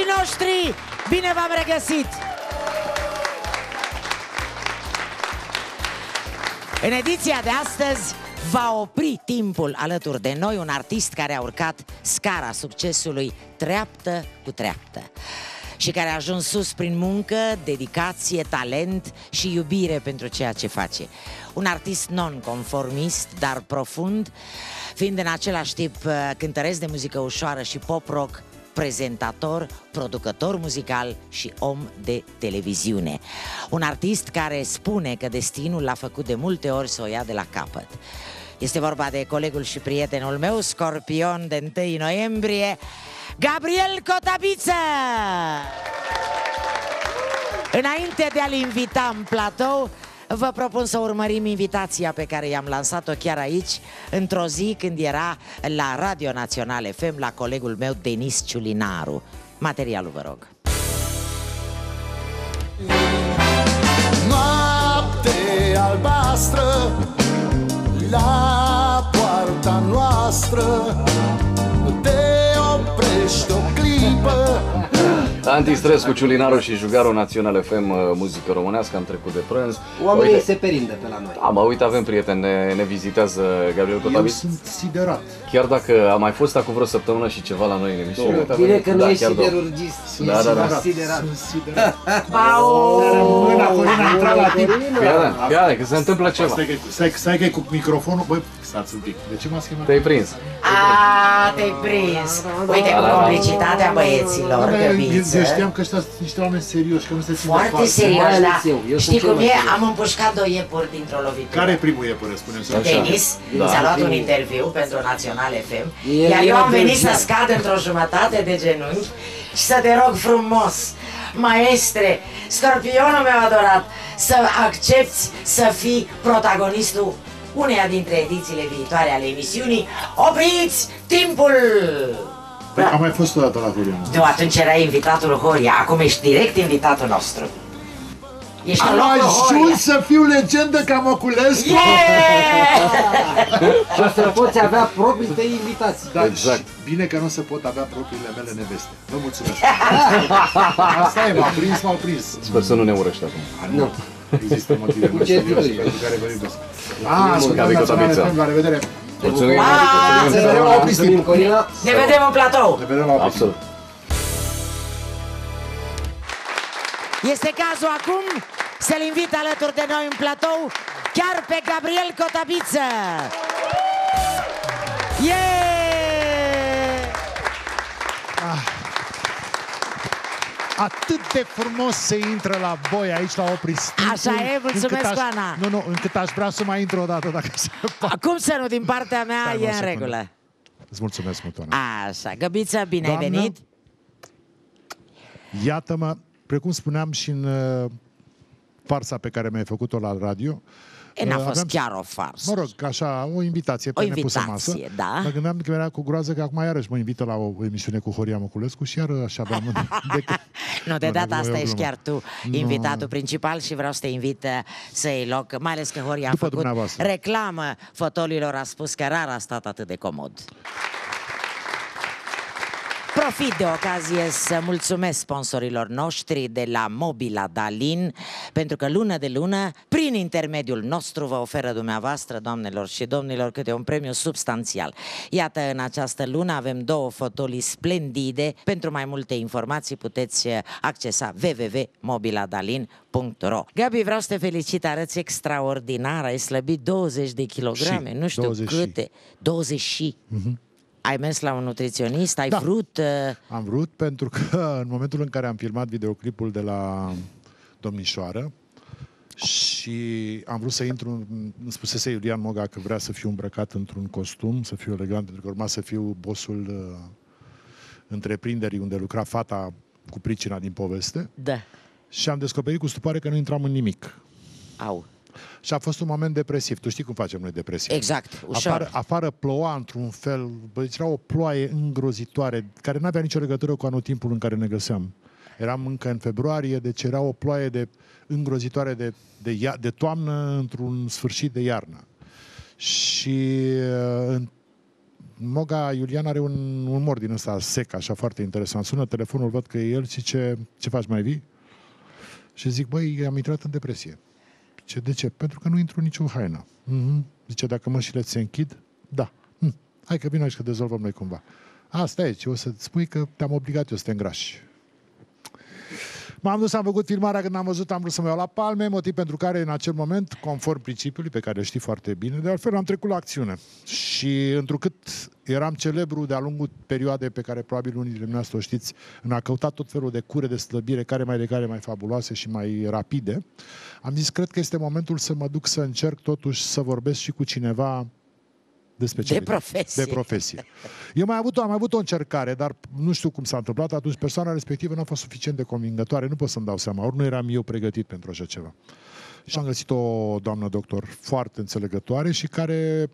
dragii noștri! Bine v-am regăsit! În ediția de astăzi va opri timpul alături de noi un artist care a urcat scara succesului treaptă cu treaptă și care a ajuns sus prin muncă, dedicație, talent și iubire pentru ceea ce face. Un artist non-conformist, dar profund, fiind în același timp uh, cântăresc de muzică ușoară și pop-rock, prezentator, producător muzical și om de televiziune. Un artist care spune că destinul l-a făcut de multe ori să o ia de la capăt. Este vorba de colegul și prietenul meu, Scorpion, de 1 noiembrie, Gabriel Cotabiță! Înainte de a-l invita în platou, Vă propun să urmărim invitația pe care i-am lansat-o chiar aici, într-o zi când era la Radio Național FM, la colegul meu Denis Ciulinaru. Materialul, vă rog. Noapte albastră La poarta noastră Te oprești o clipă Antistres cu Ciulinaru și Jugarul Național FM, uh, muzică românească, am trecut de prânz. Oamenii Uite, se perinde pe la noi. Da, mă, uite, avem prieteni, ne, ne vizitează Gabriel Eu Cotabiț. sunt siderat. Chiar dacă a mai fost acum vreo săptămână și ceva la noi în emisiune. uite, a Bine venit. că nu Da, ești chiar două. siderurgist. Da, da, da. Siderat. Sunt siderat. Pau! Mâna Corina a intrat la timp. Fiare, fiare, că se întâmplă ceva. Stai că, stai, stai că e cu microfonul. Băi, stați un pic. De ce m-ați chemat? Te-ai prins. A, te-ai prins! Uite, cu complicitatea băieților, Da, eu, găbiță. eu știam că ăștia sunt niște oameni serioși, că nu se țin de Foarte farse. serios, mai da. ales eu, eu sunt Știi cel cum mai e? serios. Am împușcat doi iepuri dintr-o lovitură. Care e primul iepure, spunem să Denis Da. ți-a luat un Primul. interviu pentru Național FM El Iar eu era am venit să belgian. scad într-o jumătate de genunchi Și să te rog frumos, maestre, scorpionul meu adorat Să accepti să fii protagonistul uneia dintre edițiile viitoare ale emisiunii Opriți timpul! Păi, am mai fost odată la Horiana. Nu, atunci erai invitatul Horia, acum ești direct invitatul nostru Ești în Am locul Horia ajuns să fiu legendă ca Măculescu! Yeah! Și o să poți avea proprii tăi invitații. Da, Exact. și Bine că nu se pot avea propriile mele neveste. Vă mulțumesc. Asta e, m-au prins, m-au prins. Sper să nu ne urăști acum. Nu. Există motive mai ce serioase zic? pentru care vă iubesc. A, ascultăm Gabi Naționale Cotabiță. FM, la revedere! Mulțumim. Pa! mulțumim. Ne vedem la oprit Mulțumim, timp. Corina. Ne vedem în platou! Ne vedem la oprit Absolut. Este cazul acum să-l invit alături de noi în platou chiar pe Gabriel Cotabiță. Yeah! Atât de frumos se intră la voi aici la Opristin. Așa e, mulțumesc, aș, Ana. Nu, nu, încât aș vrea să mai intru o dată dacă se poate. Acum să nu, din partea mea Stai, mă, e o în secundă. regulă. Îți mulțumesc mult, Oana. Așa, Găbiță, bine ai Doamnă, venit. Iată-mă, precum spuneam și în uh, farsa pe care mi-ai făcut-o la radio. E, n-a uh, fost aveam- chiar o farsă. Mă rog, așa, o invitație O pe nepusă invitație, masă. da. Mă gândeam că era cu groază că acum iarăși mă invită la o emisiune cu Horia Măculescu și iarăși aveam... de, Nu, de Nu, data nu, e asta o ești glumă. chiar tu Nu. invitatul principal și vreau să te invit uh, să iei loc, mai ales că Horia a După făcut dumneavoastră. reclamă fotolilor, a spus că rar a stat atât de comod. Profit de ocazie să mulțumesc sponsorilor noștri de la Mobila Dalin, pentru că lună de lună, prin intermediul nostru, vă oferă dumneavoastră, doamnelor și domnilor, câte un premiu substanțial. Iată, în această lună avem două fotolii splendide. Pentru mai multe informații puteți eh, accesa www.mobiladalin.ro Gabi, vreau să te felicit, arăți extraordinar, ai slăbit 20 de kilograme, Și, nu știu 20 și. Mhm. câte, 20 și. Ai mers la un nutriționist, ai Da. vrut... Uh, Am vrut pentru că în momentul în care am filmat videoclipul de la Domnișoară și am vrut să intru, în- îmi spusese Iulian Moga că vrea să fiu îmbrăcat într-un costum, să fiu elegant, pentru că urma să fiu bossul uh, întreprinderii unde lucra fata cu pricina din poveste da, și am descoperit cu stupare că nu intram în nimic. au. Și a fost un moment depresiv. Tu știi cum facem noi depresiv. Exact, ușor. Afară, afară ploua într-un fel, bă, deci era o ploaie îngrozitoare, care nu avea nicio legătură cu anotimpul în care ne găseam. Eram încă în februarie, deci era o ploaie de îngrozitoare de, de, ia, de toamnă într-un sfârșit de iarnă. Și uh, în, Moga Iulian are un umor din ăsta sec, așa foarte interesant. Sună telefonul, văd că e el și ce, ce faci, mai vii? Și zic, băi, am intrat în depresie. Ce, de ce? Pentru că nu intru nicio haină. Mm-hmm. Zice, dacă mășile ți se închid? Da. Hm. Hai că vin aici că dezolvăm noi cumva. Asta e, ce o să-ți spui că te-am obligat eu să te îngrași. M-am dus, am făcut filmarea când am văzut, am vrut să mă iau la palme, motiv pentru care în acel moment, conform principiului pe care îl știi foarte bine, de altfel am trecut la acțiune. Și întrucât eram celebru de-a lungul perioadei pe care probabil unii dintre dumneavoastră o știți, în a căuta tot felul de cure de slăbire, care mai de care mai fabuloase și mai rapide, am zis, cred că este momentul să mă duc să încerc totuși să vorbesc și cu cineva de specialitate. profesie. De profesie. Eu mai avut, am avut o încercare, dar nu știu cum s-a întâmplat. Atunci persoana respectivă nu a fost suficient de convingătoare. Nu pot să-mi dau seama. Ori nu eram eu pregătit pentru așa ceva. Și am găsit o doamnă doctor foarte înțelegătoare și care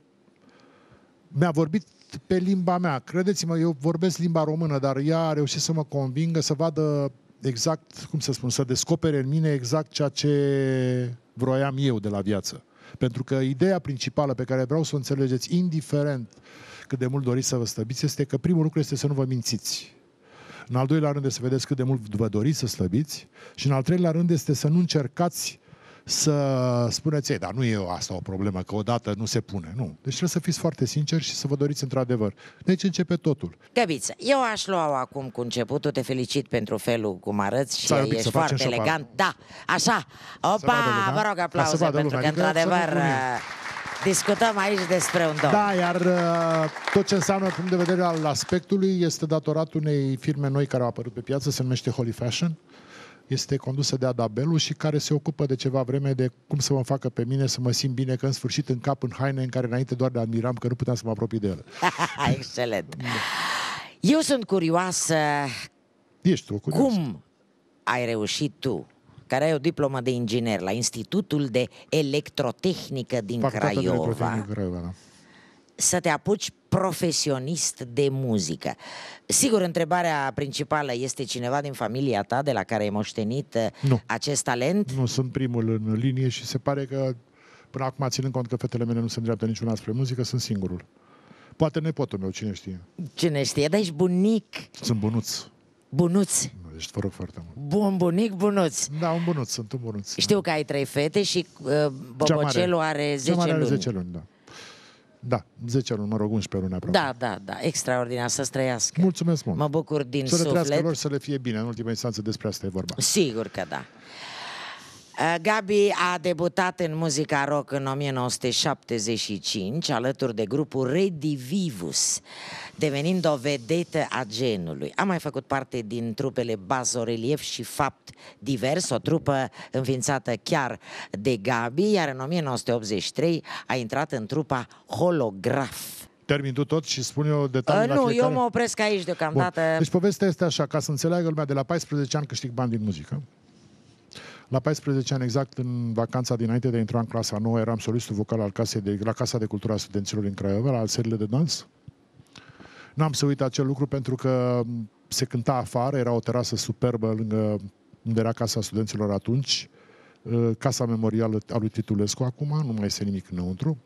mi-a vorbit pe limba mea. Credeți-mă, eu vorbesc limba română, dar ea a reușit să mă convingă să vadă exact, cum să spun, să descopere în mine exact ceea ce vroiam eu de la viață. Pentru că ideea principală pe care vreau să o înțelegeți, indiferent cât de mult doriți să vă slăbiți, este că primul lucru este să nu vă mințiți. În al doilea rând este să vedeți cât de mult vă doriți să slăbiți și în al treilea rând este să nu încercați să spuneți, ei, dar nu e asta o problemă, că odată nu se pune. Nu. Deci trebuie să fiți foarte sinceri și să vă doriți într-adevăr. Deci începe totul. Găbiță, eu aș lua acum cu începutul, te felicit pentru felul cum arăți și Stai un pic, ești să facem foarte și o elegant. Da, așa. Opa, vadă lumea. vă rog Ca să aplauze vadă pentru lumea, că adică să nu într-adevăr punem. uh, discutăm aici despre un domn. Da, iar uh, tot ce înseamnă punct de vedere al aspectului este datorat unei firme noi care au apărut pe piață, se numește Holy Fashion. Este condusă de Adabelu și care se ocupă de ceva vreme de cum să mă facă pe mine să mă simt bine că în sfârșit în cap în haine în care înainte doar de admiram că nu puteam să mă apropii de ele. Excelent. Eu sunt curioasă Ești tu curios. cum ai reușit tu, care ai o diplomă de inginer la Institutul de Electrotehnică din Facultatea de Craiova, Electrotehnică Craiova, da. să te apuci profesionist de muzică. Sigur, întrebarea principală este cineva din familia ta de la care ai moștenit uh, Nu. acest talent? Nu sunt primul în linie și se pare că până acum, ținând cont că fetele mele nu se îndreaptă niciuna spre muzică, sunt singurul. Poate nepotul meu, cine știe. Cine știe, dar ești bunic, Sunt bunuț. bunuț, Deci vă rog foarte mult. bun bunic, bunuț. Da, un bunuț, sunt un bunuț. Știu că ai trei fete și uh, Cea Bobocelul mare- are 10 Cea mare are luni. 10 luni, da. Da, 10 luni, mă rog, 11 luni aproape. Da, da, da, extraordinar să trăiască. Mulțumesc mult. Mă bucur din să le trăiască suflet. lor, să le fie bine. În ultima instanță despre asta e vorba. Sigur că da. Uh, Gabi a debutat în muzica rock în 1975 alături de grupul Redivivus, devenind o vedetă a genului. A mai făcut parte din trupele Bazorelief și Fapt Divers, o trupă înființată chiar de Gabi, iar în 1983 a intrat în trupa Holograf. Termin tu tot și spun eu detalii Uh, la nu, fiecare? eu mă opresc aici deocamdată. Bun. Deci povestea este așa, ca să înțeleagă lumea, de la 14 ani câștig bani din muzică. La 14 ani, exact în vacanța dinainte de a intra în clasa 9, eram solistul vocal al casei de, la Casa de Cultură a Studenților din Craiova, la serile de dans. N-am să uit acel lucru pentru că se cânta afară, era o terasă superbă lângă unde era Casa Studenților atunci, uh, Casa Memorială a lui Titulescu acum, nu mai este nimic înăuntru,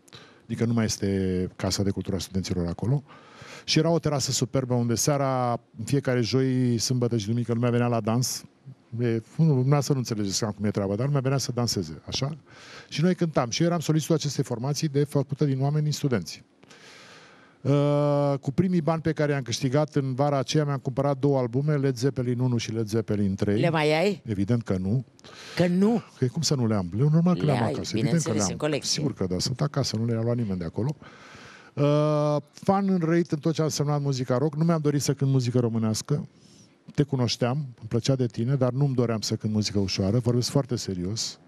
adică nu mai este Casa de Cultură a Studenților acolo. Și era o terasă superbă unde seara, în fiecare joi, sâmbătă și duminică, lumea venea la dans. E, nu, nu să nu înțelegeți cam cum e treaba, dar lumea venea să danseze, așa? Și noi cântam. Și eu eram solistul acestei formații de făcută din oameni din studenți. Uh, cu primii bani pe care i-am câștigat în vara aceea mi-am cumpărat două albume, Led Zeppelin 1 și Led Zeppelin 3. Le mai ai? Evident că nu. Că nu. Că cum să nu le am? Le normal că Le le, am ai, acasă. bineînțeles, Evident că le am. în colecție. Sigur că da, sunt acasă, nu le-a luat nimeni de acolo. Uh, fan înrăit în tot ce a însemnat muzica rock. Nu mi-am dorit să cânt muzică românească. Te cunoșteam, îmi plăcea de tine, dar nu-mi doream să cânt muzică ușoară. Vorbesc foarte serios.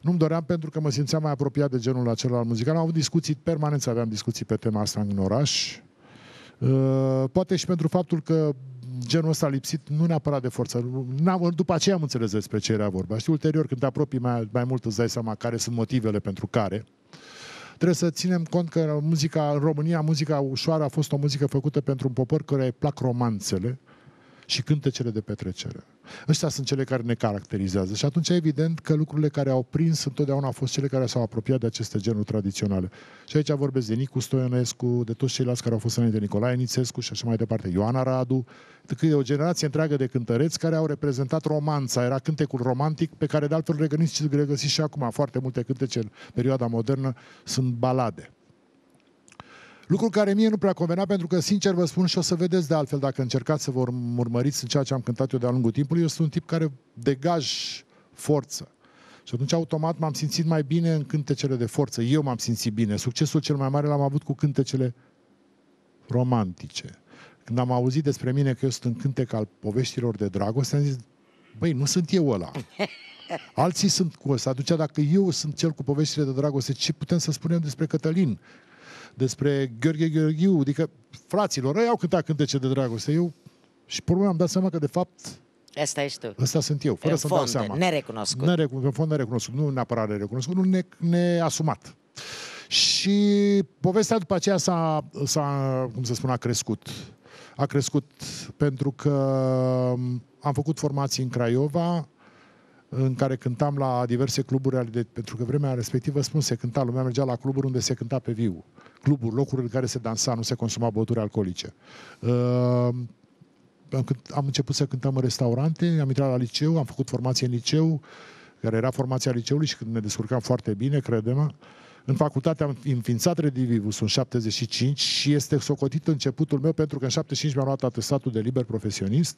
Nu-mi doream pentru că mă simțeam mai apropiat de genul acela muzical. Am avut discuții, permanent să aveam discuții pe tema asta în oraș. Uh, poate și pentru faptul că genul ăsta lipsit, nu neapărat de forță. N-am, după aceea am înțeles despre ce era vorba. Și ulterior, când te apropii mai, mai mult, îți dai seama care sunt motivele pentru care. Trebuie să ținem cont că muzica în România, muzica ușoară a fost o muzică făcută pentru un popor care îi plac romanțele și cântecele de petrecere. Ăștia sunt cele care ne caracterizează și atunci evident că lucrurile care au prins întotdeauna au fost cele care s-au apropiat de aceste genuri tradiționale. Și aici vorbesc de Nicu Stoionescu, de toți ceilalți care au fost înainte, Nicolae Nițescu și așa mai departe, Ioana Radu, că e o generație întreagă de cântăreți care au reprezentat romanța, era cântecul romantic pe care de altfel regăsiți, regăsiți și acum foarte multe cântece în perioada modernă sunt balade. Lucru care mie nu prea convenea, pentru că, sincer vă spun, și o să vedeți de altfel dacă încercați să vă urmăriți în ceea ce am cântat eu de-a lungul timpului, eu sunt un tip care degaj forță. Și atunci, automat, m-am simțit mai bine în cântecele de forță. Eu m-am simțit bine. Succesul cel mai mare l-am avut cu cântecele romantice. Când am auzit despre mine că eu sunt în cântec al poveștilor de dragoste, am zis, băi, nu sunt eu ăla. Alții sunt cu ăsta. Atunci, dacă eu sunt cel cu poveștile de dragoste, ce putem să spunem despre Cătălin? Despre Gheorghe Gheorghiu, adică fraților, ei au cântat cântece de dragoste. Eu și pe urmă am dat seama că de fapt Asta ești tu. Ăsta sunt eu, fără în să-mi fond, dau seama. nerecunoscut. Nerecu- în fond nerecunoscut, nu neapărat nerecunoscut, nu ne, neasumat. Și povestea după aceea s-a, s-a, cum să spun, a crescut. A crescut pentru că am făcut formații în Craiova, în care cântam la diverse cluburi, ale de, pentru că vremea respectivă, spun, se cânta, lumea mergea la cluburi unde se cânta pe viu. Cluburi, locuri în care se dansa, nu se consuma băuturi alcoolice. Uh, am cânt- am început să cântăm în restaurante, am intrat la liceu, am făcut formație în liceu, care era formația liceului și când ne descurcam foarte bine, credem În facultate am înființat Redivivus în 75 și este socotit începutul meu pentru că în 75 mi-am luat atestatul de liber profesionist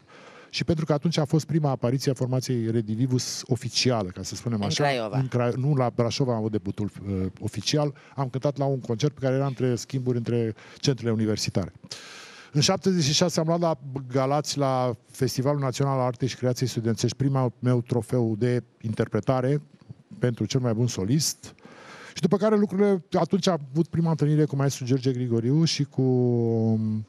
și pentru că atunci a fost prima apariție a formației Redivivus oficială, ca să spunem În așa. Craiova. În Cra- nu la Brașov am avut debutul uh, oficial, am cântat la un concert pe care era între schimburi între centrele universitare. În 76 am luat la Galați la Festivalul Național al Artei și Creației Studențești primul meu trofeu de interpretare pentru cel mai bun solist. Și după care lucrurile, atunci am avut prima întâlnire cu maestru George Grigoriu și cu um,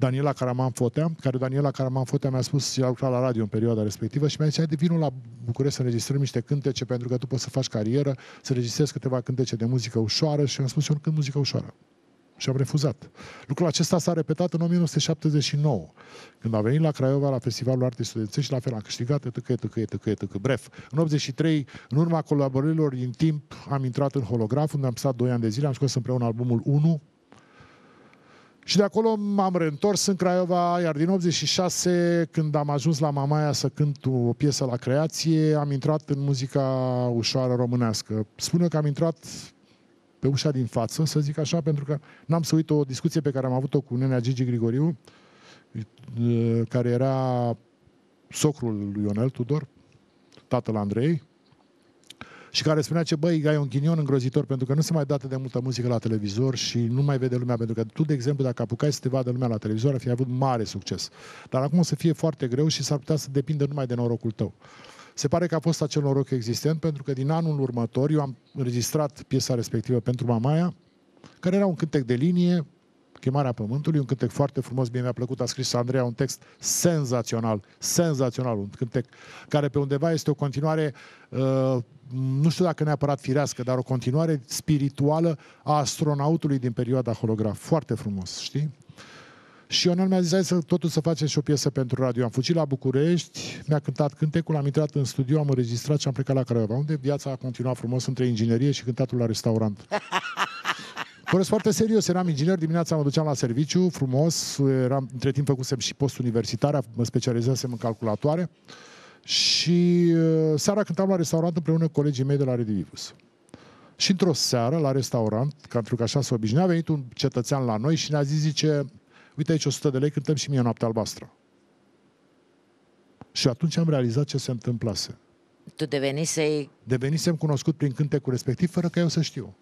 Daniela Caraman Fotea, care Daniela Caraman Fotea mi-a spus, ea a lucrat la radio în perioada respectivă și mi-a zis, haide, vinul la București să înregistrăm niște cântece pentru că tu poți să faci carieră, să înregistrezi câteva cântece de muzică ușoară și am spus, eu nu cânt muzică ușoară. Și am refuzat. Lucrul acesta s-a repetat în 1979, când a venit la Craiova la Festivalul Artei Studențești și la fel am câștigat, tăcăie, tăcăie, tăcăie, tăcăie. Bref, în 83, în urma colaborărilor din timp, am intrat în holograf, unde am stat 2 ani de zile, am scos împreună albumul 1, și de acolo m-am reîntors în Craiova, iar din 86, când am ajuns la Mamaia să cânt o piesă la creație, am intrat în muzica ușoară românească. Spun eu că am intrat pe ușa din față, să zic așa, pentru că n-am să uit o discuție pe care am avut-o cu nenea Gigi Grigoriu, eh, care era socrul lui Ionel Tudor, tatăl Andrei, și care spunea ce, băi, ai un ghinion îngrozitor pentru că nu se mai dă atât de multă muzică la televizor și nu mai vede lumea, pentru că tu, de exemplu, dacă apucai să te vadă lumea la televizor, ar fi avut mare succes. Dar acum o să fie foarte greu și s-ar putea să depindă numai de norocul tău. Se pare că a fost acel noroc existent pentru că din anul următor eu am înregistrat piesa respectivă pentru Mamaia, care era un cântec de linie, Chemarea Pământului, un cântec foarte frumos, bine mi-a plăcut, a scris Andreea un text senzațional, senzațional, un cântec care pe undeva este o continuare, uh, nu știu dacă neapărat firească, dar o continuare spirituală a astronautului din perioada holograf. Foarte frumos, știi? Și Ionel mi-a zis, hai să totul să facem și o piesă pentru radio. Am fugit la București, mi-a cântat cântecul, am intrat în studio, am înregistrat și am plecat la Craiova, unde viața a continuat frumos între inginerie și cântatul la restaurant. Vorbesc foarte serios, eram inginer, dimineața mă duceam la serviciu, frumos, eram, între timp făcusem și post universitar, mă specializasem în calculatoare și uh, seara cântam la restaurant împreună cu colegii mei de la Redivivus. Și într-o seară, la restaurant, pentru că așa se obișnuia, a venit un cetățean la noi și ne-a zis, zice, uite aici 100 de lei, cântăm și mie noaptea albastră. Și atunci am realizat ce se întâmplase. Tu devenisei Devenisem cunoscut prin cântecul respectiv, fără că eu să știu.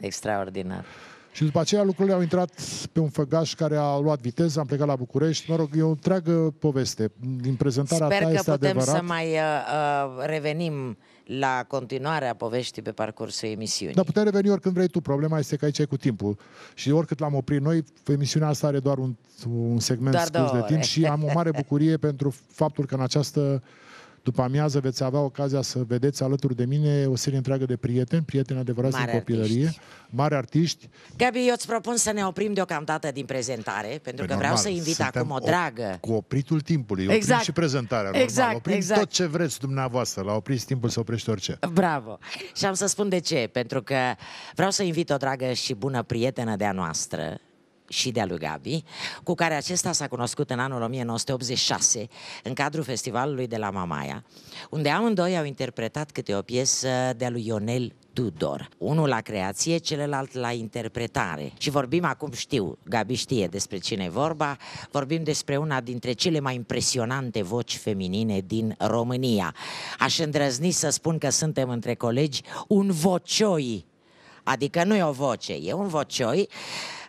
Extraordinar. Și după aceea lucrurile au intrat pe un făgaș care a luat viteză, am plecat la București. Mă rog, e o întreagă poveste. Din prezentarea Sper ta că este putem adevărat. să mai uh, uh, revenim la continuarea poveștii pe parcursul emisiunii. Dar putem reveni oricând vrei tu. Problema este că aici e cu timpul. Și oricât l-am oprit noi, emisiunea asta are doar un, un segment Doar scurs două de timp ore. și am o mare bucurie pentru faptul că în această După amiază veți avea ocazia să vedeți alături de mine o serie întreagă de prieteni, prieteni adevărați Mari din copilărie, artiști. mari artiști. Gabi, eu îți propun să ne oprim deocamdată din prezentare, pentru că Păi, vreau normal, să invit suntem acum o op- dragă. Cu opritul timpului. Oprim Exact. și prezentarea. Normal. Exact, oprim exact. tot ce vreți dumneavoastră. La opriți timpul să oprești orice. Bravo! Și am să spun de ce, pentru că vreau să invit o dragă și bună prietenă de-a noastră, și de-a lui Gabi, cu care acesta s-a cunoscut în anul 1986 în cadrul festivalului de la Mamaia, unde amândoi au interpretat câte o piesă de-a lui Ionel Tudor. Unul la creație, celălalt la interpretare. Și vorbim acum, știu, Gabi știe despre cine e vorba, vorbim despre una dintre cele mai impresionante voci feminine din România. Aș îndrăzni să spun că suntem între colegi un vocioi Adică nu e o voce, e un vocioi,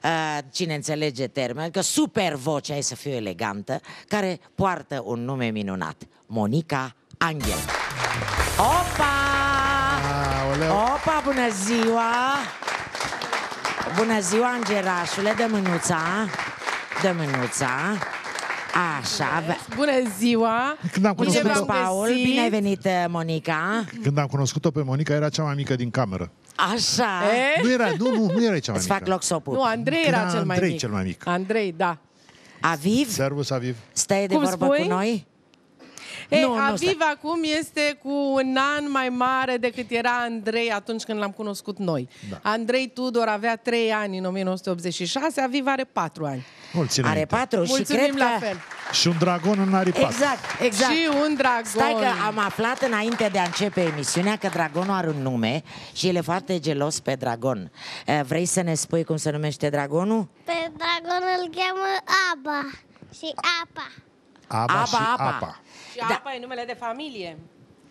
uh, cine înțelege termenul, că super vocea e să fie elegantă, care poartă un nume minunat, Monica Angel. Opa! Aoleu. Opa, bună ziua! Bună ziua, Angerașule, dă mânuța, dă mânuța. Așa, ave- Bună ziua! Când am Bine cunoscut-o, v-am Paul, găsit. bine ai venit, uh, Monica. când am cunoscut-o pe Monica, era cea mai mică din cameră. Așa, E? Nu era, nu, nu, nu era cea mai îți mică. fac loc să o pup. Nu, Andrei Când era era cel mai Andrei mic. cel mai mic. Andrei, da. Aviv, Servus, Aviv. stai de Cum vorbă spui? cu noi? Ei, Nu, nu Aviv acum este cu un an mai mare decât era Andrei atunci când l-am cunoscut noi. Da. Andrei Tudor avea 3 ani în 1986, Aviv are 4 ani. Nu-l ține Are minte. patru și Mulțumim cred la că... fel. Și un dragon în aripat. Exact, exact. Și un dragon. Stai că am aflat înainte de a începe emisiunea că dragonul are un nume și el e foarte gelos pe dragon. Eh, Vrei să ne spui cum se numește dragonul? Pe dragon îl cheamă Aba și Apa. Aba, Aba, și apa. apa. Și Da. apa e numele de familie.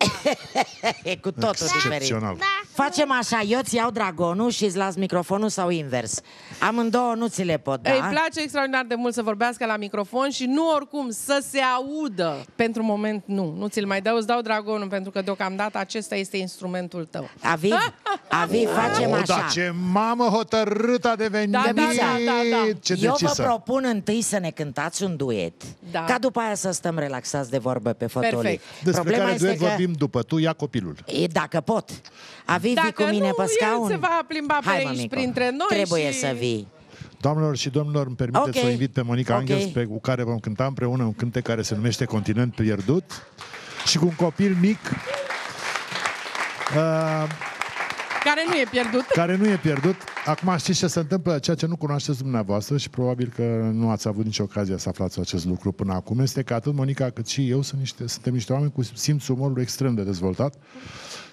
E cu totul diferit. Excepțional. Da. Facem așa, eu îți iau dragonul și îți las microfonul sau invers. Amândouă nu ți le pot da. Îi place extraordinar de mult să vorbească la microfon și nu oricum să se audă. Pentru moment nu. Nu ți-l mai dau, îți dau dragonul pentru că deocamdată acesta este instrumentul tău. Aviv, Aviv, facem O, așa. dar ce mamă hotărât a devenit! Da, da, da, da, da. Ce Eu vă decisă! propun întâi să ne cântați un duet, Da. ca după aia să stăm relaxați de vorbă pe fotolii. Perfect. Despre care duet vorbim după. Tu ia copilul. E, dacă pot. Aviv, vii Dacă cu mine nu, pe el scaun? se va plimba pe Hai, mă, aici Mico. printre noi Trebuie și- să vii. Doamnelor și domnilor, îmi permiteți Ok. să o invit pe Monica Ok. Angels, pe cu care vom cânta împreună un cântec care se numește Continent Pierdut și cu un copil mic uh, Care nu e pierdut. care nu e pierdut. Acum știți ce se întâmplă, ceea ce nu cunoașteți dumneavoastră și probabil că nu ați avut nicio ocazia să aflați acest lucru până acum, este că atât Monica cât și eu sunt niște, suntem niște oameni cu simțul umorului extrem de dezvoltat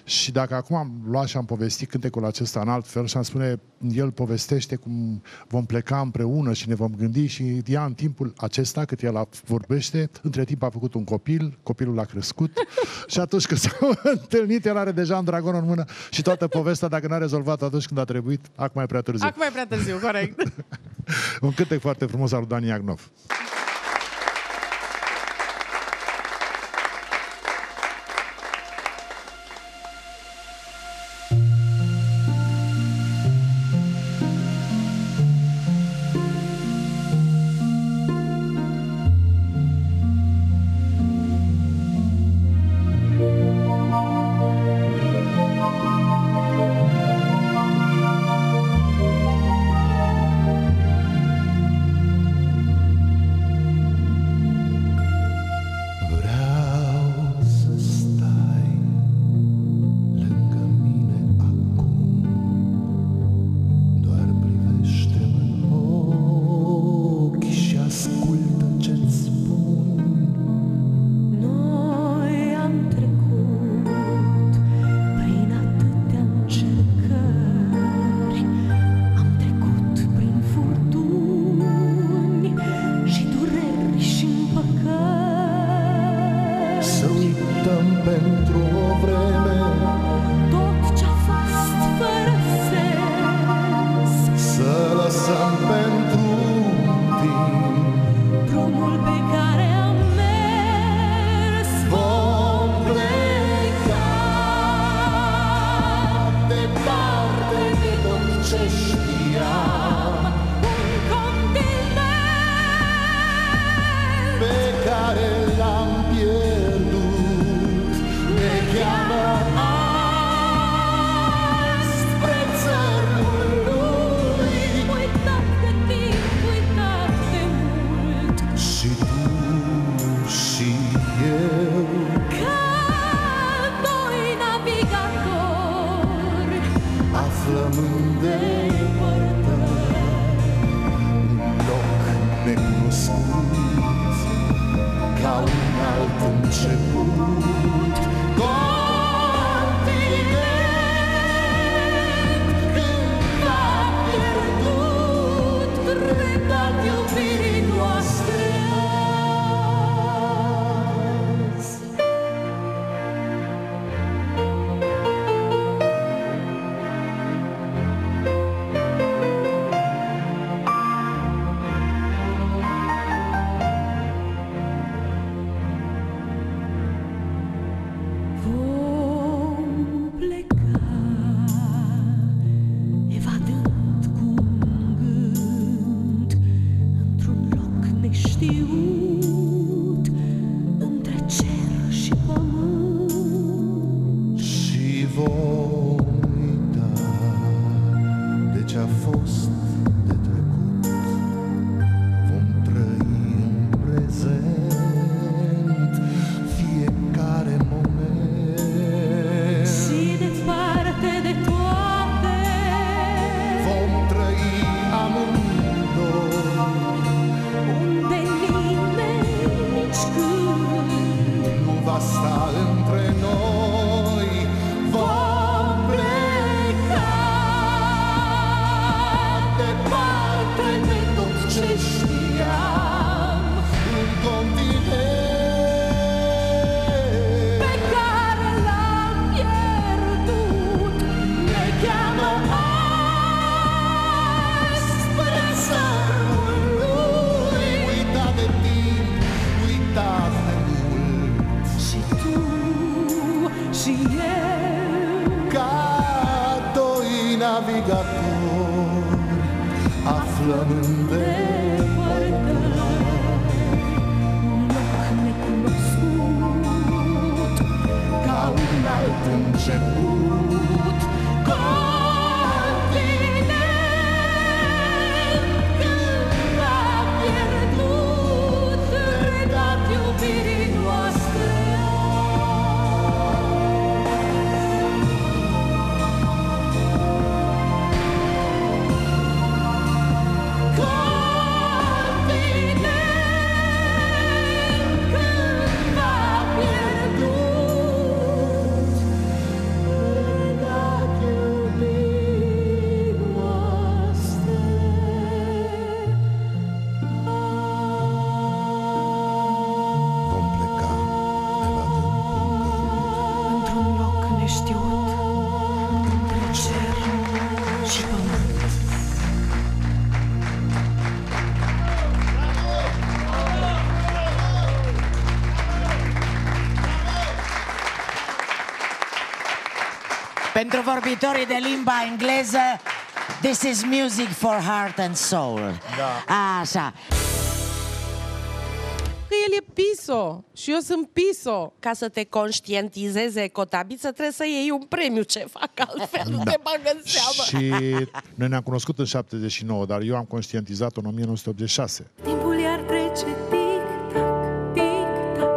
și dacă acum am luat și am povestit cântecul acesta în alt fel și am spune, el povestește cum vom pleca împreună și ne vom gândi și ea în timpul acesta, cât el a- vorbește, între timp a făcut un copil, copilul a crescut și atunci când s-au întâlnit, el are deja un dragon în mână și toată povestea, dacă n-a rezolvat atunci când a trebuit, acum e prea târziu. Acum e prea târziu, corect. Un cântec foarte frumos al lui Dani Agnov. Vorbitorii de limba engleză, this is music for heart and soul. Da. Așa. Că el e piso și eu sunt piso. Ca să te conștientizeze cotabiță, trebuie să iei un premiu ce fac altfel, nu te bag în seamă. Și noi ne-am cunoscut în 79, dar eu am conștientizat-o în 1986. Timpul iar trece tic-tac, tic-tac.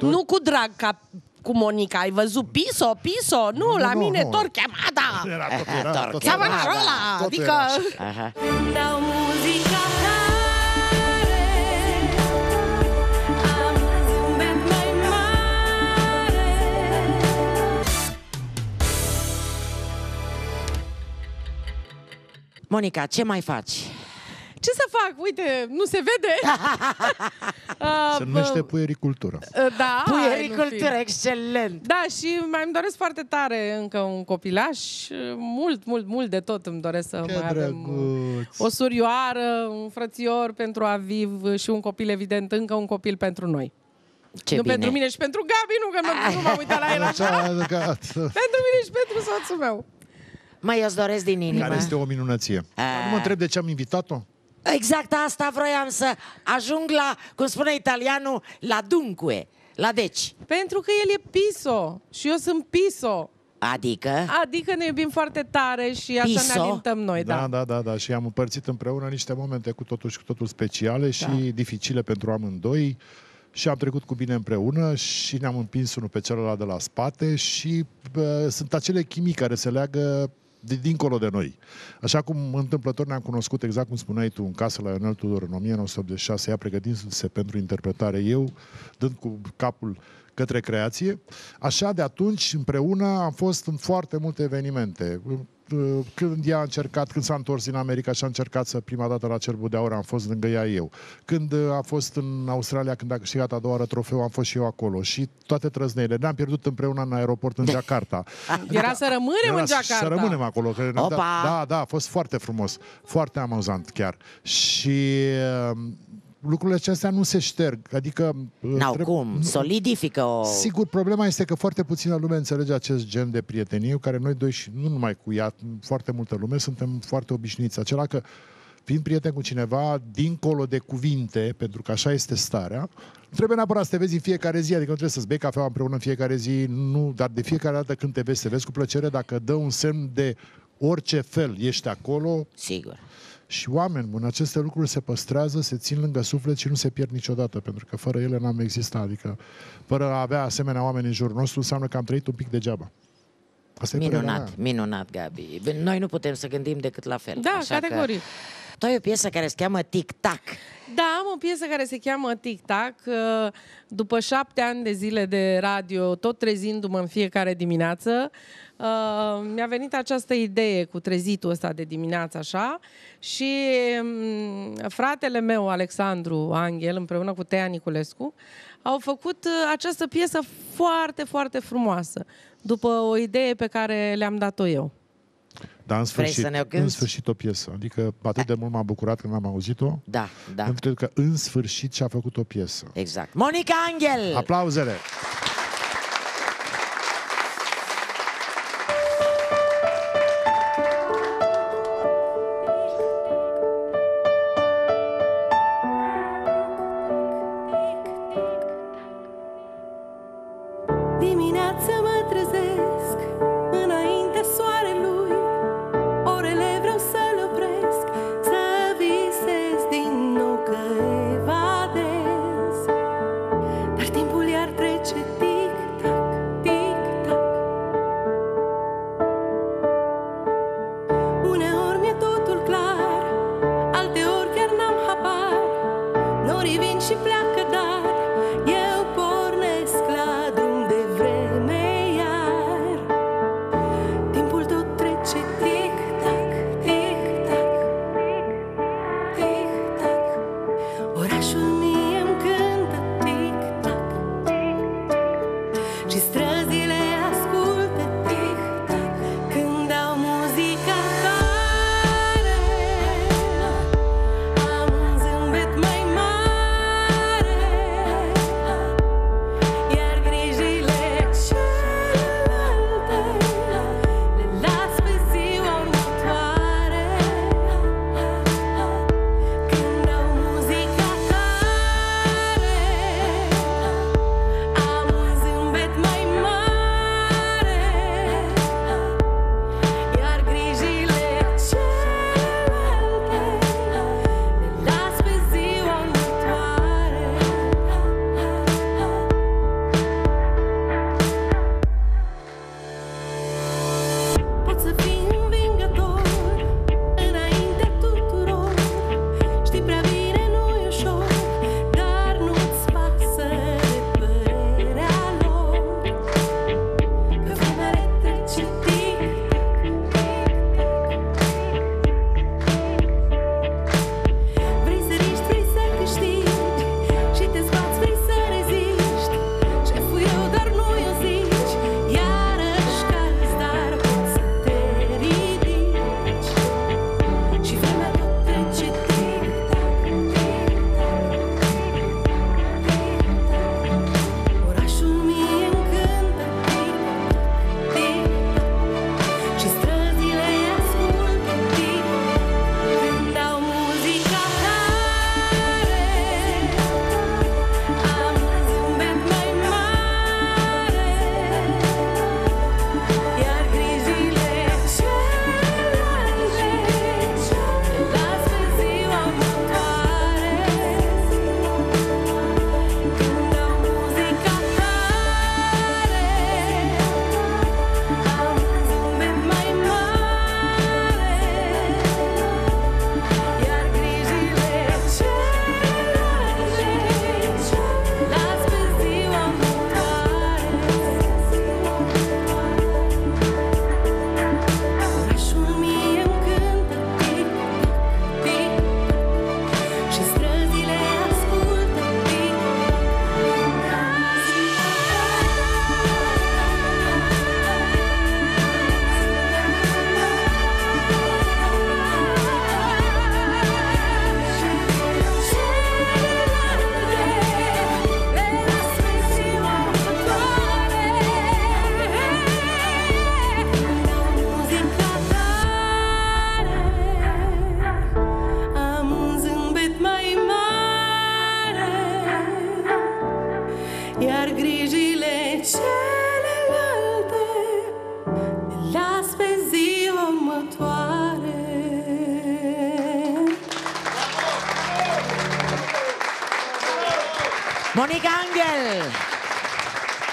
Nu cu drag ca cu Monica, ai văzut piso, piso? Nu, Nu, la nu, mine nu. Torquemada! Era, tot era, tot Cheamă era. Narola, Totul adică... era așa. Aha. Dau muzica tare Am un zâmbet mai mare Monica, ce mai faci? Ce să fac? Uite, nu se vede. Uh, Se numește puericultură. uh, Da, hai, nu Puericultură, fi. excelent! Da, și mai îmi doresc foarte tare încă un copilaș. Mult, mult, mult de tot îmi doresc să Ce mai avem uh, drăguț! o surioară, un frățior pentru Aviv și un copil, evident, încă un copil pentru noi. Ce nu bine! pentru mine și pentru Gabi, nu că mă- nu m-am uitat la el așa. Așa, gata. Pentru mine și pentru soțul meu. Măi, eu îți doresc din inimă. Care este o minunăție. Nu mă întreb de ce am invitat-o? Exact asta vroiam să ajung la, cum spune italianul, la dunque, la deci. Pentru că el e piso și eu sunt piso. Adică, Adică ne iubim foarte tare și așa Piso? ne alintăm noi, da. Da, da, da, da. Și am împărțit împreună niște momente cu totul și cu totul speciale și Da. dificile pentru amândoi. Și am trecut cu bine împreună și ne-am împins unul pe celălalt de la spate și bă, sunt acele chimii care se leagă de dincolo de noi. Așa cum întâmplător ne-am cunoscut, exact cum spuneai tu, în casă la Ionel Tudor în 1986, ea pregătindu-se pentru interpretare, eu dând cu capul către creație. Așa, de atunci, împreună, am fost în foarte multe evenimente. Când ea a încercat, când s-a întors din America și a încercat să prima dată la Cerbul de Aur, am fost lângă ea eu. Când a fost în Australia, când a câștigat a doua oară trofeu, am fost și eu acolo. Și toate trăzneile. Ne-am pierdut împreună în aeroport în Jakarta. Era să rămânem Era în să- Jakarta. Să rămânem acolo. Că ne-am Opa! dat- da, da, a fost foarte frumos. Foarte amuzant chiar. Și uh, lucrurile acestea nu se șterg. Adică... uh, N-au treb- cum, nu- solidifică o... Sigur, problema este că foarte puțină lume înțelege acest gen de prietenie, cu care noi doi și nu numai cu ea, foarte multă lume, suntem foarte obișnuiți. Acela că fiind prieten cu cineva, dincolo de cuvinte, pentru că așa este starea, nu trebuie neapărat să te vezi în fiecare zi, adică nu trebuie să-ți bei cafeaua împreună în fiecare zi, nu, dar de fiecare dată când te vezi, te vezi cu plăcere, dacă dă un semn de orice fel ești acolo Sigur. Și oameni buni, aceste lucruri se păstrează, se țin lângă suflet și nu se pierd niciodată, pentru că fără ele n-am existat, adică fără a avea asemenea oameni în jurul nostru, înseamnă că am trăit un pic degeaba. Asta e părerea Minunat, mea. minunat, Gabi. Noi nu putem să gândim decât la fel. Da, așa categoric. Că... Tu ai o piesă care se cheamă Tic Tac. Da, am o piesă care se cheamă Tic Tac. Uh, După șapte ani de zile de radio, tot trezindu-mă în fiecare dimineață, uh, mi-a venit această idee cu trezitul ăsta de dimineață, așa, și um, fratele meu, Alexandru Angel, împreună cu Tea Niculescu, au făcut uh, această piesă foarte, foarte frumoasă, după o idee pe care le-am dat-o eu. Dar în Vrei sfârșit, să ne o în cânti? sfârșit o piesă. Adică atât de mult m-am bucurat când am auzit-o, Da, da, pentru că în sfârșit și-a făcut o piesă. exact. Monica Angel! Aplauzele! Dimineața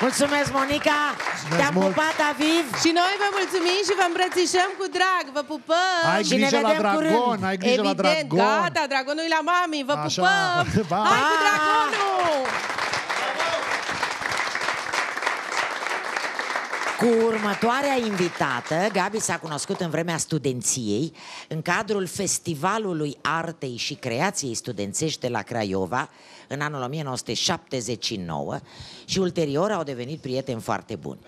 Mulțumesc, Monica! Te-am mult! pupat, Aviv! Și noi vă mulțumim și vă îmbrățișăm cu drag, vă pupăm! Ai Și ne grijă la vedem dragon, curând. ai grijă la Evident, dragon. gata, dragonul e la mami, vă Așa. pupăm! Ba. Hai cu Pa! dragonul! Cu următoarea invitată, Gabi s-a cunoscut în vremea studenției, în cadrul Festivalului Artei și Creației Studențești de la Craiova, în anul 1979, și ulterior au devenit prieteni foarte buni.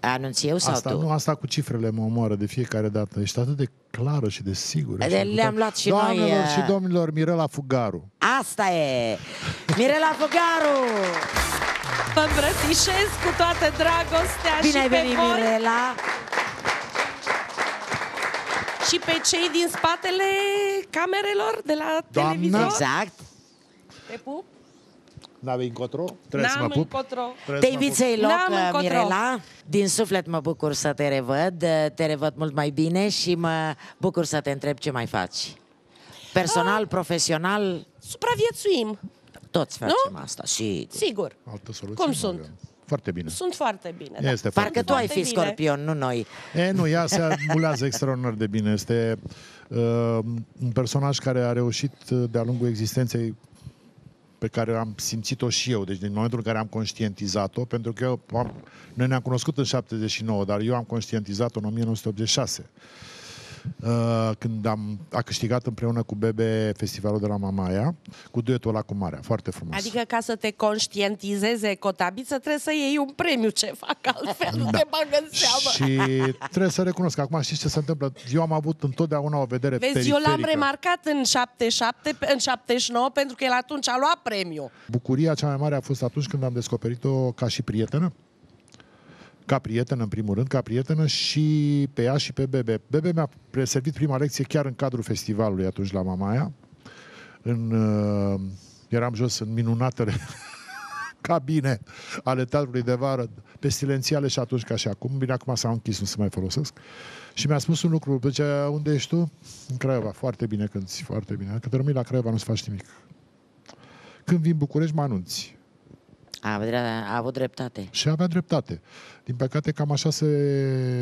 Anunț eu sau Asta, tu? nu, asta cu cifrele mă omoară de fiecare dată. Ești atât de clară și de sigură. De- și de le-am putere. luat și noi, Doamnelor uh, și domnilor, Mirela Fugaru. Asta e! Mirela Fogaru! Vă îmbrățișez cu toată dragostea Bine și ai pe venit, voi Mirela! și pe cei din spatele camerelor de la Doamnă. televizor. Exact! Te pup? N-avei încotro? Trebuie să N-am mă pup? încotro. Trebuie Te să mă invit pup. să-i loc, N-am încotro. Mirela. Din suflet mă bucur să te revăd, te revăd mult mai bine și mă bucur să te întreb ce mai faci. Personal, Ah. profesional, Supraviețuim, toți facem asta. Și sigur. Altă soluție Cum nu sunt? avem. Foarte bine. Sunt foarte bine. da. Este parcă foarte tu ai Foarte fi bine. scorpion, nu noi. E, nu, ea se mulează extraordinar de bine. Este uh, un personaj care a reușit uh, de-a lungul existenței pe care am simțit-o și eu, deci din momentul în care am conștientizat-o, pentru că eu am, noi ne-am cunoscut în 79, dar eu am conștientizat-o în 1986. Uh, când am, a câștigat împreună cu Bebe festivalul de la Mamaia, cu duetul ăla cu Marea, foarte frumos. Adică ca să te conștientizeze cotabiță trebuie să iei un premiu ce fac altfel, nu Da. te bagă în seamă. Și trebuie să recunosc că acum știți ce se întâmplă? Eu am avut întotdeauna o vedere Vezi, eu l-am periferică. remarcat în 77, în 79, pentru că el atunci a luat premiu. Bucuria cea mai mare a fost atunci când am descoperit-o ca și prietenă. Ca prietenă, în primul rând, ca prietenă și pe ea și pe Bebe. Bebe mi-a preservit prima lecție chiar în cadrul festivalului atunci la Mamaia. În, uh, eram jos în minunatele cabine ale teatrului de vară, pestilențiale și atunci ca și acum. Bine, acum s-au închis, nu se mai folosesc. Și mi-a spus un lucru, zicea, unde ești tu? În Craiova. Foarte bine cânti, foarte bine. Dacă te rămâi la Craiova, nu-ți faci nimic. Când vin București, mă anunți. A, vrea- a avut dreptate. Și avea dreptate. Din păcate, cam așa se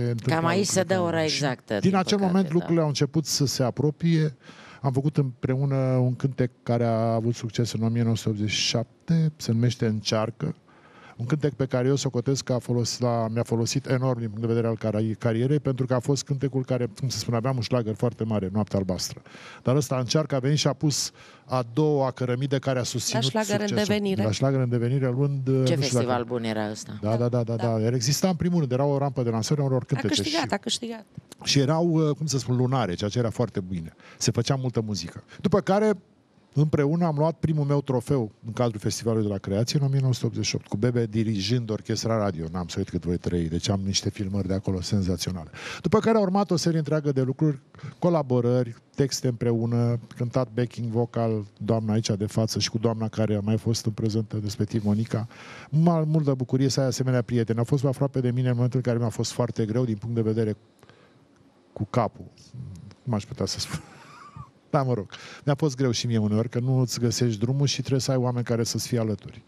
întâmplă. Cam aici se dă lucrurile. ora Și exactă, Din din acel păcate, moment, da. lucrurile au început să se apropie. Am făcut împreună un cântec care a avut succes în 1987, se numește Încearcă. Un cântec pe care eu socotesc că a folos, la, mi-a folosit enorm din punct de vedere al cari- carierei, pentru că a fost cântecul care, cum se spune, aveam un șlagăr foarte mare, Noaptea Albastră. Dar ăsta încearcă, a venit și a pus a doua cărămidă care a susținut șlagăr în succesul. devenire. La șlagăr în devenire, luând... nu Ce știu festival dacă- bun era ăsta? da, da, da, da, da. Iar exista în primul rând, era o rampă de lansare a unor A cântece. câștigat, și, a câștigat. și erau, uh, cum să spun, lunare, ceea ce era foarte bine. Se făcea multă muzică. După care, împreună am luat primul meu trofeu în cadrul Festivalului de la Creație în 1988, cu Bebe dirijând orchestra radio. N-am să uit cât voi trăi, deci am niște filmări de acolo senzaționale. După care a urmat o serie întreagă de lucruri, colaborări, texte împreună, cântat backing vocal, doamna aici de față și cu doamna care a mai fost în prezentă, respectiv Monica. Mal, multă bucurie să ai asemenea prieteni. Au fost aproape de mine în momentul în care mi-a fost foarte greu din punct de vedere cu capul. Cum aș putea să spun? Da, mă rog. Mi-a fost greu și mie uneori că nu îți găsești drumul și trebuie să ai oameni care să-ți fie alături.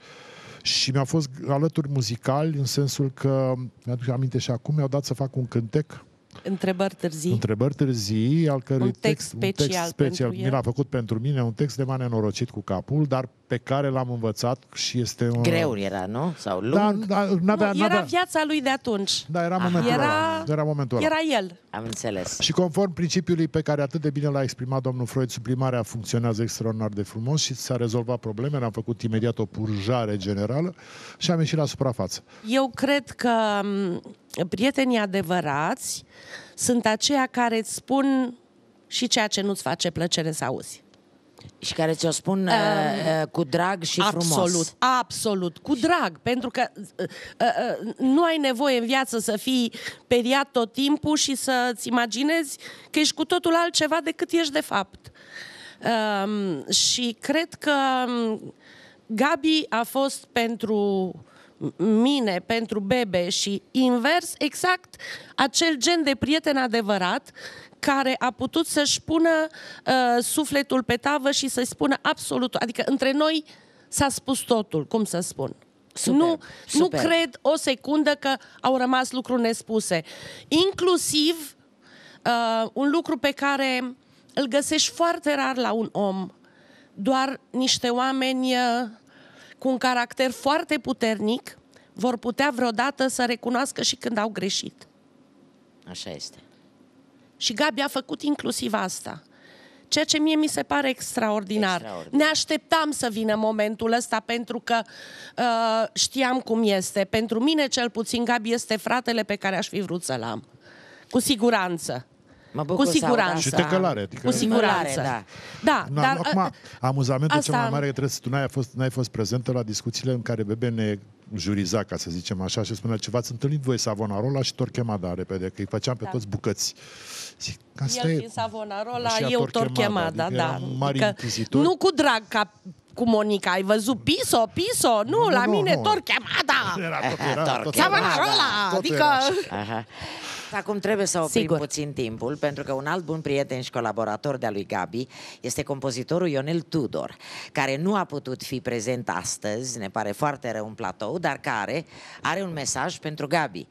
Și mi-a fost alături muzicali în sensul că, mi-aduc aminte și acum, mi-au dat să fac un cântec Întrebări târzii. Întrebări târzii, al cărui Un text un text special special pentru mi l-a el. făcut pentru mine, un text de mai nenorocit cu capul, dar pe care l-am învățat și este... un- Greu era, nu? Sau lung? Da, da, n-avea, Nu, era n-avea, viața lui de atunci. da, era momentul Era- ăla. Era momentul ăla. Era el. Am înțeles. Și conform principiului pe care atât de bine l-a exprimat domnul Freud, suprimarea funcționează extraordinar de frumos și s-a rezolvat problemele, am făcut imediat o purjare generală și am ieșit la suprafață. Eu cred că m, prietenii adevărați sunt aceia care îți spun și ceea ce nu-ți face plăcere să auzi. Și care ți-o spun uh, uh, cu drag și frumos. Absolut, absolut, cu drag, pentru că uh, uh, uh, nu ai nevoie în viață să fii periat tot timpul și să-ți imaginezi că ești cu totul altceva decât ești de fapt. Um, și cred că um, Gabi a fost pentru m- mine pentru bebe și invers, exact acel gen de prieten adevărat care a putut să-și pună uh, sufletul pe tavă și să-i spună absolut, adică între noi s-a spus totul, cum să spun. Superb, nu, nu superb. cred o secundă că au rămas lucruri nespuse. Inclusiv uh, un lucru pe care îl găsești foarte rar la un om. Doar niște oameni uh, cu un caracter foarte puternic vor putea vreodată să recunoască și când au greșit. Așa este. Și Gabi a făcut inclusiv asta. Ceea ce mie mi se pare extraordinar. Extraordinar. Ne așteptam să vină momentul ăsta pentru că uh, știam cum este. Pentru mine, cel puțin, Gabi este fratele pe care aș fi vrut să-l am. Cu siguranță. Mă bucur Cu să aud siguranță. Și asta. tecălare, adică- Cu siguranță. da. Da, Na, dar... acum, uh, amuzamentul asta- cel mai mare e că trebuie să tu n-ai fost, n-ai fost prezentă la discuțiile în care Bebe ne juriza, ca să zicem așa, și spunea ce v-ați întâlnit voi Savonarola și Torquemada repede, că îi făceam pe Da. toți bucăți. Zic, asta El e... fiind Savonarola, Și a eu Torquemada, Torquemada, adică da. eram mari inchizitori. nu cu drag ca cu Monica, ai văzut Piso, Piso? Nu, Nu, la nu, mine nu. Torquemada! Era, tot era, tot Savonarola! Totul Adică... era așa. Aha. Acum trebuie să oprim Sigur. puțin timpul, pentru că un alt bun prieten și colaborator de-a lui Gabi este compozitorul Ionel Tudor, care nu a putut fi prezent astăzi, ne pare foarte rău în platou, dar care are un mesaj pentru Gabi.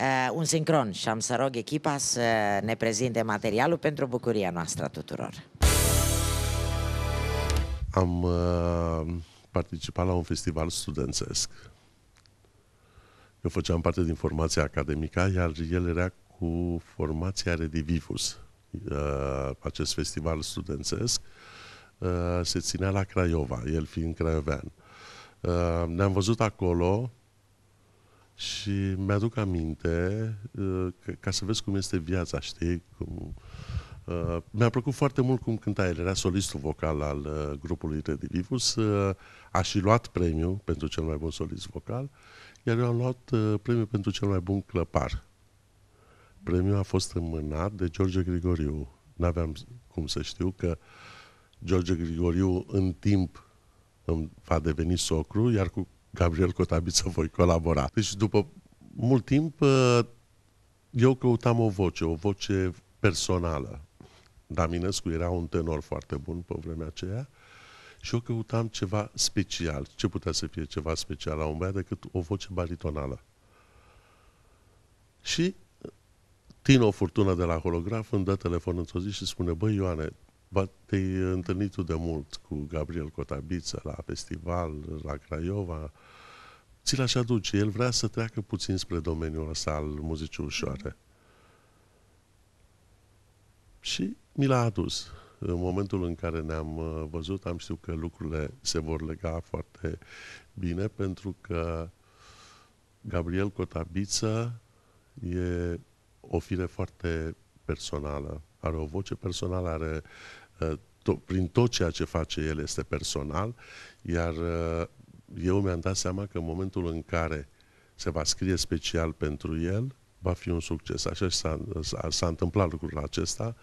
Uh, un sincron și am să rog echipa să ne prezinte materialul pentru bucuria noastră a tuturor. Am uh, participat la un festival studențesc. Eu făceam parte din formația academică, iar el era cu formația Redivivus. Uh, acest festival studențesc uh, se ținea la Craiova, el fiind craiovean. Uh, ne-am văzut acolo și mi-aduc aminte, uh, că, ca să vezi cum este viața, știi? Cum, uh, mi-a plăcut foarte mult cum cânta el, era solistul vocal al uh, grupului Redivivus, uh, a și luat premiu pentru cel mai bun solist vocal, iar eu am luat uh, premiu pentru cel mai bun clăpar. Premiul a fost înmânat de George Grigoriu. N-aveam cum să știu că George Grigoriu în timp îmi va deveni socru, iar cu Gabriel Cotabiță voi colabora. Deci după mult timp uh, eu căutam o voce, o voce personală. Daminescu era un tenor foarte bun pe vremea aceea și eu căutam ceva special. Ce putea să fie ceva special la un băiat decât o voce baritonală. Și Tino Furtună de la Holograf îmi dă telefon într-o zi și spune, băi Ioane, ba, te-ai întâlnit tu de mult cu Gabriel Cotabiță la festival, la Craiova, ți-l așa duce. El vrea să treacă puțin spre domeniul ăsta al muzicii ușoare. Și mi l-a adus. În momentul în care ne-am uh, văzut, am știut că lucrurile se vor lega foarte bine, pentru că Gabriel Cotabiță e o fire foarte personală. Are o voce personală, are uh, to- prin tot ceea ce face el este personal, iar uh, eu mi-am dat seama că în momentul în care se va scrie special pentru el, va fi un succes. Așa și s-a, s-a, s-a întâmplat lucrul acesta.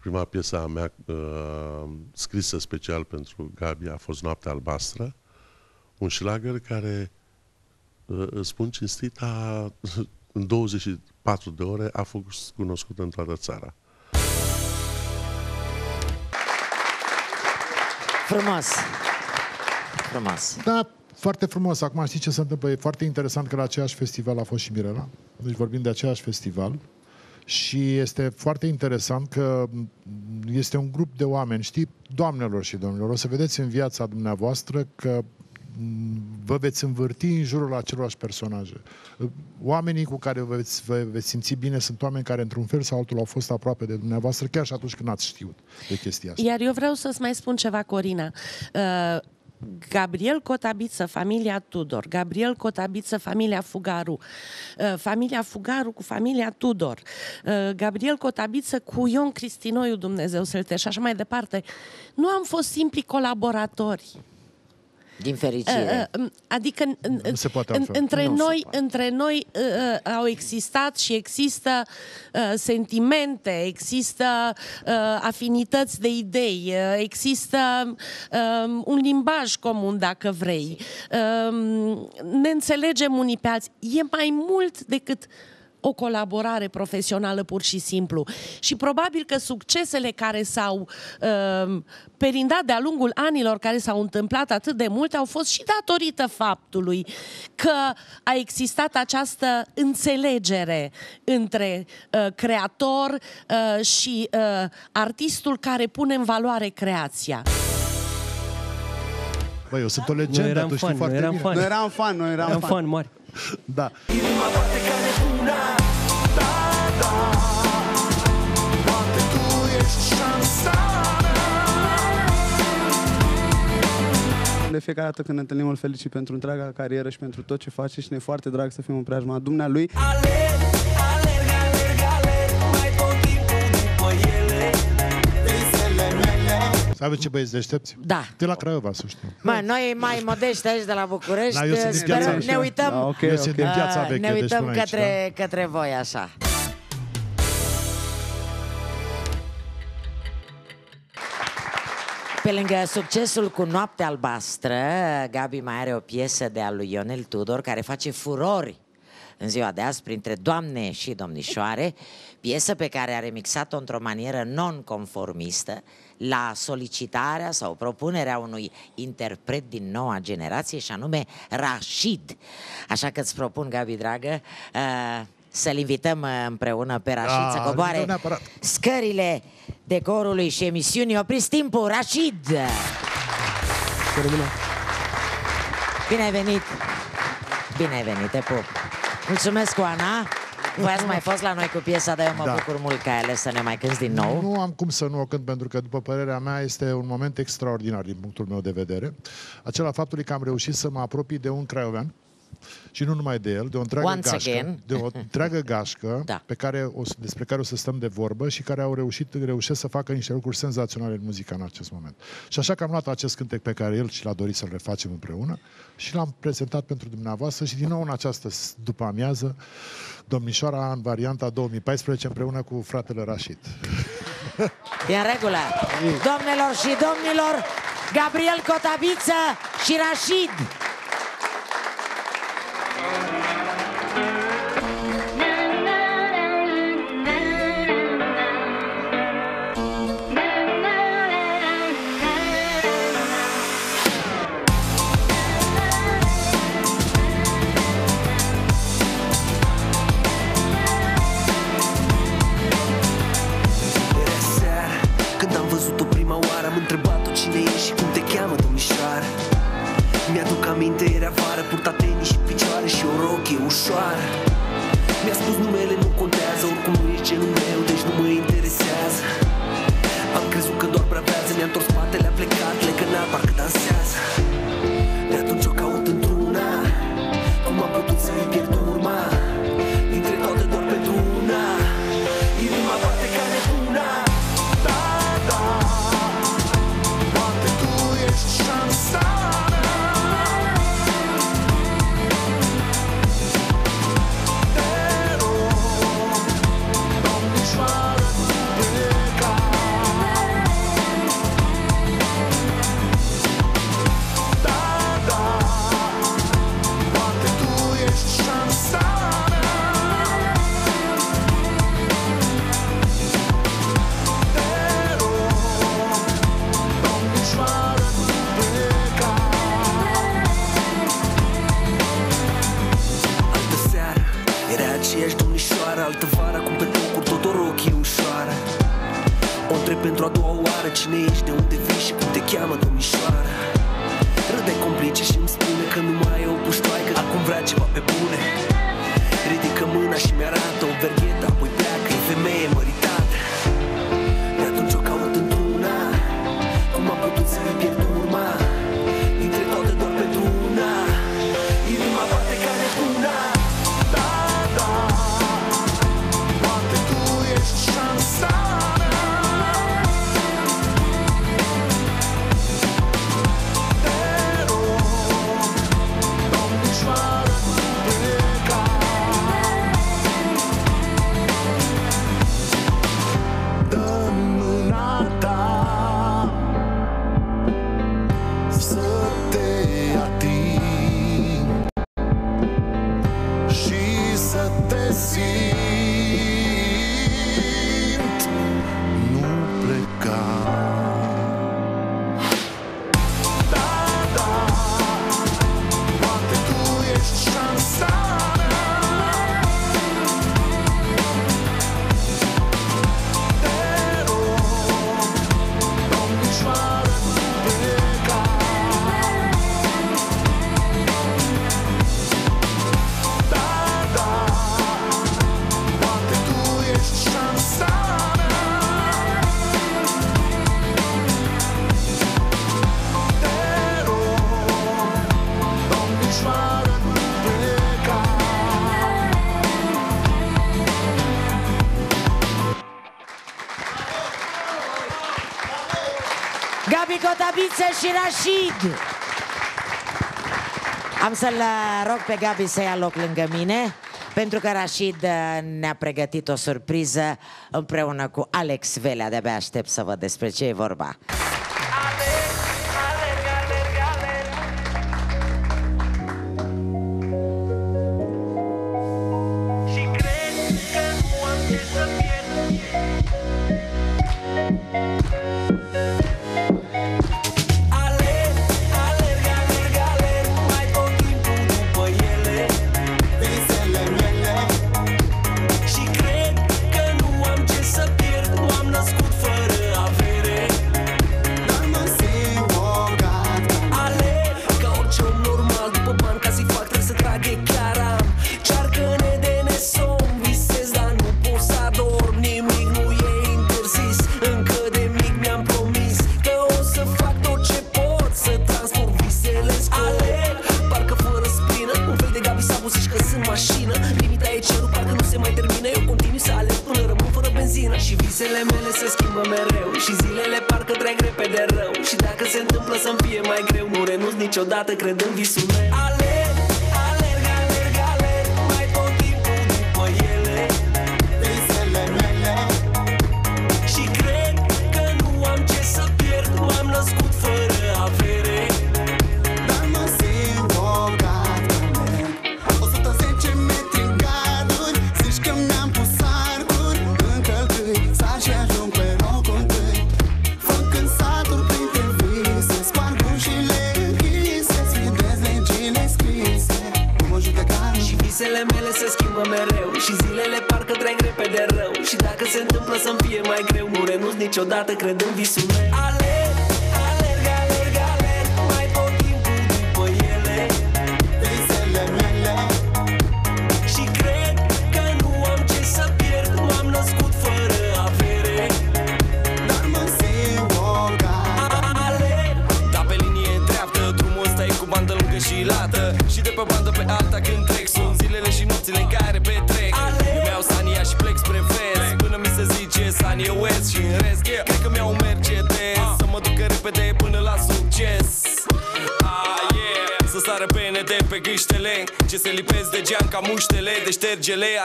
Prima piesă a mea uh, scrisă special pentru Gabi a fost Noaptea Albastră, un șlagăr care, uh, îți spun cinstit, a, în 24 de ore a fost cunoscut în toată țara. Frumos! Frumos! Da, foarte frumos. Acum știi ce se întâmplă? E foarte interesant că la aceeași festival a fost și Mirela. Deci vorbim de aceeași festival. Și este foarte interesant că este un grup de oameni, știi, doamnelor și domnilor, o să vedeți în viața dumneavoastră că m, vă veți învârti în jurul acelorași personaje. Oamenii cu care vă veți, vă veți simți bine sunt oameni care, într-un fel sau altul, au fost aproape de dumneavoastră, chiar și atunci când ați știut de chestia asta. Iar eu vreau să-ți mai spun ceva, Corina. Uh, Gabriel Cotabiță, familia Tudor, Gabriel Cotabiță, familia Fugaru, uh, familia Fugaru cu familia Tudor, uh, Gabriel Cotabiță cu Ion Cristinoiu, Dumnezeu să-l te și așa mai departe. Nu am fost simpli colaboratori. Din fericire. Uh, uh, Adică în- în- Nu se poate în, altfel. între Nu se noi, poate. între noi uh, uh, au existat și există uh, sentimente, există uh, afinități de idei, uh, există um, un limbaj comun, dacă vrei. Um, ne înțelegem unii pe alții. E mai mult decât o colaborare profesională pur și simplu. Și probabil că succesele care s-au um, perindat de-a lungul anilor, care s-au întâmplat atât de multe, au fost și datorită faptului că a existat această înțelegere între uh, creator uh, și uh, artistul care pune în valoare creația. Băi, eu sunt o Noi legendă, eram tu știi fan, noi foarte eram bine. fan. Noi eram fan, noi eram, Eram fan. fan mari. Da. Poate tu ești șansa De fiecare dată când ne întâlnim îl felicit pentru întreaga carieră și pentru tot ce face și ne e foarte drag să fim în preajma dumnealui. Să aveți ce băieți deștepți? Da. De la Craiova, să știu. Mă, noi mai modești aici de la București, Da, eu sunt din sperăm, piața ne așa. uităm, Da, ok, Eu sunt din ok. piața uh, veche, ne deci uităm până aici, către, către voi așa. Pe lângă succesul cu Noaptea Albastră, Gabi mai are o piesă de a lui Ionel Tudor care face furori în ziua de azi printre doamne și domnișoare, piesă pe care a remixat-o într-o manieră non-conformistă la solicitarea sau propunerea unui interpret din noua generație și anume Rashid. Așa că îți propun, Gabi dragă, uh, să-l invităm uh, împreună pe Rashid Da, să coboare nu neapărat. scările decorului și emisiunii. Opriți timpul, Rashid! Să rămână. Bine ai venit! Bine ai venit, te pup! Mulțumesc, Oana! Voi ați mai fost la noi cu piesa, dar eu mă Da. bucur mult că ai ales să ne mai cânti din nou. Nu am cum să nu o cânt, pentru că, după părerea mea, este un moment extraordinar din punctul meu de vedere. Acela faptului că am reușit să mă apropii de un craiovean și nu numai de el, de o întreagă Once gașcă, again. de o întreagă gașcă Da. pe care o, să- despre care o să stăm de vorbă și care au reușit, reușesc să facă niște lucruri senzaționale în muzica în acest moment. Și așa că am luat acest cântec pe care el și l-a dorit să-l refacem împreună și l-am prezentat pentru dumneavoastră și din nou în această s- după amiază, domnișoara în varianta 2014 împreună cu fratele Rashid. E în regulă. Domnilor și domnilor, Gabriel Cotabiță și Rashid. Purta tenis și picioare și o rochie ușoară. Mi-a spus numele nu contează Oricum nu ești genul meu, deci nu mă interesează. Am crezut că doar bravează Mi-a întors pentru a doua oară. Cine ești, de unde vii și cum te cheamă domnișoară? Râde complice și îmi spune că nu mai e o puștoaică Acum vrea ceva pe bune. Ridică mâna și mi-arată o verghetă Apoi pleacă, e femeie măritată. De atunci o caut într-una. Cum am putut să-i pierd și Rashid! Am să-l uh, rog pe Gabi să ia loc lângă mine pentru că Rashid uh, ne-a pregătit o surpriză împreună cu Alex Velea. De-abia aștept să văd despre ce e vorba.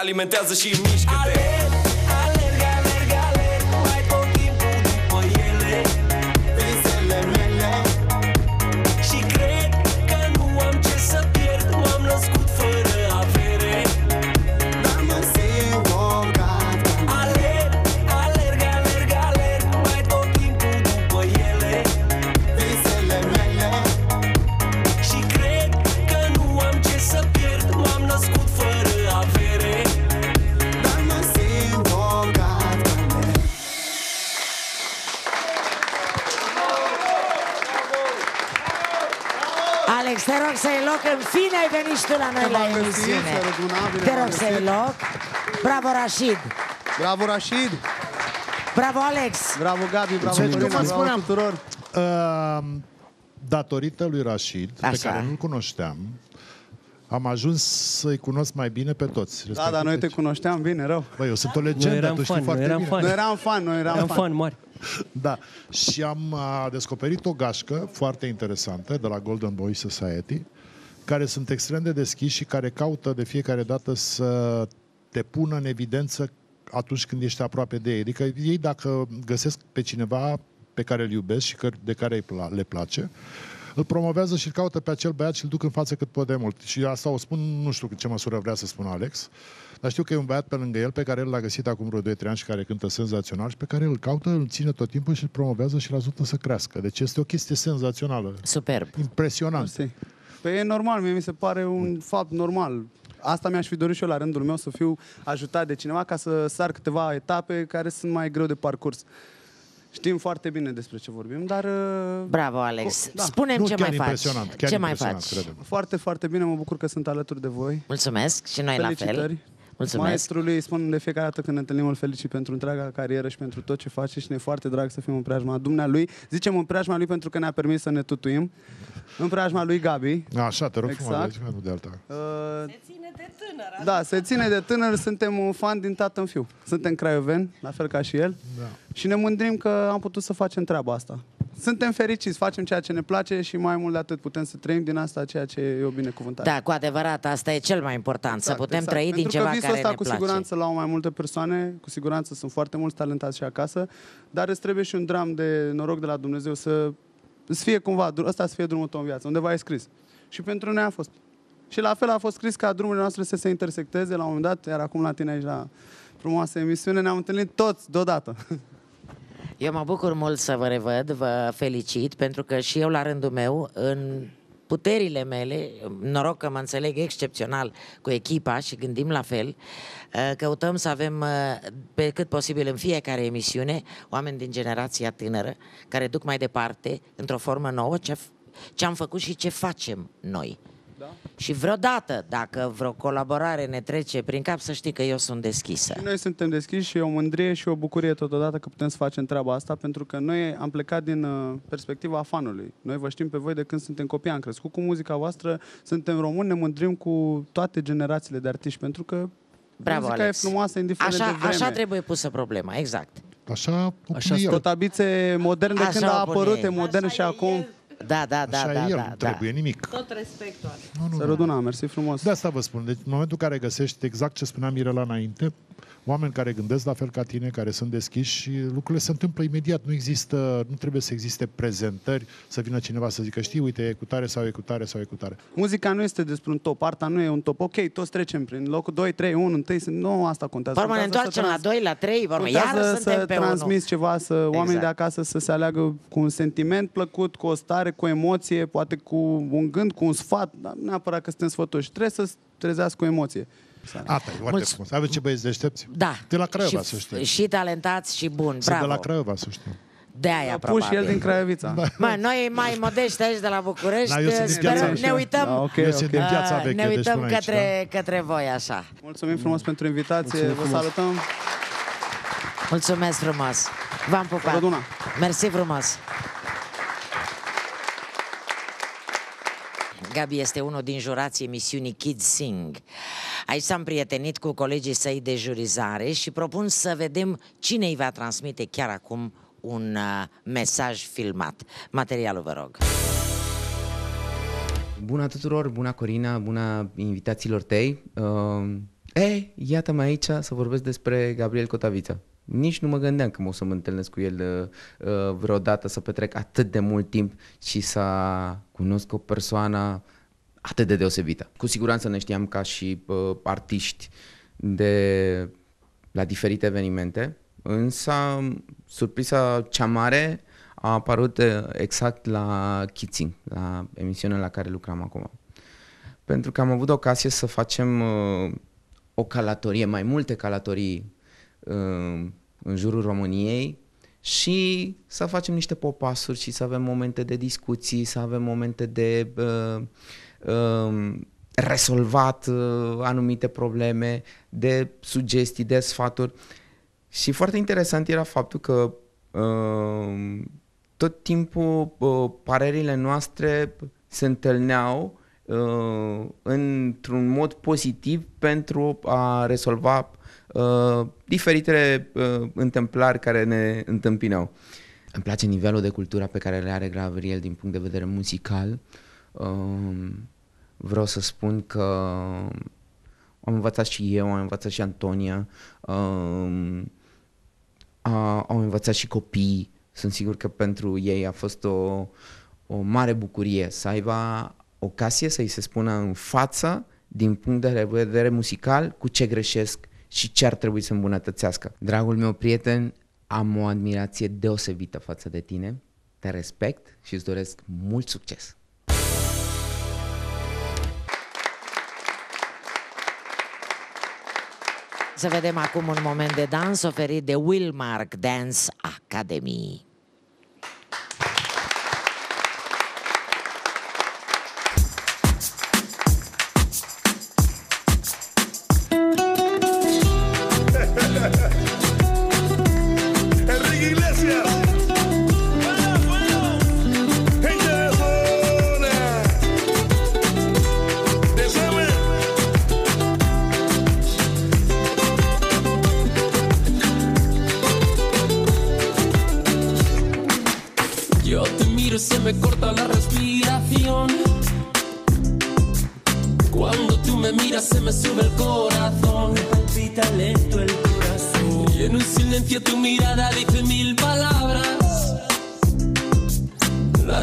Alimentează și mișcă-te răduna, bine Te v-am rog să-i găsit. loc. Bravo, Rashid. Bravo, Rashid! Bravo, Alex. Bravo, Gabi! Bravo, Deci, Corina! cum vă Bravo spuneam, tuturor! Uh, datorită lui Rashid, pe Așa. care nu-l cunoșteam, am ajuns să-i cunosc mai bine pe toți. Da, dar noi te cunoșteam bine, rău. Băi, eu sunt o legendă, eram tu știi fan, foarte noi eram bine. fan. Noi eram fan, noi eram, Am fan. fan mari. Da, și am uh, descoperit o gașcă foarte interesantă de la Golden Boy Society, care sunt extrem de deschiși și care caută de fiecare dată să te pună în evidență atunci când ești aproape de ei. Adică ei dacă găsesc pe cineva pe care îl iubesc și că- de care îi pla- le place, îl promovează și îl caută pe acel băiat și îl duc în față cât pot de mult. Și asta o spun, nu știu ce măsură vrea să spună Alex, dar știu că e un băiat pe lângă el pe care el l-a găsit acum vreo 2-3 ani și care cântă senzațional și pe care îl caută, îl ține tot timpul și îl promovează și îl ajută să crească. Deci este o chestie senzațională. Superb. Impresionant. Mersi. Păi e normal, mie mi se pare un fapt normal. Asta mi-aș fi dorit și eu la rândul meu, să fiu ajutat de cineva ca să sar câteva etape care sunt mai greu de parcurs. Știm foarte bine despre ce vorbim, dar... uh, Bravo, Alex. Da. Spune-mi Nu, ce chiar mai faci. impresionant, chiar ce mai impresionant, faci? credem. Foarte, foarte bine, mă bucur că sunt alături de voi. Mulțumesc și noi la fel. Felicitări. Mulțumesc. Maestrului îi spun de fiecare dată când ne întâlnim, îl felicit pentru întreaga carieră și pentru tot ce face și ne e foarte drag să fim în preajma dumnealui. Zicem în preajma lui pentru că ne-a permis să ne tutuim. În preajma lui Gabi. Așa, te rog Exact. frumos, deci, nu de alta. Uh, Da, se ține de tânăr, suntem un fan din tată în fiu. Suntem craioveni, la fel ca și el. Da. Și ne mândrim că am putut să facem treaba asta. Suntem fericiți, facem ceea ce ne place și mai mult de atât putem să trăim din asta ceea ce e o binecuvântare. Da, cu adevărat, asta e cel mai important, să putem exact. trăi din Pentru ceva că visul care ăsta ne cu place. siguranță l-au mai multe persoane, cu siguranță sunt foarte mulți talentați și acasă, dar îți trebuie și un dram de noroc de la Dumnezeu să îți fie cumva, dru- ăsta să fie drumul tău în viață, undeva e scris. Și pentru noi a fost. Și la fel a fost scris ca drumurile noastre să se intersecteze la un moment dat, iar acum la tine aici la frumoasă emisiune ne-am întâlnit toți deodată. Eu mă bucur mult să vă revăd, vă felicit, pentru că și eu, la rândul meu, în puterile mele, noroc că mă înțeleg excepțional cu echipa și gândim la fel, uh, căutăm să avem uh, pe cât posibil în fiecare emisiune oameni din generația tânără care duc mai departe, într-o formă nouă, ce, ce am făcut și ce facem noi. Da. Și vreodată, dacă vreo colaborare ne trece prin cap, să știi că eu sunt deschisă. Și noi suntem deschiși și e o mândrie și o bucurie totodată că putem să facem treaba asta, pentru că noi am plecat din uh, perspectiva fanului. Noi vă știm pe voi de când suntem copii, am crescut cu muzica voastră, suntem români, ne mândrim cu toate generațiile de artiști, pentru că Bravo, muzica Alex. e frumoasă, indiferent Așa, de vreme. așa trebuie pusă problema, exact. Așa, Așa sunt totabițe modern de Așa când a o pune apărut, e el. modern și acum. Da, da, da, Așa da, e el, da, nu da. trebuie nimic. Tot respectul are. Nu, nu, Să nu. răduna, mersi frumos. De asta vă spun. Deci, în momentul în care găsești exact ce spunea Mirela înainte, oameni care gândesc la fel ca tine, care sunt deschiși și lucrurile se întâmplă imediat. Nu există, nu trebuie să existe prezentări, să vină cineva să zică, știi, uite, e cu tare sau e cu tare sau e cu tare. Muzica nu este despre un top, arta nu e un top. Ok, toți trecem prin locul 2, 3, 1, 1, nu asta contează. Vorba ne Contează să întoarcem la 2, la 3, vorba iară Contează suntem să pe 1. transmiți ceva, să oamenii Exact. de acasă să se aleagă cu un sentiment plăcut, cu o stare, cu o emoție, poate cu un gând, cu un sfat, dar nu neapărat că suntem sfătoși. Trebuie să trezească cu emoție. Asta e foarte Mulți- frumos. Aveți ce băieți deștepți? Da. De la Craiova, și, să știi. Și talentați și buni, Sunt bravo. de la Craiova, să știu. De aia, A probabil. pus și el din Craiovita. Da. Mă, noi mai modești aici de la București, Da, eu sunt din sperăm, Piața ne Veche. uităm, Da, ok, Eu sunt din ok. Piața uh, Veche, ne deci uităm până aici, către, către voi, așa. Mulțumim frumos pentru invitație, Mulțumim vă frumos. salutăm. Mulțumesc frumos. V-am pupat. Răduna. Mersi frumos. Gabi este unul din jurații emisiunii Kids Sing. Aici s-am prietenit cu colegii săi de jurizare și propun să vedem cine îi va transmite chiar acum un uh, mesaj filmat. Materialul, vă rog. Bună tuturor, bună Corina, bună invitațiilor tăi. Uh, ei, iată-mă aici să vorbesc despre Gabriel Cotavița. Nici nu mă gândeam că o să mă întâlnesc cu el uh, uh, vreodată, să petrec atât de mult timp și să cunosc o persoană atât de deosebită. Cu siguranță ne știam ca și uh, artiști de la diferite evenimente, însă surpriza cea mare a apărut uh, exact la Kitzing, la emisiunea la care lucram acum. Pentru că am avut ocazia să facem uh, o călătorie, mai multe călătorii uh, în jurul României și să facem niște popasuri și să avem momente de discuții, să avem momente de uh, uh, rezolvat uh, anumite probleme, de sugestii, de sfaturi. Și foarte interesant era faptul că uh, tot timpul uh, parerile noastre se întâlneau uh, într-un mod pozitiv pentru a rezolva uh, diferitele uh, întâmplări care ne întâmpinau. Îmi place nivelul de cultură pe care le are Gabriel din punct de vedere muzical. Uh, vreau să spun că am învățat și eu, am învățat și Antonia, uh, a, au învățat și copiii. Sunt sigur că pentru ei a fost o, o mare bucurie să aibă ocazie să-i se spună în față, din punct de vedere musical, cu ce greșesc și ce ar trebui să îmbunătățească. Dragul meu prieten, am o admirație deosebită față de tine, te respect și îți doresc mult succes! Să vedem acum un moment de dans oferit de Wilmark Dance Academy.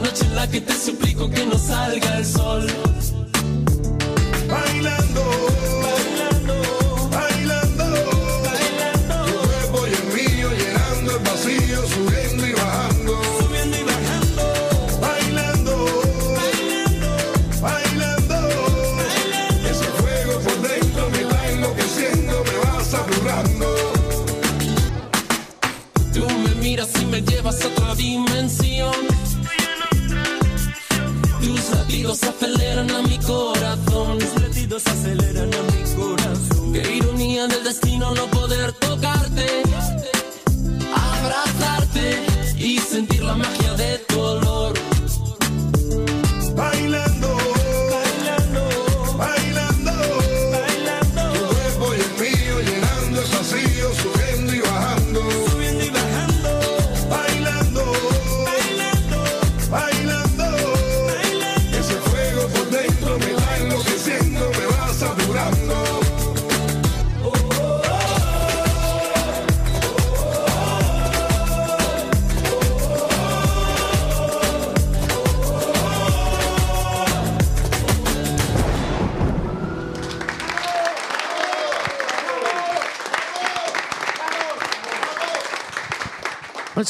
Noche en la que te suplico que no salga el sol. Bailando, cool.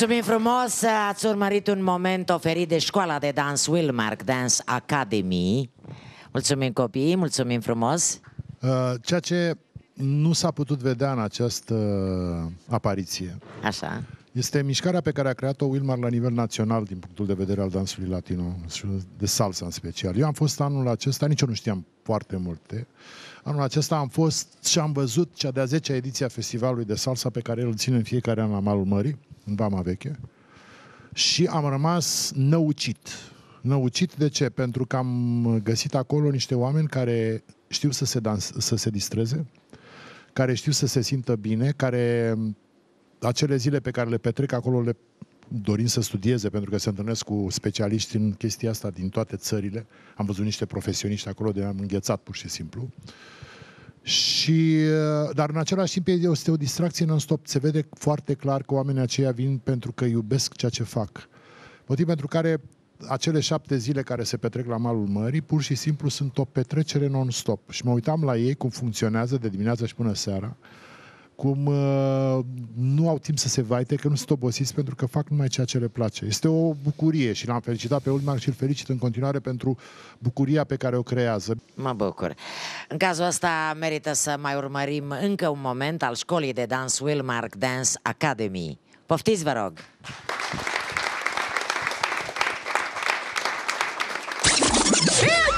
Mulțumim frumos, ați urmărit un moment oferit de școala de dans Wilmark Dance Academy. Mulțumim copii, mulțumim frumos. Uh, Ceea ce nu s-a putut vedea în această apariție Așa. este mișcarea pe care a creat-o Wilmar la nivel național din punctul de vedere al dansului latino și de salsa în special. Eu am fost anul acesta, nici eu nu știam foarte multe. Anul acesta am fost și am văzut cea de-a 10-a ediție a festivalului de salsa pe care îl țin în fiecare an la Malul Mării, în Vama Veche. Și am rămas năucit. Năucit de ce? Pentru că am găsit acolo niște oameni care știu să se, dans- să se distreze, care știu să se simtă bine, care acele zile pe care le petrec acolo le dorim să studieze, pentru că se întâlnesc cu specialiști în chestia asta din toate țările. Am văzut niște profesioniști acolo de am înghețat pur și simplu. Și, uh, dar în același timp este o distracție non-stop. Se vede foarte clar că oamenii aceia vin pentru că iubesc ceea ce fac. Motiv pentru care acele șapte zile care se petrec la malul mării, pur și simplu sunt o petrecere non-stop. Și mă uitam la ei cum funcționează de dimineața și până seara, cum uh, nu au timp să se vaite, că nu sunt obosiți pentru că fac numai ceea ce le place. Este o bucurie și l-am felicitat pe Ulmar și îl felicit în continuare pentru bucuria pe care o creează. Mă bucur. În cazul ăsta merită să mai urmărim încă un moment al școlii de dans Wilmark Dance Academy. Poftiți, vă rog! arriba,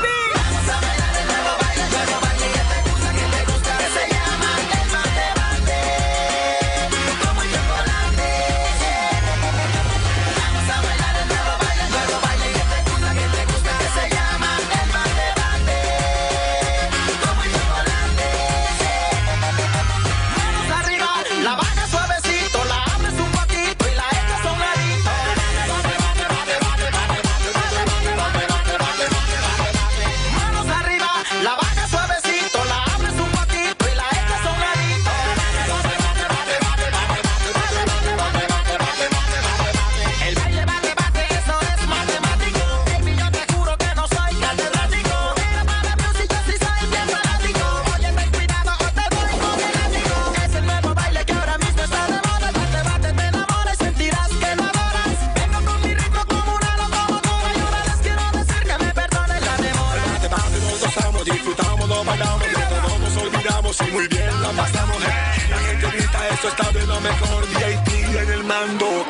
muy bien la pasamos. eh. La gente grita, esto está de lo mejor. DJT en el mando,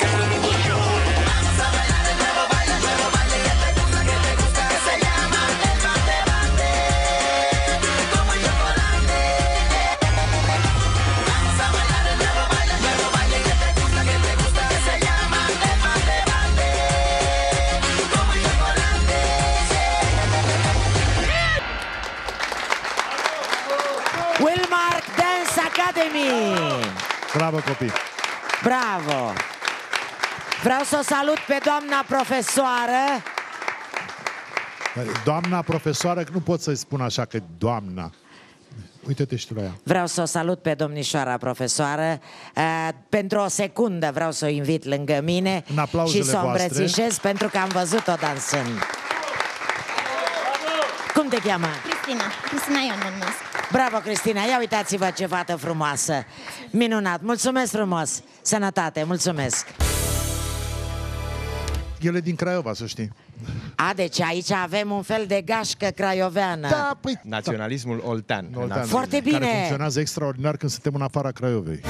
copii! Bravo! Vreau să o salut pe doamna profesoară. Doamna profesoară, nu pot să-i spun așa că doamna. Uite-te și tu la ea. Vreau să o salut pe domnișoara profesoară. Uh, pentru o secundă vreau să o invit lângă mine În aplauzele și să o voastre. îmbrățișez pentru că am văzut-o dansând. Cum te cheamă? Cristina, Cristina Ion mă numesc. Bravo, Cristina! Ia uitați-vă ce fată frumoasă! Minunat! Mulțumesc frumos! Sănătate! Mulțumesc! El e din Craiova, să știi. A, deci aici avem un fel de gașcă craioveană. Da, păi... Naționalismul oltean. Oltean, Foarte Care bine. funcționează extraordinar când suntem în afara Craiovei.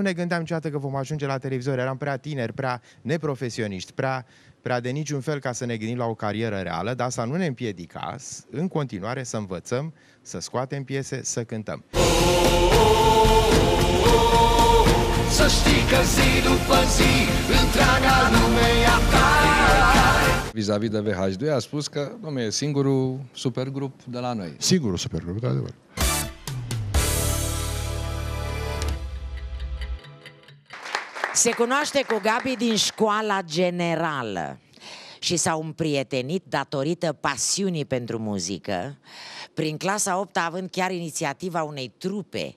Nu ne gândeam niciodată că vom ajunge la televizor. Eram prea tineri, prea neprofesioniști, prea, prea de niciun fel ca să ne gândim la o carieră reală, dar asta nu ne împiedica s- în continuare să învățăm, să scoatem piese, să cântăm. Să știi că zi după zi Întreaga lume e a ta Vis-a-vis de VH2 a spus că, domnule, e singurul supergrup de la noi. Singurul supergrup, de adevăr. Se cunoaște cu Gabi din școala generală și s-au împrietenit datorită pasiunii pentru muzică, prin clasa 8 având chiar inițiativa unei trupe.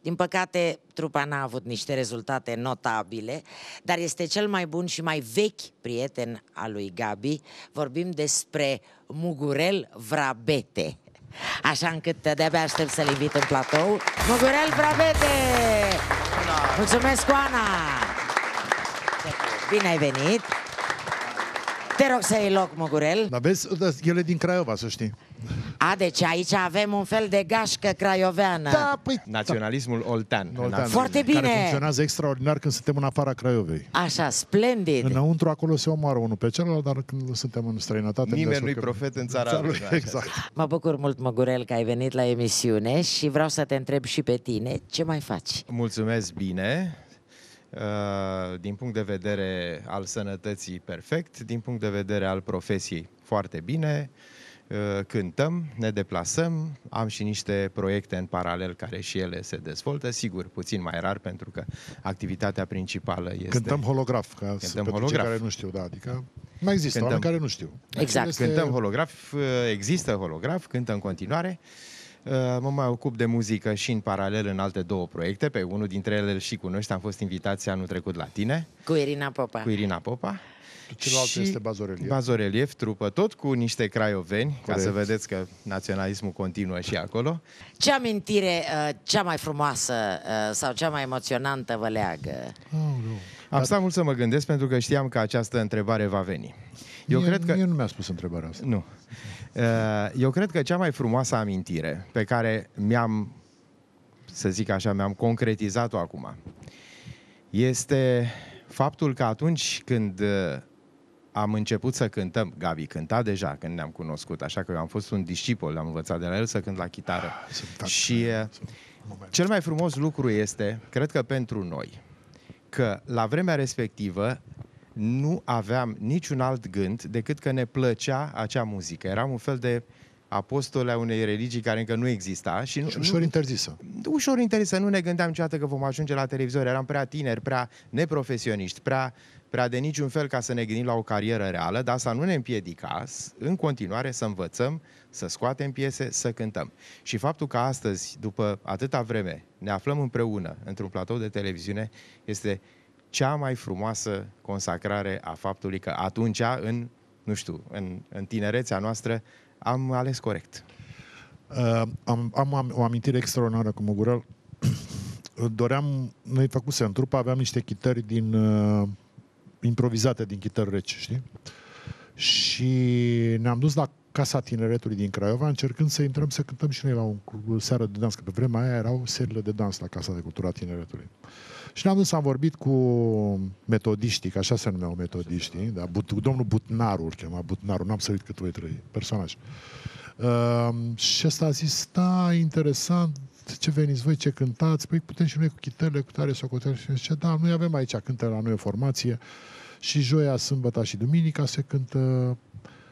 Din păcate, trupa n-a avut niște rezultate notabile, dar este cel mai bun și mai vechi prieten al lui Gabi. Vorbim despre Mugurel Vrabete. Așa încât de-abia aștept să-l invit în platou. Mugurel Vrabete! Mulțumesc, Oana! Bine ai venit! Te rog să iei loc, Mugurel. Dar vezi, da, el e din Craiova, să știi. A, deci aici avem un fel de gașcă craioveană. Da, păi... Naționalismul oltean. Oltean, Foarte Care bine. funcționează extraordinar când suntem în afara Craiovei. Așa, splendid. Înăuntru acolo se omoară unul pe celălalt, dar când suntem în străinătate... Nimeni ne nu-i descurcăm. profet în țara lui, da, Exact. Mă bucur mult, Măgurel, că ai venit la emisiune și vreau să te întreb și pe tine ce mai faci. Mulțumesc bine. Uh, Din punct de vedere al sănătății, perfect. Din punct de vedere al profesiei, foarte bine. Uh, Cântăm, ne deplasăm, am și niște proiecte în paralel care și ele se dezvoltă, sigur, puțin mai rar, pentru că activitatea principală este... Cântăm holograf, ca să, Cântăm pentru holograf. cei care nu știu, da, adică mai există Cântăm. oameni care nu știu. Exact. Este- Cântăm holograf, uh, există holograf, cântă în continuare. Uh, Mă mai ocup de muzică și în paralel în alte două proiecte. Pe unul dintre ele și cunoști, am fost invitați anul trecut la tine, Cu Irina Popa. cu Irina Popa. Celălalt Și este bazorelief. Bazorelief, trupă tot cu niște craioveni, ca Corect. să vedeți că naționalismul continuă și acolo. Ce amintire uh, cea mai frumoasă uh, sau cea mai emoționantă vă leagă? Am stat mult să mă gândesc pentru că știam că această întrebare va veni. Eu mie, cred că... Mie nu mi-a spus întrebarea asta. Nu. Uh, Eu cred că cea mai frumoasă amintire pe care mi-am, să zic așa, mi-am concretizat-o acum, este faptul că atunci când uh, am început să cântăm, Gabi cânta deja când ne-am cunoscut, așa că eu am fost un discipol, am învățat de la el să cânt la chitară. Și uh, cel mai frumos lucru este, cred că pentru noi, că la vremea respectivă nu aveam niciun alt gând decât că ne plăcea acea muzică. Eram un fel de apostole a unei religii care încă nu exista și nu, Și ușor interzisă. ușor interes, nu ne gândeam niciodată că vom ajunge la televizor. Eram prea tineri, prea neprofesioniști, prea, prea de niciun fel ca să ne gândim la o carieră reală, dar asta nu ne împiedica s- în continuare să învățăm, să scoatem piese, să cântăm. Și faptul că astăzi, după atâta vreme, ne aflăm împreună într-un platou de televiziune este cea mai frumoasă consacrare a faptului că atunci, în, nu știu, în, în tinerețea noastră, am ales corect. Uh, am, am, am o amintire extraordinară cu Mugurel. Doream, noi făcusem trupă, aveam niște chitări din uh, improvizate din chitări reci, știi? Și ne-am dus la Casa Tineretului din Craiova, încercând să intrăm să cântăm și noi la un club- o seară de dans, că pe vremea aia erau serile de dans la Casa de Cultura Tineretului. Și ne-am dus, am vorbit cu metodiștii, că așa se numeau metodiștii, da? But, domnul Butnaru îl chema, Butnaru, n-am să uit cât voi trăi, personaj. Uh, și ăsta a zis, da, interesant, ce veniți voi, ce cântați? Păi putem și noi cu chitările, cu tare socotel. Și zice, da, noi avem aici, cântă la noi o formație și joia, sâmbătă și duminica se cântă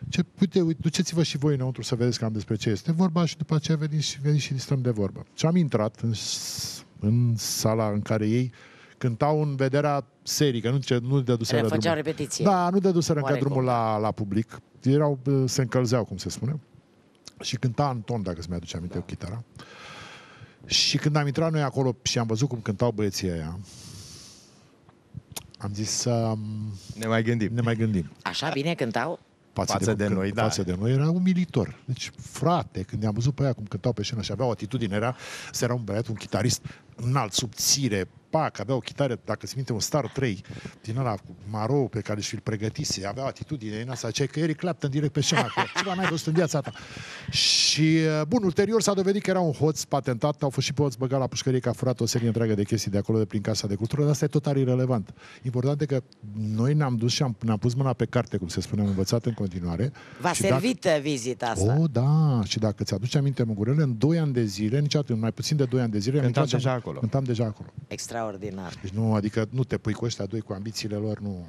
Ce, uite, uite, duceți-vă și voi înăuntru să vedeți cam despre ce este vorba și după aceea veniți și, veniți și stăm de vorbă. Și am intrat în, s- în sala în care ei cântau în vederea serii, că nu, ce, nu dăduseră Făceau drumul. repetiție. Da, nu dăduseră încă Oarecum. drumul la, la public. Erau, bă, se încălzeau, cum se spune. Și cânta Anton, dacă se mi-aduce aminte, cu chitara. Și când am intrat noi acolo și am văzut cum cântau băieții aia, am zis um, Ne mai gândim. Ne mai gândim. Așa bine cântau? Față de noi, da. Față de noi era umilitor. Deci, frate, când i-am văzut pe aia cum cântau pe scenă și aveau o atitudine, era, să era un băiat, un chitarist înalt, subțire, pac, avea o chitară, dacă se minte, un Star 3, din ăla cu maro pe care și-l pregătise, avea o atitudine în asta, ce că Eric Clapton direct pe scenă, acolo. ceva n-ai văzut în viața ta. Și, bun, ulterior s-a dovedit că era un hoț patentat, au fost și pe hoț băgat la pușcărie, că a furat o serie întreagă de chestii de acolo, de prin Casa de Cultură, dar asta e total irrelevant. Important e că noi ne-am dus și am, ne-am pus mâna pe carte, cum se spune, am învățat în continuare. V-a Și dacă- servit uh, vizita asta. Oh, da, și dacă ți-aduce aminte, Mugurele, în 2 ani de zile, niciodată, în mai puțin de 2 ani de zile, am Cântam intrat și am- deja acolo. Cântam deja acolo. Extraordinar. Deci nu, adică nu te pui cu ăștia doi, cu ambițiile lor, nu...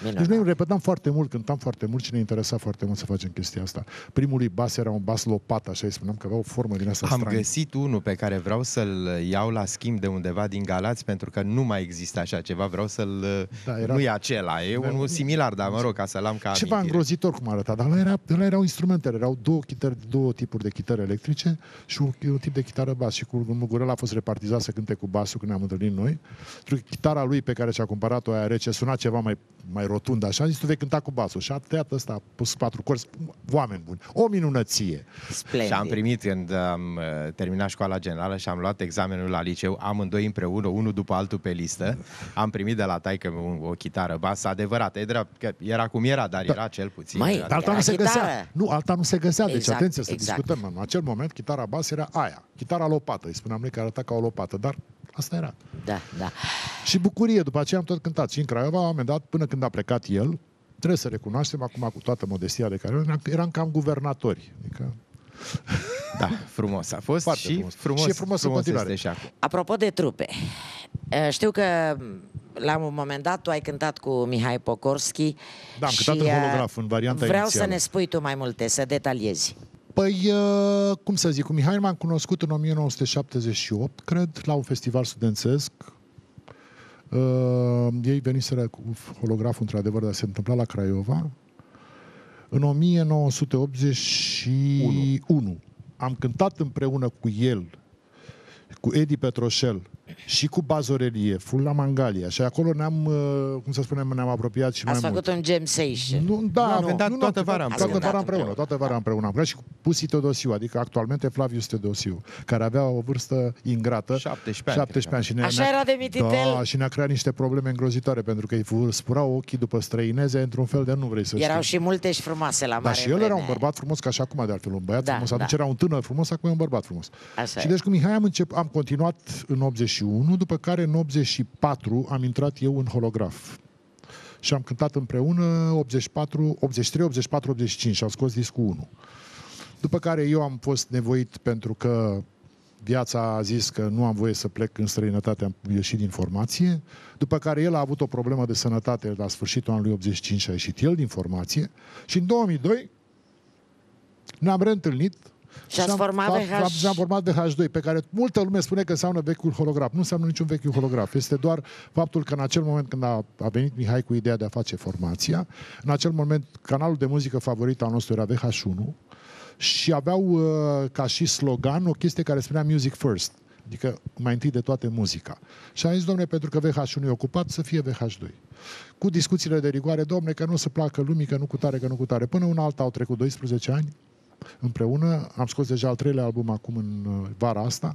Minunat. Deci noi repetam foarte mult, cântam foarte mult și ne interesa foarte mult să facem chestia asta. Primul lui bas era un bas lopat, așa îi spuneam, că avea o formă din asta Am stranie. găsit unul pe care vreau să-l iau la schimb de undeva din Galați, pentru că nu mai există așa ceva. Vreau să-l... Da, Da, era- Nu e acela, e Da. unul similar, dar mă rog, ca să-l am ca Ceva amintire. îngrozitor cum arăta, dar ăla, era, ăla erau instrumentele, erau două, chitări, două tipuri de chitară electrice și un, un tip de chitară bas. Și cu Mugurel a fost repartizat să cânte cu basul când ne-am întâlnit noi. Pentru că chitara lui pe care și-a cumpărat-o aia rece suna ceva mai, mai rotund așa, a zis tu vei cânta cu basul. Și a tăiat ăsta, a pus patru corzi, oameni buni, o minunăție. Și am primit când am uh, terminat școala generală și am luat examenul la liceu, amândoi împreună, unul după altul pe listă. Am primit de la taică o, o chitară basă adevărată. E drept că era cum era, dar era cel puțin. Măi, era alta nu se chitară. găsea. Nu, alta nu se găsea. Deci Exact, atenție să exact. discutăm. În acel moment, chitara bas era aia. Chitara lopată. Îi spuneam noi că arăta ca o lopată, dar asta era. Da, da. Și bucurie, după aceea am tot cântat și în Craiova, la un moment dat, până când a plecat el, trebuie să recunoaștem, acum cu toată modestia de care eram, eram cam guvernatori. Adică, Da, frumos a fost Foarte și frumos. frumos, Și e frumos în continuare. este și acum. Apropo de trupe, eh, știu că la un moment dat tu ai cântat cu Mihai Pokorski Da, am și, cântat în eh, holograf, în varianta Vreau inițială. să ne spui tu mai multe, să detaliezi. Păi, uh, cum să zic, cu Mihai m-am cunoscut în 1978, cred, la un festival studențesc. Uh, ei veniseră cu holograful, într-adevăr, dar se întâmpla la Craiova. În 1981 am cântat împreună cu el, cu Edi Petroșel și cu Bazorelieful la Mangalia. Și acolo ne-am, uh, cum să spunem, ne-am apropiat și Ați mai făcut mult. un jam session. Nu, da, Nu, am nu. cântat Nu, toată nu, vara ați împreună. Toată cântat vara împreună, toată vara împreună. Am cântat și cu Pusi Teodosiu, adică actualmente Flavius Teodosiu, care avea o vârstă ingrată. 17 ani, 17 ani. Și ne, Așa ne-a- era de mititel? Da, și ne-a creat niște probleme îngrozitoare, pentru că îi fu- spurau ochii după străineze într-un fel de nu vrei să Erau știi. și multe și frumoase la Da, mare și el era vreme. un bărbat frumos, ca și acum de altfel, un băiat Da, frumos. da. Atunci era un tânăr frumos, acum e un bărbat frumos. Așa și e. deci cu Mihai am, încep, am continuat în 81, după care în 84 am intrat eu în holograf. Și am cântat împreună 84, 83, 84, 85 și am scos discul 1. După care eu am fost nevoit pentru că viața a zis că nu am voie să plec în străinătate, am ieșit din formație. După care el a avut o problemă de sănătate la sfârșitul anului 85 și a ieșit el din formație. Și în 2002 ne-am reîntâlnit Și ați am- format am- VH. am- și am format VH2, pe care multă lume spune că înseamnă vechiul holograf. Nu înseamnă niciun vechiul holograf. Este doar faptul că în acel moment când a, a venit Mihai cu ideea de a face formația, în acel moment canalul de muzică favorit al nostru era VH1 și aveau uh, ca și slogan o chestie care spunea Music First. Adică mai întâi de toate muzica. Și am zis, domne, pentru că VH1 e ocupat, să fie VH2. Cu discuțiile de rigoare, domne, că nu o să placă lumii, că nu cu tare, că nu cu tare. Până un alta au trecut 12 ani împreună. Am scos deja al treilea album acum în uh, vara asta.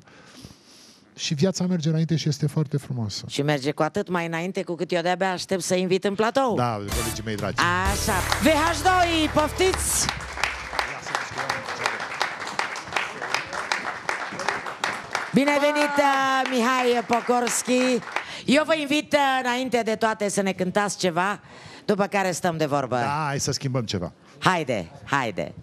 Și viața merge înainte și este foarte frumoasă. Și merge cu atât mai înainte cu cât eu de-abia aștept să invit în platou. Da, colegii mei dragi. Așa. VH2, poftiți! Bine venit, uh, Mihai Pokorski! Eu vă invit uh, înainte de toate să ne cântați ceva, după care stăm de vorbă. Da, hai să schimbăm ceva. Haide, haide!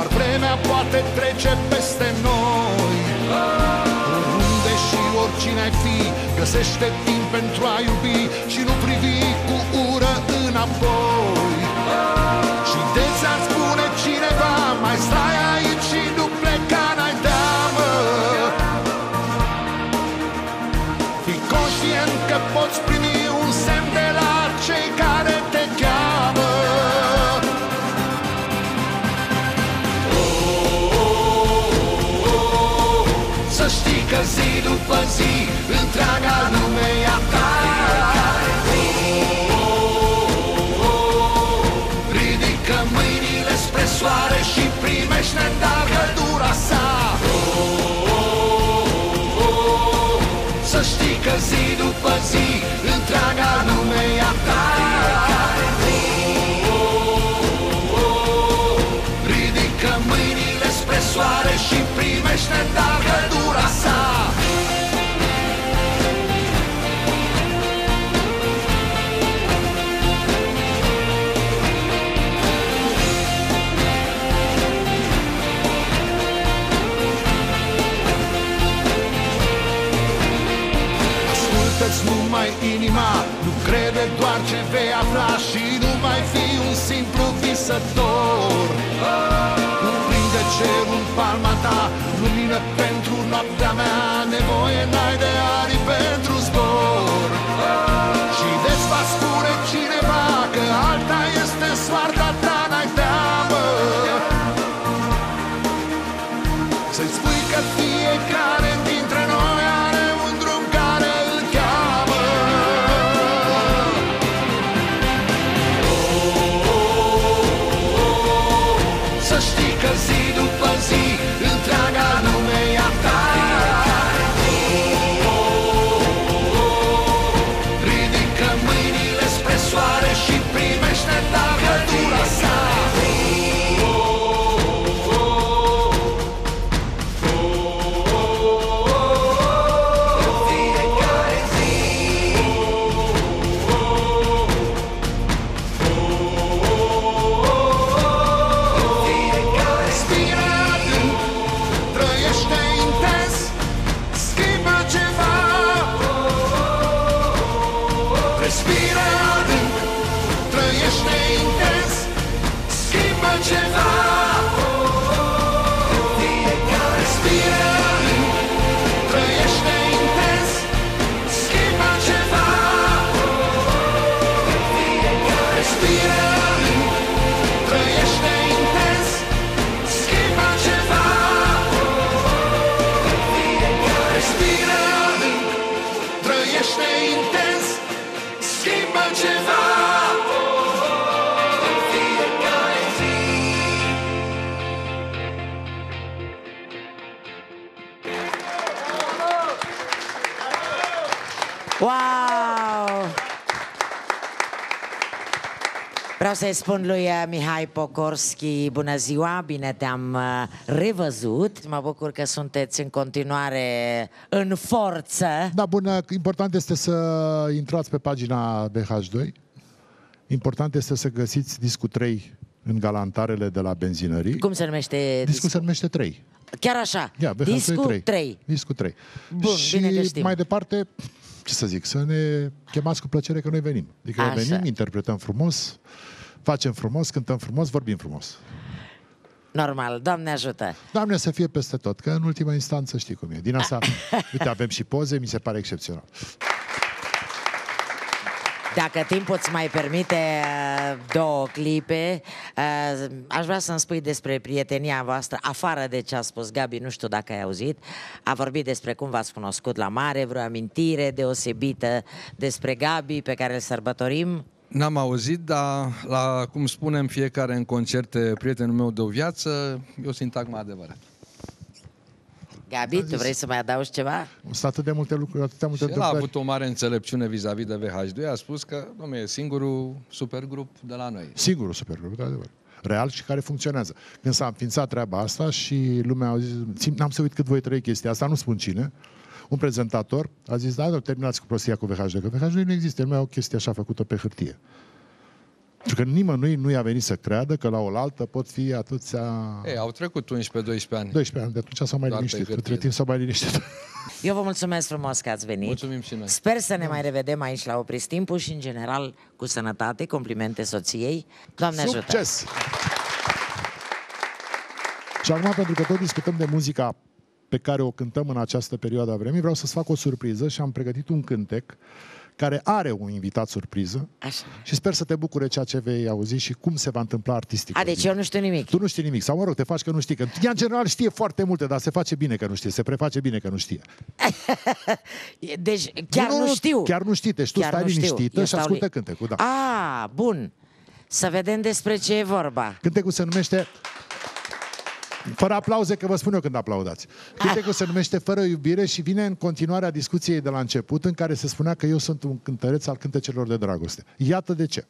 Altceva Doar vremea poate trece peste noi. Oriunde și oricine ai fi Găsește timp pentru a iubi Și nu privi cu ură înapoi zi Întreaga lume e a ta Ridică mâinile spre soare Și primește în dar căldura sa. Să știi că zi după zi Întreaga lume e a ta Ridică mâinile spre soare Și primește în dar căldura sa inima. Nu crede doar ce vei afla Și nu mai fi un simplu visător. Cuprinde cerul în palma ta Lumină pentru noaptea mea să-i spun lui uh, Mihai Pocorski, bună ziua, bine te-am uh, revăzut. Mă bucur că sunteți în continuare în forță. Da, bună. Important este să intrați pe pagina BH2. Important este să găsiți discul 3 în galantarele de la benzinării. Cum se numește? Discul se numește 3. Chiar așa, Ia, BH2 discul 3. 3. Discul 3. Bun, și bine că știm. mai departe, ce să zic, să ne chemați cu plăcere că noi venim. Adică noi Așa. venim, interpretăm frumos, facem frumos, cântăm frumos, vorbim frumos. Normal, Doamne ajută. Doamne să fie peste tot, că în ultima instanță știi cum e. Din asta, uite, avem și poze, mi se pare excepțional. Dacă timpul îți mai permite uh, două clipe, uh, aș vrea să-mi spui despre prietenia voastră, afară de ce a spus Gabi, nu știu dacă ai auzit, a vorbit despre cum v-ați cunoscut la mare, vreo amintire deosebită despre Gabi pe care îl sărbătorim. N-am auzit, dar la cum spunem fiecare în concerte, prietenul meu de o viață, e o sintagmă adevărată. Gabi, tu vrei să mai adaugi ceva? Sunt atât de multe lucruri, atâtea multe Și el a întâmplări. avut o mare înțelepciune vis-a-vis de VH2, a spus că, domnule, e singurul supergrup de la noi. Singurul supergrup, de adevăr. Real și care funcționează. Când s-a înființat treaba asta și lumea a zis, țin, n-am să uit cât voi trăi chestia asta, nu spun cine, un prezentator a zis, da, da, terminați cu prostia cu VH2, că VH2 nu există, nu mai e o chestie așa făcută pe hârtie. Pentru că nimănui nu i-a venit să creadă că la oaltă pot fi atâția... Ei, au trecut 11-12 ani. 12 ani, de atunci s-au mai Doar pe liniștit. hârtie. Între timp s-au mai liniștit. Eu vă mulțumesc frumos că ați venit. Mulțumim și noi. Sper să ne mai revedem aici la Opriți Timpul și, în general, cu sănătate, complimente soției. Doamne ajută! Succes! Și acum, pentru că tot discutăm de muzica pe care o cântăm în această perioadă a vremii, vreau să-ți fac o surpriză și am pregătit un cântec care are un invitat surpriză Așa. și sper să te bucure ceea ce vei auzi și cum se va întâmpla artistic. A, deci eu nu știu nimic. Tu nu știi nimic, sau mă rog, te faci că nu știi, că ea în general știe foarte multe, dar se face bine că nu știe, se preface bine că nu știe. Deci chiar nu, știu. Chiar nu știi, deci tu Chiar stai nu știu. liniștită Eu și stau ascultă li- cântecul, da. A, bun. Să vedem despre ce e vorba. Cântecul se numește fără aplauze, că vă spun eu când aplaudați. Cântecul se numește Fără iubire și vine în continuarea discuției de la început, în care se spunea că eu sunt un cântăreț al cântecelor de dragoste. Iată de ce.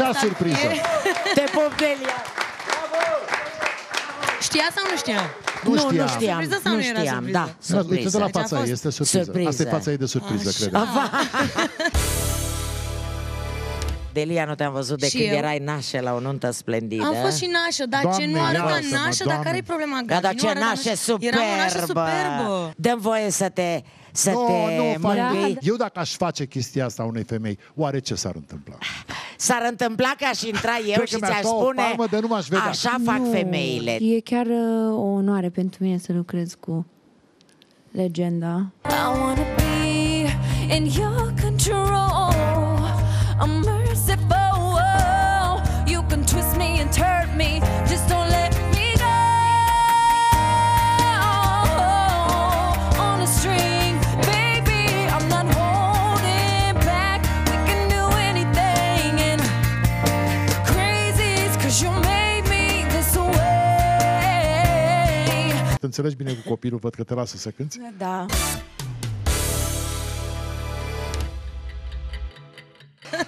E, așa surpriză. Te pup, Delia! Știa sau nu știa? Nu nu, știam. nu știam, Surpriză sau nu nu era știam, surpriză? da, Nu, uite de surpriză. la Deci a fața ei, fost este surpriză. surpriză. Asta e fața ei de surpriză, cred. Delia, nu te-am văzut de Și când eu? erai nașă la o nuntă splendidă. Am fost și nașă, dar ce Doamne, nu arăta iartă-mă, nașă, dar Doamne. care e problema? Da, dar Gabi? ce Nu arăta nașă superbă! Era o nașă superbă. Dăm voie să te, să Nu, te nu fac. mângâi. Eu dacă aș face chestia asta unei femei, oare ce s-ar întâmpla? S-ar întâmpla că aș intra eu Cred și că mi-aș ți-aș lua o spune palmă de nu m-aș vedea. Așa fac Nu, femeile. E chiar uh, o onoare pentru mine să lucrez cu legenda. I wanna be in your control. Te înțelegi bine cu copilul, văd că te lasă să cânti. Da.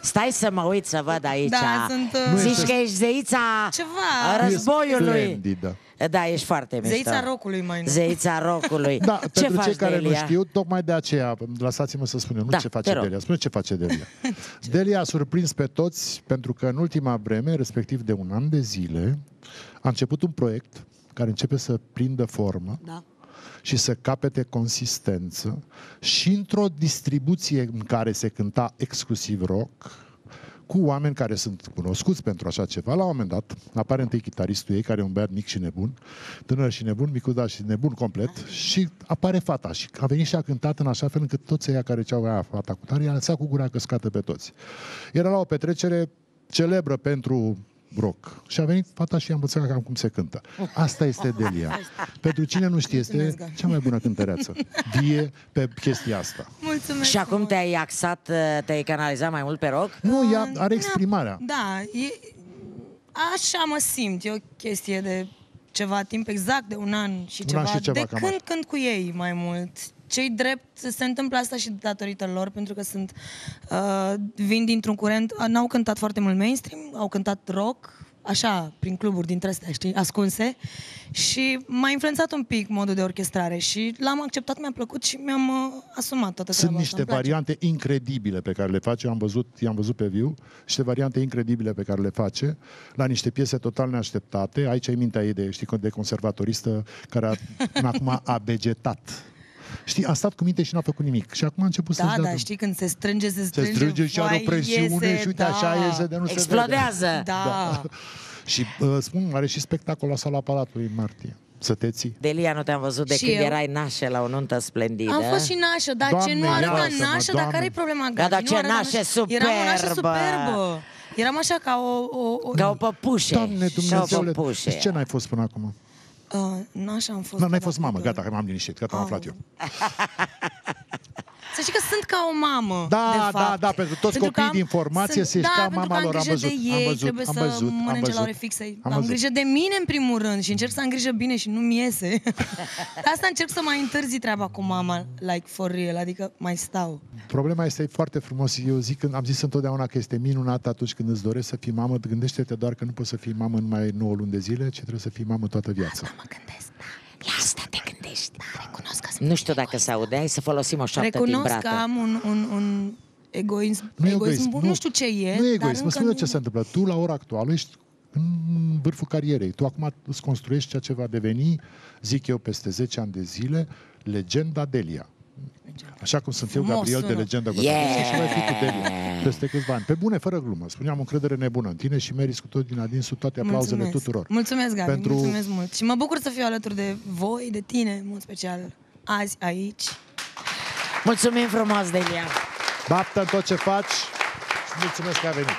Stai să mă uit să văd aici. Da, sunt, uh, Nu Zici este- că ești zeița Ceva. războiului. Splendidă. Da, ești foarte mișto. Zeița rocului mai nou. Zeița rocului. Da, ce pentru faci, cei care Delia? nu știu, tocmai de aceea, lăsați-mă să spun eu, nu Da, ce te face rog. Delia, spune ce face Delia. Delia a surprins pe toți pentru că în ultima vreme, respectiv de un an de zile, a început un proiect care începe să prindă formă Da. și să capete consistență și într-o distribuție în care se cânta exclusiv rock, cu oameni care sunt cunoscuți pentru așa ceva. La un moment dat apare întâi chitaristul ei, care e un băiat mic și nebun, tânăr și nebun, micuț, dar și nebun complet, și apare fata și a venit și a cântat în așa fel încât toți ăia care ceau aia fata cu tare, i-a lăsat cu gura căscată pe toți. Era la o petrecere celebră pentru rock. Și a venit fata și i-a învățat cam cum se cântă. Asta este Delia. Pentru cine nu știe, este cea mai bună cântăreață. Vie pe chestia asta. Mulțumesc Și acum te-ai axat, te-ai canalizat mai mult pe rock? Nu, ea are exprimarea. Da, e, așa mă simt. E o chestie de ceva timp, exact de un an și Un ceva. an și ceva, de cam când așa. cânt cu ei mai mult. Cei drept se întâmplă asta și datorită lor, pentru că sunt uh, vin dintr-un curent, uh, n-au cântat foarte mult mainstream, au cântat rock, așa, prin cluburi dintre astea, știi, ascunse și m-a influențat un pic modul de orchestrare și l-am acceptat, mi-a plăcut și mi-am uh, asumat toată Sunt treaba asta. niște Îmi place. variante incredibile pe care le face, eu am văzut, i-am văzut pe viu, niște variante incredibile pe care le face, la niște piese total neașteptate. Aici e mintea ei de, știi, de conservatoristă care a, până acum a vegetat. Știi, a stat cu minte și n-a făcut nimic. Și acum a început Da, să-și dea da, drum. știi, când se strânge, se Se strânge, strânge și are vai, o presiune iese, și uite, da. așa iese de nu se Explodează. vede. Da. Și uh, spun, are și spectacol la sala Palatului în martie. Să te ții. Delia, nu te-am văzut de Și când eu? erai nașă la o nuntă splendidă. Am fost și nașă, dar Doamne, ce nu arăta iartă-mă, nașă, dar Doamne. care e problema? Da, Gabi? dar Nu ce arăta nașă Eram o nașă superbă. superbă. Eram așa ca o... o, o... Ca o păpușe. Doamne Și o Dumnezeule, păpușe. ce n-ai fost până acum? Uh, nașa am fost... Nu, n-ai fost mamă, gata, că m-am liniștit, gata, am aflat eu. Să știi că sunt ca o mamă, Da, de da, fapt. da, pentru toți copiii că din formație sunt, se da, ca pentru mama că am lor, am grijă văzut, de am ei, văzut, trebuie am să văzut, am mănânce la văzut. ore fixe. Am Am, văzut. grijă de mine, în primul rând, și încerc să am grijă bine și nu-mi iese. de asta încerc să mai întârzi treaba cu mama, like for real, adică mai stau. Problema este foarte frumos. Eu zic, am zis întotdeauna că este minunat atunci când îți dorești să fii mamă. Gândește-te doar că nu poți să fii mamă numai 9 luni de zile, ci trebuie să fii mamă toată viața. mă gândesc, La asta te gândești. Da, recunosc că nu știu dacă se aude, hai să folosim o șoaptă Recunosc timbrată. că am un, un, un egoism, Nu e egoism, egoism. bun, nu, știu ce e, Nu e dar egoism. Mă încă spun eu nu... ce se întâmplă. Tu, la ora actuală, ești în vârful carierei. Tu acum îți construiești ceea ce va deveni, zic eu, peste 10 ani de zile, legenda Delia. Așa cum sunt eu, Frumos Gabriel, de sună. legenda Yeah! Gotoviță și mai fi cu Delia peste câțiva ani. Pe bune, fără glumă. Spuneam încredere nebună în tine și meriți cu tot din adinsul toate aplauzele Mulțumesc. tuturor. Mulțumesc, Gabi, Pentru- mulțumesc mult. Și mă bucur să fiu alături de voi, de tine, în mod special, azi, aici. Mulțumim frumos, Delia. Baptă în tot ce faci și mulțumesc că ai venit.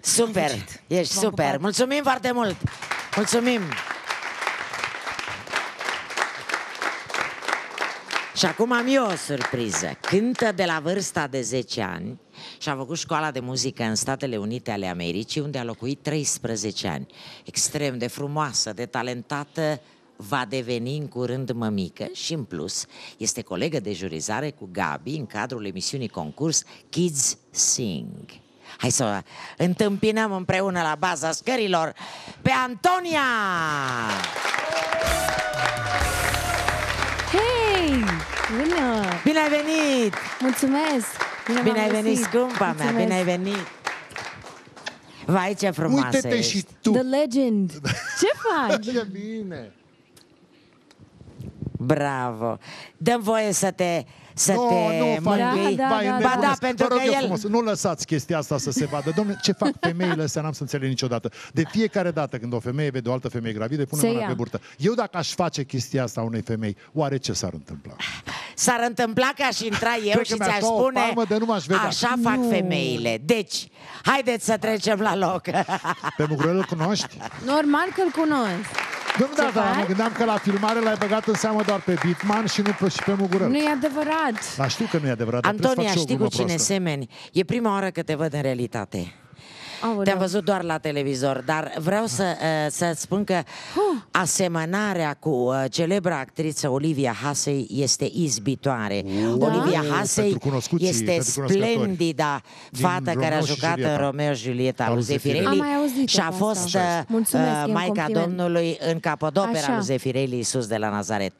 Super, ești V-am super. pupat. Mulțumim foarte mult. Mulțumim. Și acum am eu o surpriză. Cântă de la vârsta de 10 ani și a făcut școala de muzică în Statele Unite ale Americii, unde a locuit 13 ani. Extrem de frumoasă, de talentată, va deveni în curând mămică și în plus este colegă de jurizare cu Gabi în cadrul emisiunii concurs Kids Sing. Hai să o întâmpinăm împreună la baza scărilor pe Antonia! Hei! Bună! Bine ai venit! Mulțumesc! Bine, Bine v-am ai venit, găsit. scumpa mea, Mulțumesc. bine ai venit! Vai, ce frumoasă Uite-te ești. și tu. The Legend! Ce faci? E bine. Bravo! Dăm voie să te să No, te nu fac. mângâi. Da, da, Vai, da, Ba da, nebunesc. pentru Vă rog că eu el... frumos, nu lăsați chestia asta să se vadă. Domnule, ce fac femeile astea n-am să înțeleg niciodată. De fiecare dată când o femeie vede o altă femeie gravidă, pune Se mâna ia. pe burtă. Eu dacă aș face chestia asta unei femei, oare ce s-ar întâmpla? S-ar întâmpla că aș intra eu Cred și că mi-aș ți-aș da o spune palmă de nu m-aș vedea. Așa fac Nu. femeile Deci, haideți să trecem la loc Pe Mugurel îl cunoști? Normal că-l cunosc. Domnule, Ce da, dar mă faci? gândeam că la filmare l-ai băgat în seamă doar pe Bitman și nu pe, și pe Mugurel. Nu e adevărat. Dar știu că nu e adevărat, dar trebuie să Antonia, fac și știi o cu glumă cine proastă. semeni? E prima oară că te văd în realitate Aoleu. Te-am văzut doar la televizor, dar vreau să, uh, să spun că asemănarea cu uh, celebra actriță Olivia Hasey este izbitoare. Da? Olivia Oh, Hasey pentru cunoscuții, este pentru cunoscători. splendida Din fată care a Romeo și jucat în Julieta. Romeo și Julieta Al lui lui Zeffirelli. Zeffirelli Am mai auzit și a asta. fost Așa uh, este. Mulțumesc, e un Maica compliment. Domnului în capodopera Așa. lui Zeffirelli Iisus de la Nazaret.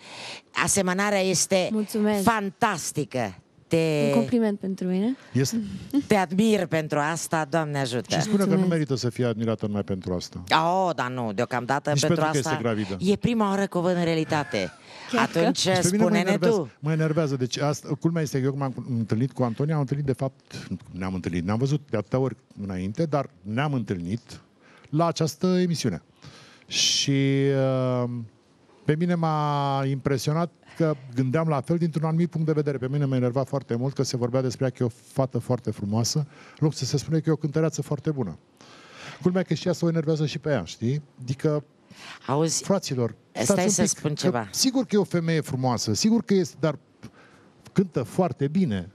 Asemănarea este Mulțumesc. fantastică. Te, Un compliment pentru mine. Este... te admir pentru asta, Doamne ajută. Și spune că nu Mulțumesc. merită să fie admirată numai pentru asta. Oh, dar nu, deocamdată Nici pentru, pentru că asta este gravidă. e prima oară că o văd în realitate. Atunci Și pe mine mă spune-ne enervează, tu. mă enervează. Deci asta, culmea este că eu m-am întâlnit cu Antonia, am întâlnit de fapt, ne-am întâlnit, ne-am văzut de atâtea ori înainte, dar ne-am întâlnit la această emisiune. Și uh, pe mine m-a impresionat că gândeam la fel dintr-un anumit punct de vedere. Pe mine mă enerva foarte mult că se vorbea despre ea că e o fată foarte frumoasă, în loc să se spune că e o cântăreață foarte bună. Culmea că și asta o enervează și pe ea, știi? Adică Auzi, Fraților, Stai stați un să pic, spun că ceva. Sigur că e o femeie frumoasă, sigur că este, dar cântă foarte bine.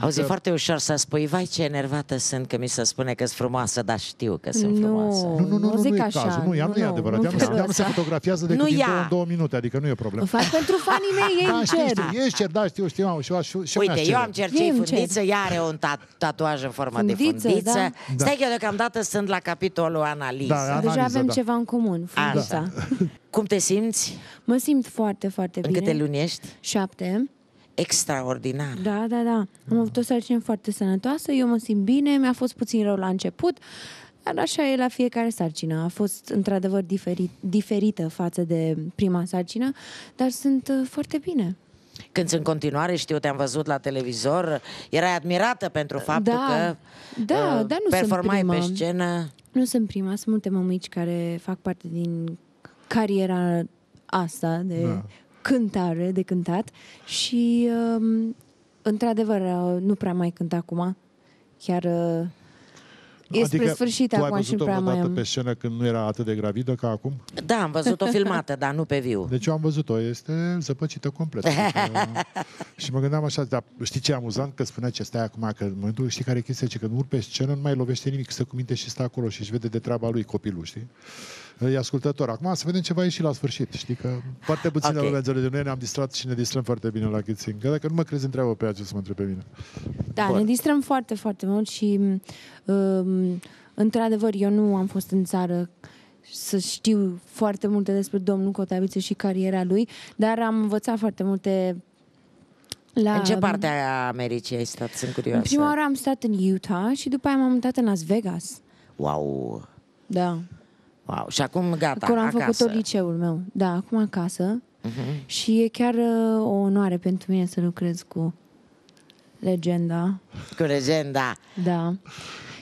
Auzi, e Adică- foarte ușor să spui, vai ce enervată sunt că mi se spune că sunt frumoasă, dar știu că sunt Nu. frumoasă. Nu, nu, nu, nu, nu zic e așa, cazul. Nu, ea nu, nu, e nu, adevărat. nu Ea nu, felul ea nu se ăsta. fotografiază decât Nu din ea. două în două minute, adică nu e problemă. O fac pentru fanii mei, ei Da, îmi știu, cer. știu, ești cer, da, știu, știu, am, și, și, și, Uite, și eu am cercei Ei îmi cer. fundiță, ea are un tat- tatuaj în formă de Fundiță, fundiță. da. Stai că eu deocamdată sunt la capitolul analiză. Da, Deja analiză, avem da. ceva în comun, fundița. Cum te simți? Mă simt foarte, foarte În bine. câte luni ești? Șapte. Extraordinar. Da, da, da. Am avut o sarcină foarte sănătoasă, eu mă simt bine, mi-a fost puțin rău la început, dar așa e la fiecare sarcină. A fost într-adevăr diferit, diferită față de prima sarcină, dar sunt uh, foarte bine. Când în continuare, știu, te-am văzut la televizor, erai admirată pentru faptul Da, că da, uh, dar nu sunt performai prima. pe scenă. Nu sunt prima, sunt multe mămici care fac parte din cariera asta de Da. Cântare, de cântat și um, într-adevăr uh, nu prea mai cânt acum. Chiar uh, e spre sfârșit Adică tu ai acum și nu văzut-o prea mai vreodată am. pe scenă când nu era atât de gravidă ca acum? Da, am văzut-o filmată, dar nu pe viu. Deci eu am văzut-o, este zăpăcită complet. Adică, și mă gândeam așa, dar știi ce e amuzant? Că spunea ce stai acum, că în momentul, știi care e chestia? Ce că nu urc pe scenă, nu mai lovește nimic, stă cu minte și stă acolo și își vede de treaba lui copilul, știi? E ascultător. Acum să vedem ce va ieși la sfârșit, știi? Că foarte puțin Ok. okay. lume înțelege. Noi ne-am distrat și ne distrăm foarte bine la Kids Sing. Că dacă nu mă crezi, întreabă pe aceea să mă întrebe pe mine. Da, Bun. ne distrăm foarte, foarte mult și um, într-adevăr eu nu am fost în țară să știu foarte multe despre domnul Cotabiță și cariera lui, dar am învățat foarte multe la... În ce parte a Americii ai stat? Sunt curioasă. În prima oară am stat în Utah și după aia m-am mutat în Las Vegas. Wow, Da. Wow. Și acum gata, Acolo am acasă. făcut tot liceul meu. Da, acum acasă. Mhm. Și e chiar uh, o onoare pentru mine să lucrez cu legenda. Cu legenda. Da.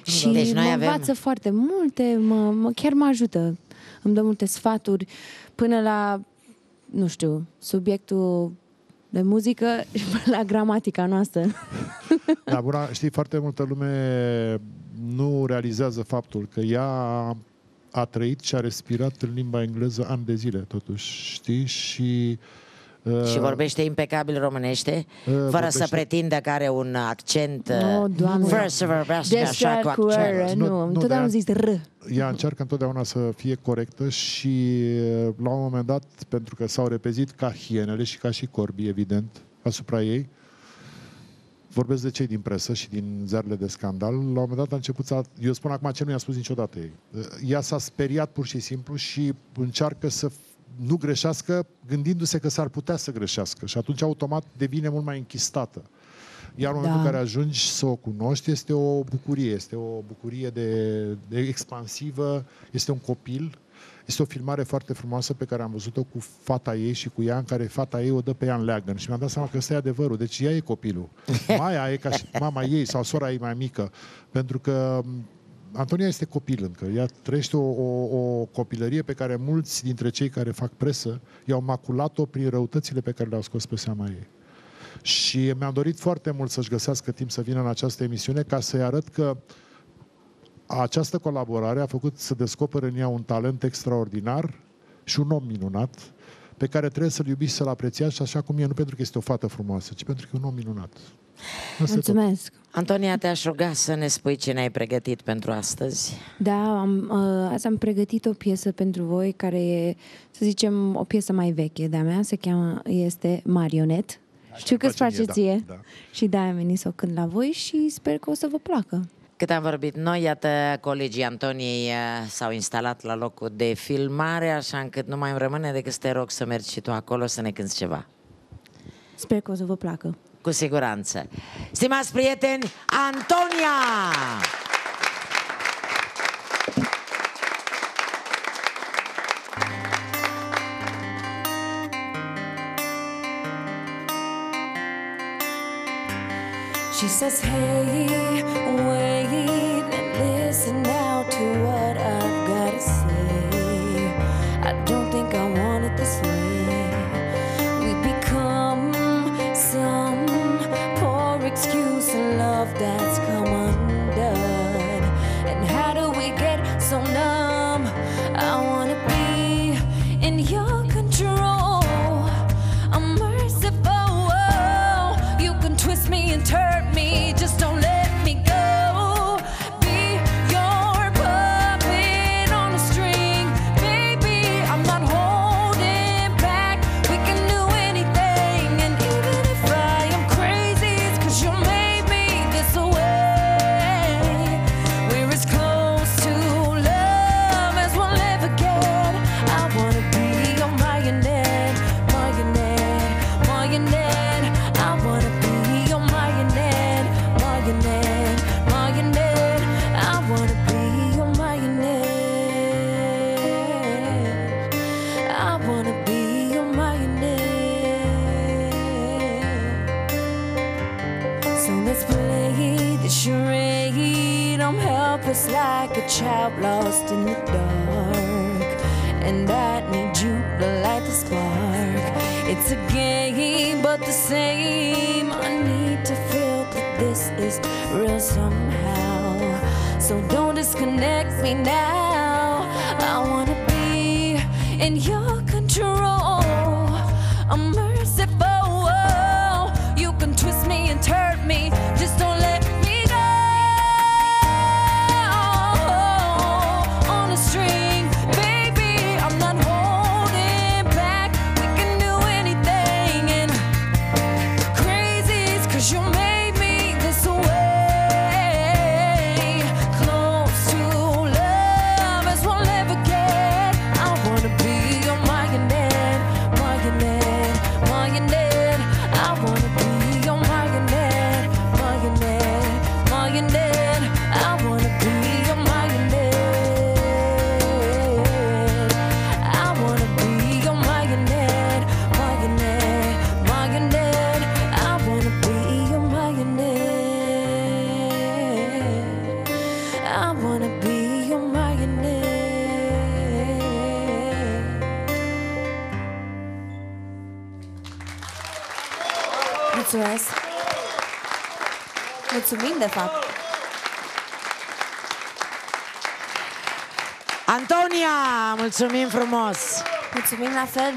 Și Deci noi mă avem- învață foarte multe, mă, mă, chiar mă ajută. Îmi dă multe sfaturi până la, nu știu, subiectul de muzică și până la gramatica noastră. Da, buna, știi, foarte multă lume nu realizează faptul că ea a trăit și a respirat în limba engleză ani de zile, totuși, știi? Și Uh, Și vorbește impecabil românește, Uh, fără vorbește- să pretindă că are un accent, uh, Oh, Doamne. fără să vorbească așa cu cu R, accent. nu, Nu, nu, întotdeauna de- zis R. ea încearcă întotdeauna să fie corectă și uh, la un moment dat, pentru că s-au repezit ca hienele și ca și corbii, evident, asupra ei, vorbesc de cei din presă și din ziarele de scandal, la un moment dat a început să... Eu spun acum ce nu i-a spus niciodată ei. Uh, Ea s-a speriat pur și simplu și încearcă să f- nu greșească gândindu-se că s-ar putea să greșească și atunci automat devine mult mai închistată. Iar în momentul Da. în care ajungi să o cunoști, este o bucurie, este o bucurie de, de expansivă, este un copil. Este o filmare foarte frumoasă pe care am văzut-o cu fata ei și cu ea, în care fata ei o dă pe ea în leagăn. Și mi-am dat seama că ăsta e adevărul. Deci ea e copilul. Maia e ca și mama ei sau sora ei mai mică. Pentru că m, Antonia este copil încă. Ea trăiește o, o, o copilărie pe care mulți dintre cei care fac presă i-au maculat-o prin răutățile pe care le-au scos pe seama ei. Și mi-am dorit foarte mult să-și găsească timp să vină în această emisiune ca să-i arăt că această colaborare a făcut să descoperă în ea un talent extraordinar și un om minunat pe care trebuie să-l iubiți și să-l apreciați așa cum e, nu pentru că este o fată frumoasă, ci pentru că e un om minunat. Asta e tot. Mulțumesc. Antonia, te-aș ruga să ne spui ce ne-ai pregătit pentru astăzi. Da, am, uh, azi am pregătit o piesă pentru voi care e, să zicem, o piesă mai veche de-a mea, se cheamă, este Marionet. Știu că îți place place mie, da, ție da. și de-aia am venit să o cânt la voi și sper că o să vă placă. Cât am vorbit noi, iată, colegii Antoniei uh, s-au instalat la locul de filmare, așa încât nu mai îmi rămâne decât să te rog să mergi și tu acolo să ne cânti ceva. Sper că o să vă placă. Cu siguranță. Stimați prieteni, Antonia! She says, Hey, mulțumim frumos! Mulțumim la fel!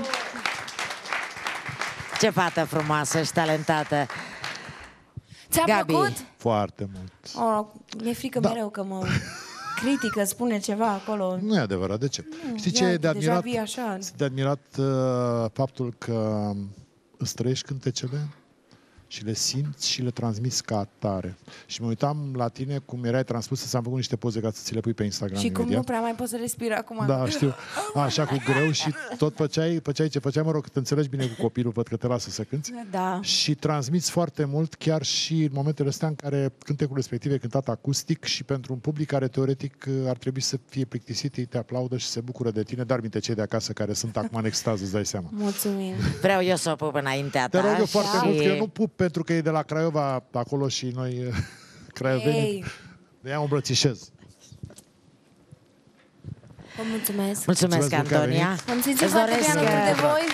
Ce fată frumoasă și talentată. Ți-a Gabi. plăcut? Foarte mult. Oh, mi-e frică da. mereu că mă critică, spune ceva acolo. Nu e adevărat, de ce? Nu, Știi ce iată, e de deja admirat? vii așa. Este de admirat uh, faptul că îți trăiești cântecele și le simți și le transmiți ca atare. Și mă uitam la tine cum erai transpus să am făcut niște poze ca să ți le pui pe Instagram Și cum imediat. nu prea mai pot să respir acum. Da, știu. Așa cu greu și tot făceai, făceai ce făceai, mă rog, că te înțelegi bine cu copilul, văd că te lasă să cânti. Da. Și transmiți foarte mult, chiar și în momentele astea în care cântecul respectiv e cântat acustic și pentru un public care teoretic ar trebui să fie plictisit, ei te aplaudă și se bucură de tine, dar minte cei de acasă care sunt acum în extază, îți dai seama. Mulțumim. Vreau eu să o pup înaintea Te ta. rog eu foarte și- mult, că eu nu pup pentru că e de la Craiova acolo și noi craiovenii. Ei. De ea o îmbrățișez. Vă mulțumesc. Mulțumesc, Mulțumesc mult că ai Antonia. venit. Am simțit Îți foarte doresc, bine alături de uh, voi.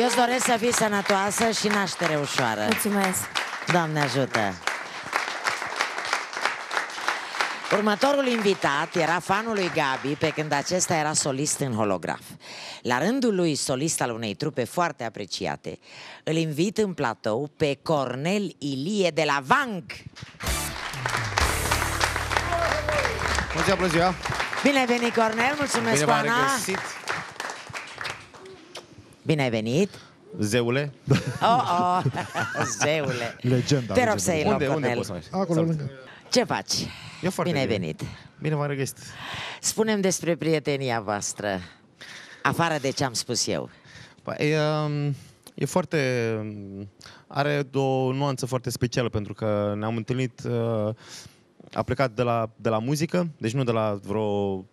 Eu îți doresc să fii sănătoasă și naștere ușoară. Mulțumesc. Doamne ajută! Următorul invitat era fanul lui Gabi pe când acesta era solist în holograf. La rândul lui solist al unei trupe foarte apreciate, îl invit în platou pe Cornel Ilie de la Vang. Bună ziua, bună ziua! Bine ai venit, Cornel, mulțumesc, Bine v-am Oana. regăsit. Bine ai venit. Zeule. Oh, oh, zeule. Legenda. Te rog să iei loc, Unde, unde Cornel. poți să mergi? Acolo lângă. Ce faci? Eu foarte bine ai bine. venit. Bine v-am regăsit. Spunem despre prietenia voastră, afară de ce am spus eu. Păi, e, um, e foarte... um, Are o nuanță foarte specială pentru că ne-am întâlnit... uh, A plecat de la, de la muzică, deci nu de la vreo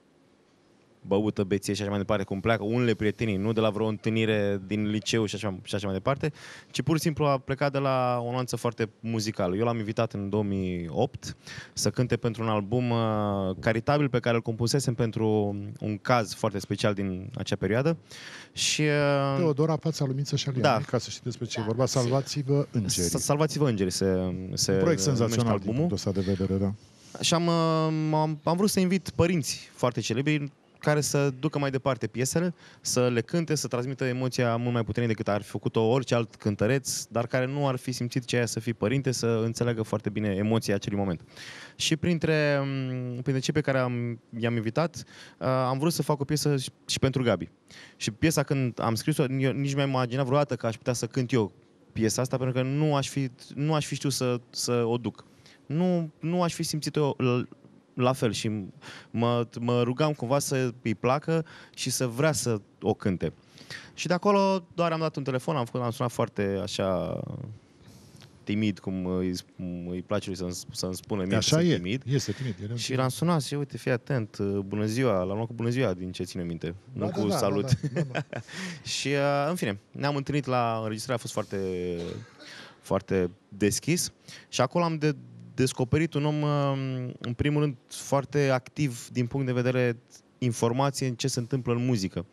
băută, beție și așa mai departe, cum pleacă unele prietenii, nu de la vreo întâlnire din liceu și așa, și așa mai departe, ci pur și simplu a plecat de la o nuanță foarte muzicală. Eu l-am invitat în 2008 să cânte pentru un album uh, caritabil pe care îl compusesem pentru un caz foarte special din acea perioadă. Și uh, Teodora, fața lumință și aliane, Da. ca să știți despre ce e vorba. Salvați-vă îngerii. S- Salvați-vă îngerii se, se Un proiect numește senzațional din albumul. punctul ăsta de vedere, da. Și am, uh, am, am vrut să invit părinți foarte celebri care să ducă mai departe piesele, să le cânte, să transmită emoția mult mai puternic decât ar fi făcut-o orice alt cântăreț, dar care nu ar fi simțit ce aia să fii părinte, să înțeleagă foarte bine emoția acelui moment. Și printre, m, printre cei pe care am, i-am invitat, uh, am vrut să fac o piesă și, și pentru Gabi. Și piesa când am scris-o, eu nici mi-am imaginat vreodată că aș putea să cânt eu piesa asta, pentru că nu aș fi, nu aș fi știut să, să o duc. Nu, nu aș fi simțit-o l- la fel și mă, mă rugam cumva să îi placă și să vrea să o cânte. Și de acolo doar am dat un telefon, am, făcut, am sunat foarte așa timid, cum îi, cum îi place lui să-mi, să-mi spună mie Așa că sunt e. timid. Este timid. e Și l-am sunat și uite, fii atent, bună ziua, l-am luat cu bună ziua din ce ține minte, nu Da, cu da, da, salut. da, da, da, și uh, în fine, ne-am întâlnit la înregistrare, a fost foarte, foarte deschis și acolo am de, descoperit un om, uh, în primul rând, foarte activ din punct de vedere informație în ce se întâmplă în muzică.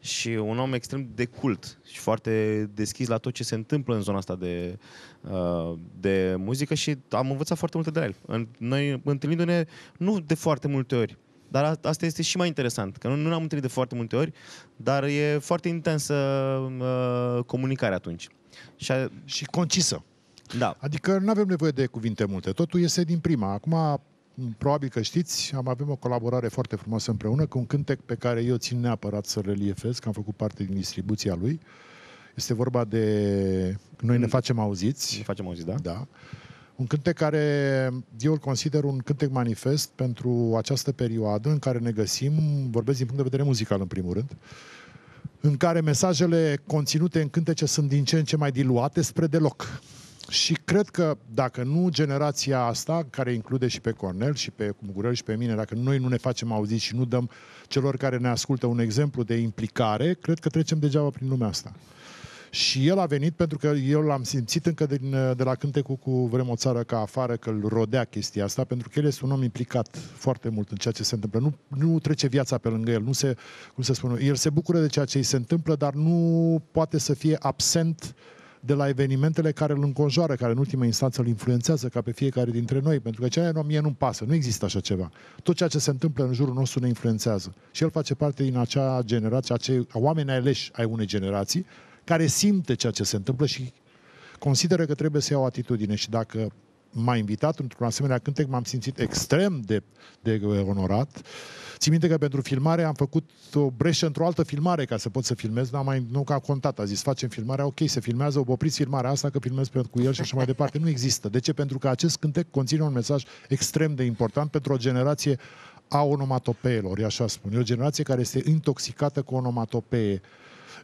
Și un om extrem de cult și foarte deschis la tot ce se întâmplă în zona asta de, uh, de muzică și am învățat foarte multe de la el. În- Noi întâlnindu-ne nu de foarte multe ori, dar a- asta este și mai interesant, că nu, nu ne-am întâlnit de foarte multe ori, dar e foarte intensă uh, comunicarea atunci. Și, a, și concisă. Da. Adică nu avem nevoie de cuvinte multe. Totul iese din prima. Acum, m, probabil că știți, am avem o colaborare foarte frumoasă împreună cu un cântec pe care eu țin neapărat să reliefez, că am făcut parte din distribuția lui. Este vorba de Noi ne facem auziți. Ne facem auziți, da? Da. Un cântec care eu îl consider un cântec manifest pentru această perioadă în care ne găsim, vorbesc din punct de vedere muzical în primul rând, în care mesajele conținute în cântece sunt din ce în ce mai diluate spre deloc. Și cred că dacă nu generația asta, care include și pe Cornel și pe Mugurel și pe mine, dacă noi nu ne facem auzit și nu dăm celor care ne ascultă un exemplu de implicare, cred că trecem degeaba prin lumea asta. Și el a venit pentru că eu l-am simțit încă din, de la cântecul cu Vrem o țară ca afară, că îl rodea chestia asta, pentru că el este un om implicat foarte mult în ceea ce se întâmplă. Nu, nu trece viața pe lângă el, nu se, cum să spun, el se bucură de ceea ce îi se întâmplă, dar nu poate să fie absent de la evenimentele care îl înconjoară, care în ultima instanță îl influențează ca pe fiecare dintre noi, pentru că ceea mie nu-mi pasă, nu există așa ceva. Tot ceea ce se întâmplă în jurul nostru ne influențează. Și el face parte din acea generație, acei oameni aleși ai unei generații, care simte ceea ce se întâmplă și consideră că trebuie să ia o atitudine și dacă m-a invitat într-un asemenea cântec, m-am simțit extrem de, de onorat. Țin minte că pentru filmare am făcut o breșă într-o altă filmare ca să pot să filmez, n-am mai, nu că a contat, a zis facem filmarea, ok, se filmează, opriți filmarea asta că filmez pe, cu el și așa mai departe. Nu există. De ce? Pentru că acest cântec conține un mesaj extrem de important pentru o generație a onomatopeelor, e așa spun. E o generație care este intoxicată cu onomatopee.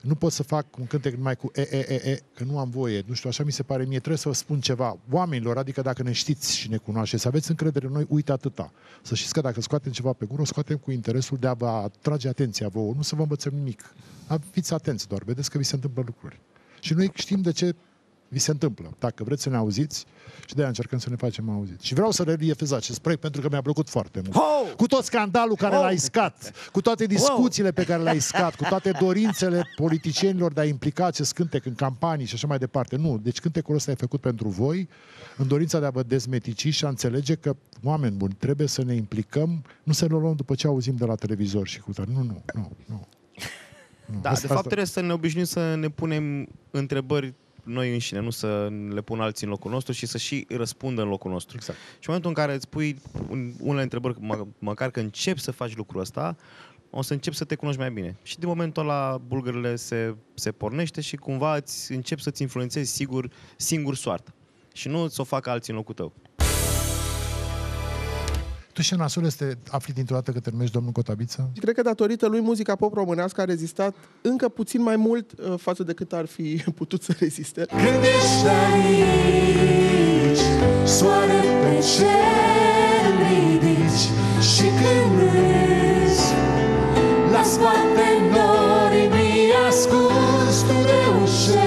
Nu pot să fac un cântec numai cu e, e, e, e, că nu am voie. Nu știu, așa mi se pare mie. Trebuie să vă spun ceva. Oamenilor, adică dacă ne știți și ne cunoașteți, să aveți încredere în noi, uite atâta. Să știți că dacă scoatem ceva pe gură, o scoatem cu interesul de a vă atrage atenția vouă. Nu să vă învățăm nimic. Fiți atenți doar, vedeți că vi se întâmplă lucruri. Și noi știm de ce vi se întâmplă. Dacă vreți să ne auziți, și de-aia încercăm să ne facem auziți. Și vreau să reliefez acest proiect pentru că mi-a plăcut foarte mult. Ho! Cu tot scandalul care Ho! l-a iscat, cu toate discuțiile pe care le-a iscat, cu toate dorințele politicienilor de a implica acest cântec în campanii și așa mai departe. Nu, deci cântecul ăsta e făcut pentru voi, în dorința de a vă dezmetici și a înțelege că, oameni buni, trebuie să ne implicăm, nu să le luăm după ce auzim de la televizor și cu tare. Nu, nu, nu, nu. Nu, Da, asta- de fapt asta- trebuie să ne obișnuim să ne punem întrebări noi înșine, nu să le pună alții în locul nostru și să și răspundă în locul nostru. Exact. Și în momentul în care îți pui un- unele întrebări, mă, măcar că începi să faci lucrul ăsta, o să începi să te cunoști mai bine. Și din momentul ăla bulgările se, se pornește și cumva îți începi să-ți influențezi sigur, singur soarta. Și nu să o facă alții în locul tău. Tu și nasul este afli dintr-o dată că te numești domnul Cotabiță? Și cred că datorită lui muzica pop românească a rezistat încă puțin mai mult uh, față de cât ar fi putut să reziste. Când ești aici, soare pe cer ridici Și când râzi, la spate norii mi ascuns Tu reușești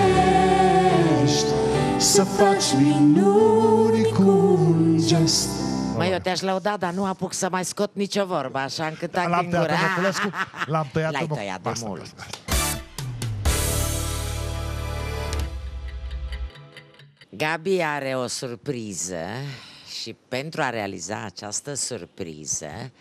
să faci minuni cu un gest Măi, eu te-aș lăuda, dar nu apuc să mai scot nicio vorbă, așa încât am L-am din tăiat gură. în Oculescu, l-am tăiat L-ai în- tăiat de Basta, mult. basta. Gabi are o surpriză și pentru a realiza această surpriză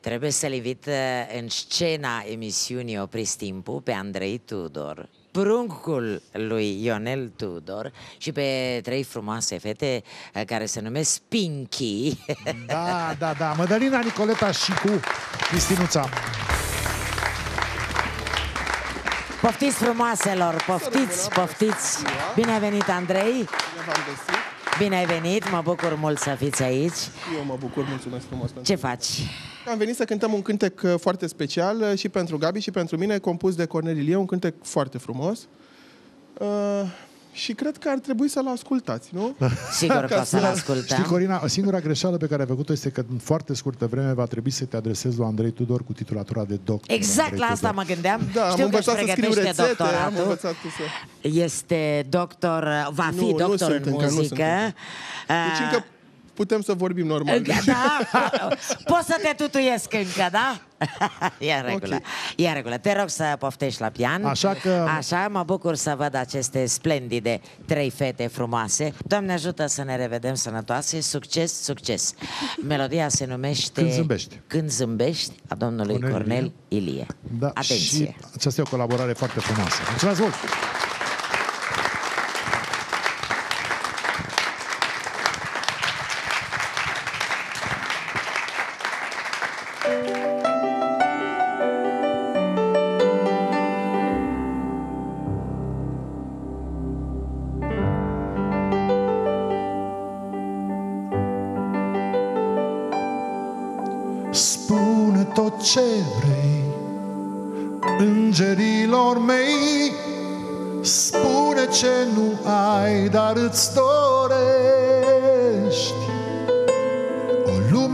trebuie să-l invit uh, în scena emisiunii Opriți Timpul pe Andrei Tudor, pruncul lui Ionel Tudor și pe trei frumoase fete uh, care se numesc Pinky. Da, da, da. Mădălina Nicoleta și cu Cristinuța. Poftiți frumoaselor, poftiți, poftiți. Bine ai venit, Andrei. Bine ai venit, mă bucur mult să fiți aici. Eu mă bucur, mulțumesc frumos pentru Ce faci? Am venit să cântăm un cântec uh, foarte special uh, și pentru Gabi și pentru mine, compus de Cornel Ilie, un cântec foarte frumos. Uh, și cred că ar trebui să-l ascultați, nu? Sigur că Ca o să-l să- ascultăm. Știi, Corina, singura greșeală pe care ai făcut-o este că în foarte scurtă vreme va trebui să te adresezi lui Andrei Tudor cu titulatura de doctor. Exact Andrei la asta Tudor. mă gândeam. Da, am Știu că își învățat să scriu pregătește rețete, am doctoratul. învățat să... Este doctor, va fi Nu, nu doctor sunt în încă, nu sunt muzică. încă. Deci încă putem să vorbim normal. Da, poți să te tutuiesc încă, da? E în regulă. E în regulă. Te rog să poftești la pian. Așa că- Așa, mă bucur să văd aceste splendide trei fete frumoase. Doamne ajută să ne revedem sănătoase. Succes, succes. Melodia se numește... Când zâmbești. Când zâmbești, a domnului Cornel Cornel, Ilie. Da, Atenție. și aceasta e o colaborare foarte frumoasă. Mulțumesc mult!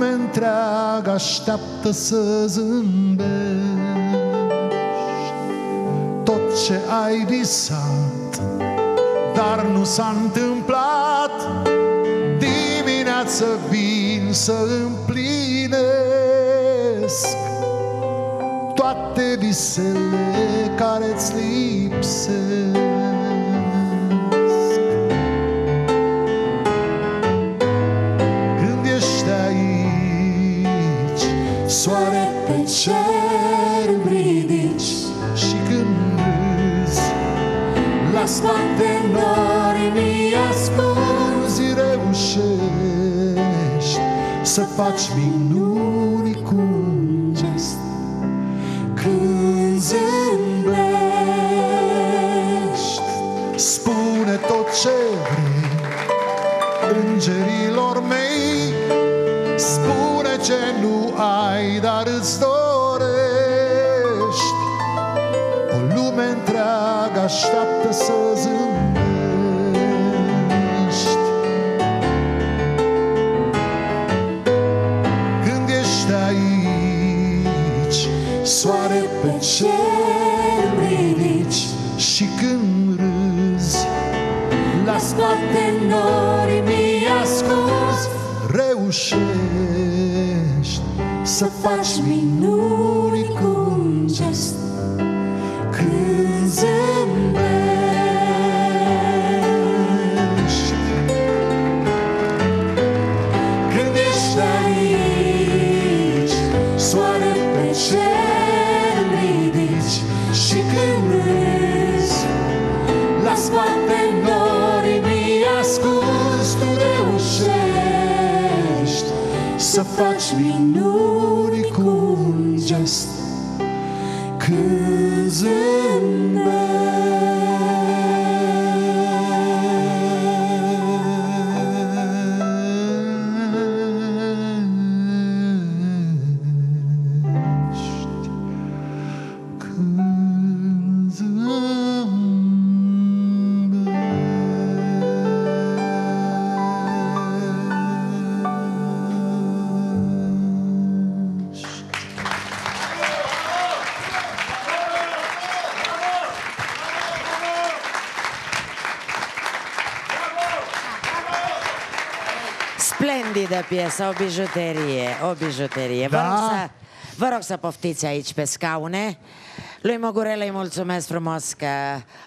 Lume întreagă așteaptă să zâmbești Tot ce ai visat Dar nu s-a întâmplat Dimineață vin să împlinesc toate visele care-ți lipsesc. Să faci minuni să faci Splendidă piesă, o bijuterie, o bijuterie. Vă, Da. rog să, vă rog să poftiți aici pe scaune. Lui Mogurel îi mulțumesc frumos că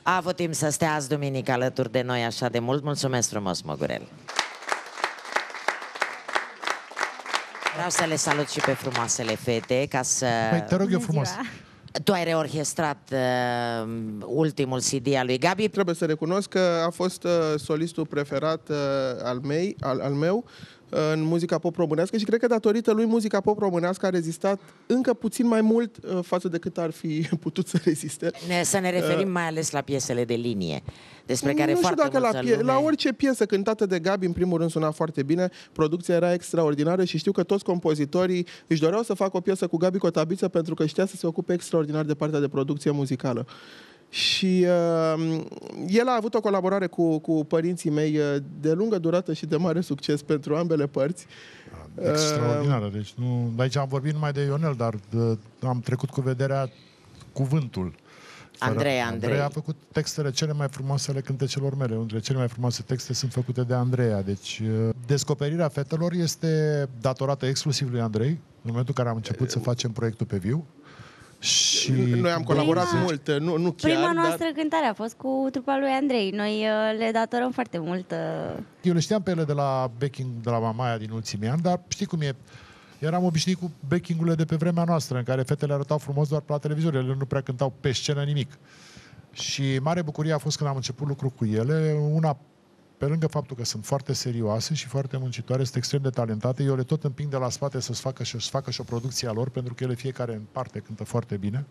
a avut timp să stea azi duminică alături de noi așa de mult. Mulțumesc frumos, Mogurel. Vreau să le salut și pe frumoasele fete ca să... Păi, te rog eu frumos. Tu ai reorchestrat uh, ultimul CD al lui Gabi. Trebuie să recunosc că a fost uh, solistul preferat uh, al, mei, al, al meu uh, în muzica pop românească și cred că datorită lui muzica pop românească a rezistat încă puțin mai mult uh, față de cât ar fi putut să reziste. Ne, să ne referim mai ales la piesele de linie, despre care nu știu foarte dacă la, multă pie- lume... la orice piesă cântată de Gabi, în primul rând suna foarte bine, producția era extraordinară și știu că toți compozitorii își doreau să facă o piesă cu Gabi Cotabiță pentru că știa să se ocupe extraordinar de partea de producție muzicală. Și uh, el a avut o colaborare cu, cu părinții mei uh, de lungă durată și de mare succes pentru ambele părți. Extraordinară. Deci nu, aici am vorbit numai de Ionel, dar uh, am trecut cu vederea cuvântul. Fără- Andrei, Andrei. Andrei a făcut textele cele mai frumoase ale cântecelor mele. Unul dintre cele mai frumoase texte sunt făcute de Andreea. Deci, uh, descoperirea fetelor este datorată exclusiv lui Andrei, în momentul în care am început să facem proiectul pe viu. Și Noi am colaborat Prima- mult, uh, nu, nu chiar, Prima dar... noastră cântare a fost cu trupa lui Andrei. Noi uh, le datorăm foarte mult. uh, Eu le știam pe ele de la backing, de la Mamaia din ultimii ani, dar știi cum e, eram obișnuit cu backing-urile de pe vremea noastră, în care fetele arătau frumos doar pe la televizor, ele nu prea cântau pe scenă nimic. Și mare bucurie a fost când am început lucru cu ele, una pe lângă faptul că sunt foarte serioase și foarte muncitoare, sunt extrem de talentate, eu le tot împing de la spate să-și facă și, să facă și o producție a lor, pentru că ele fiecare în parte cântă foarte bine.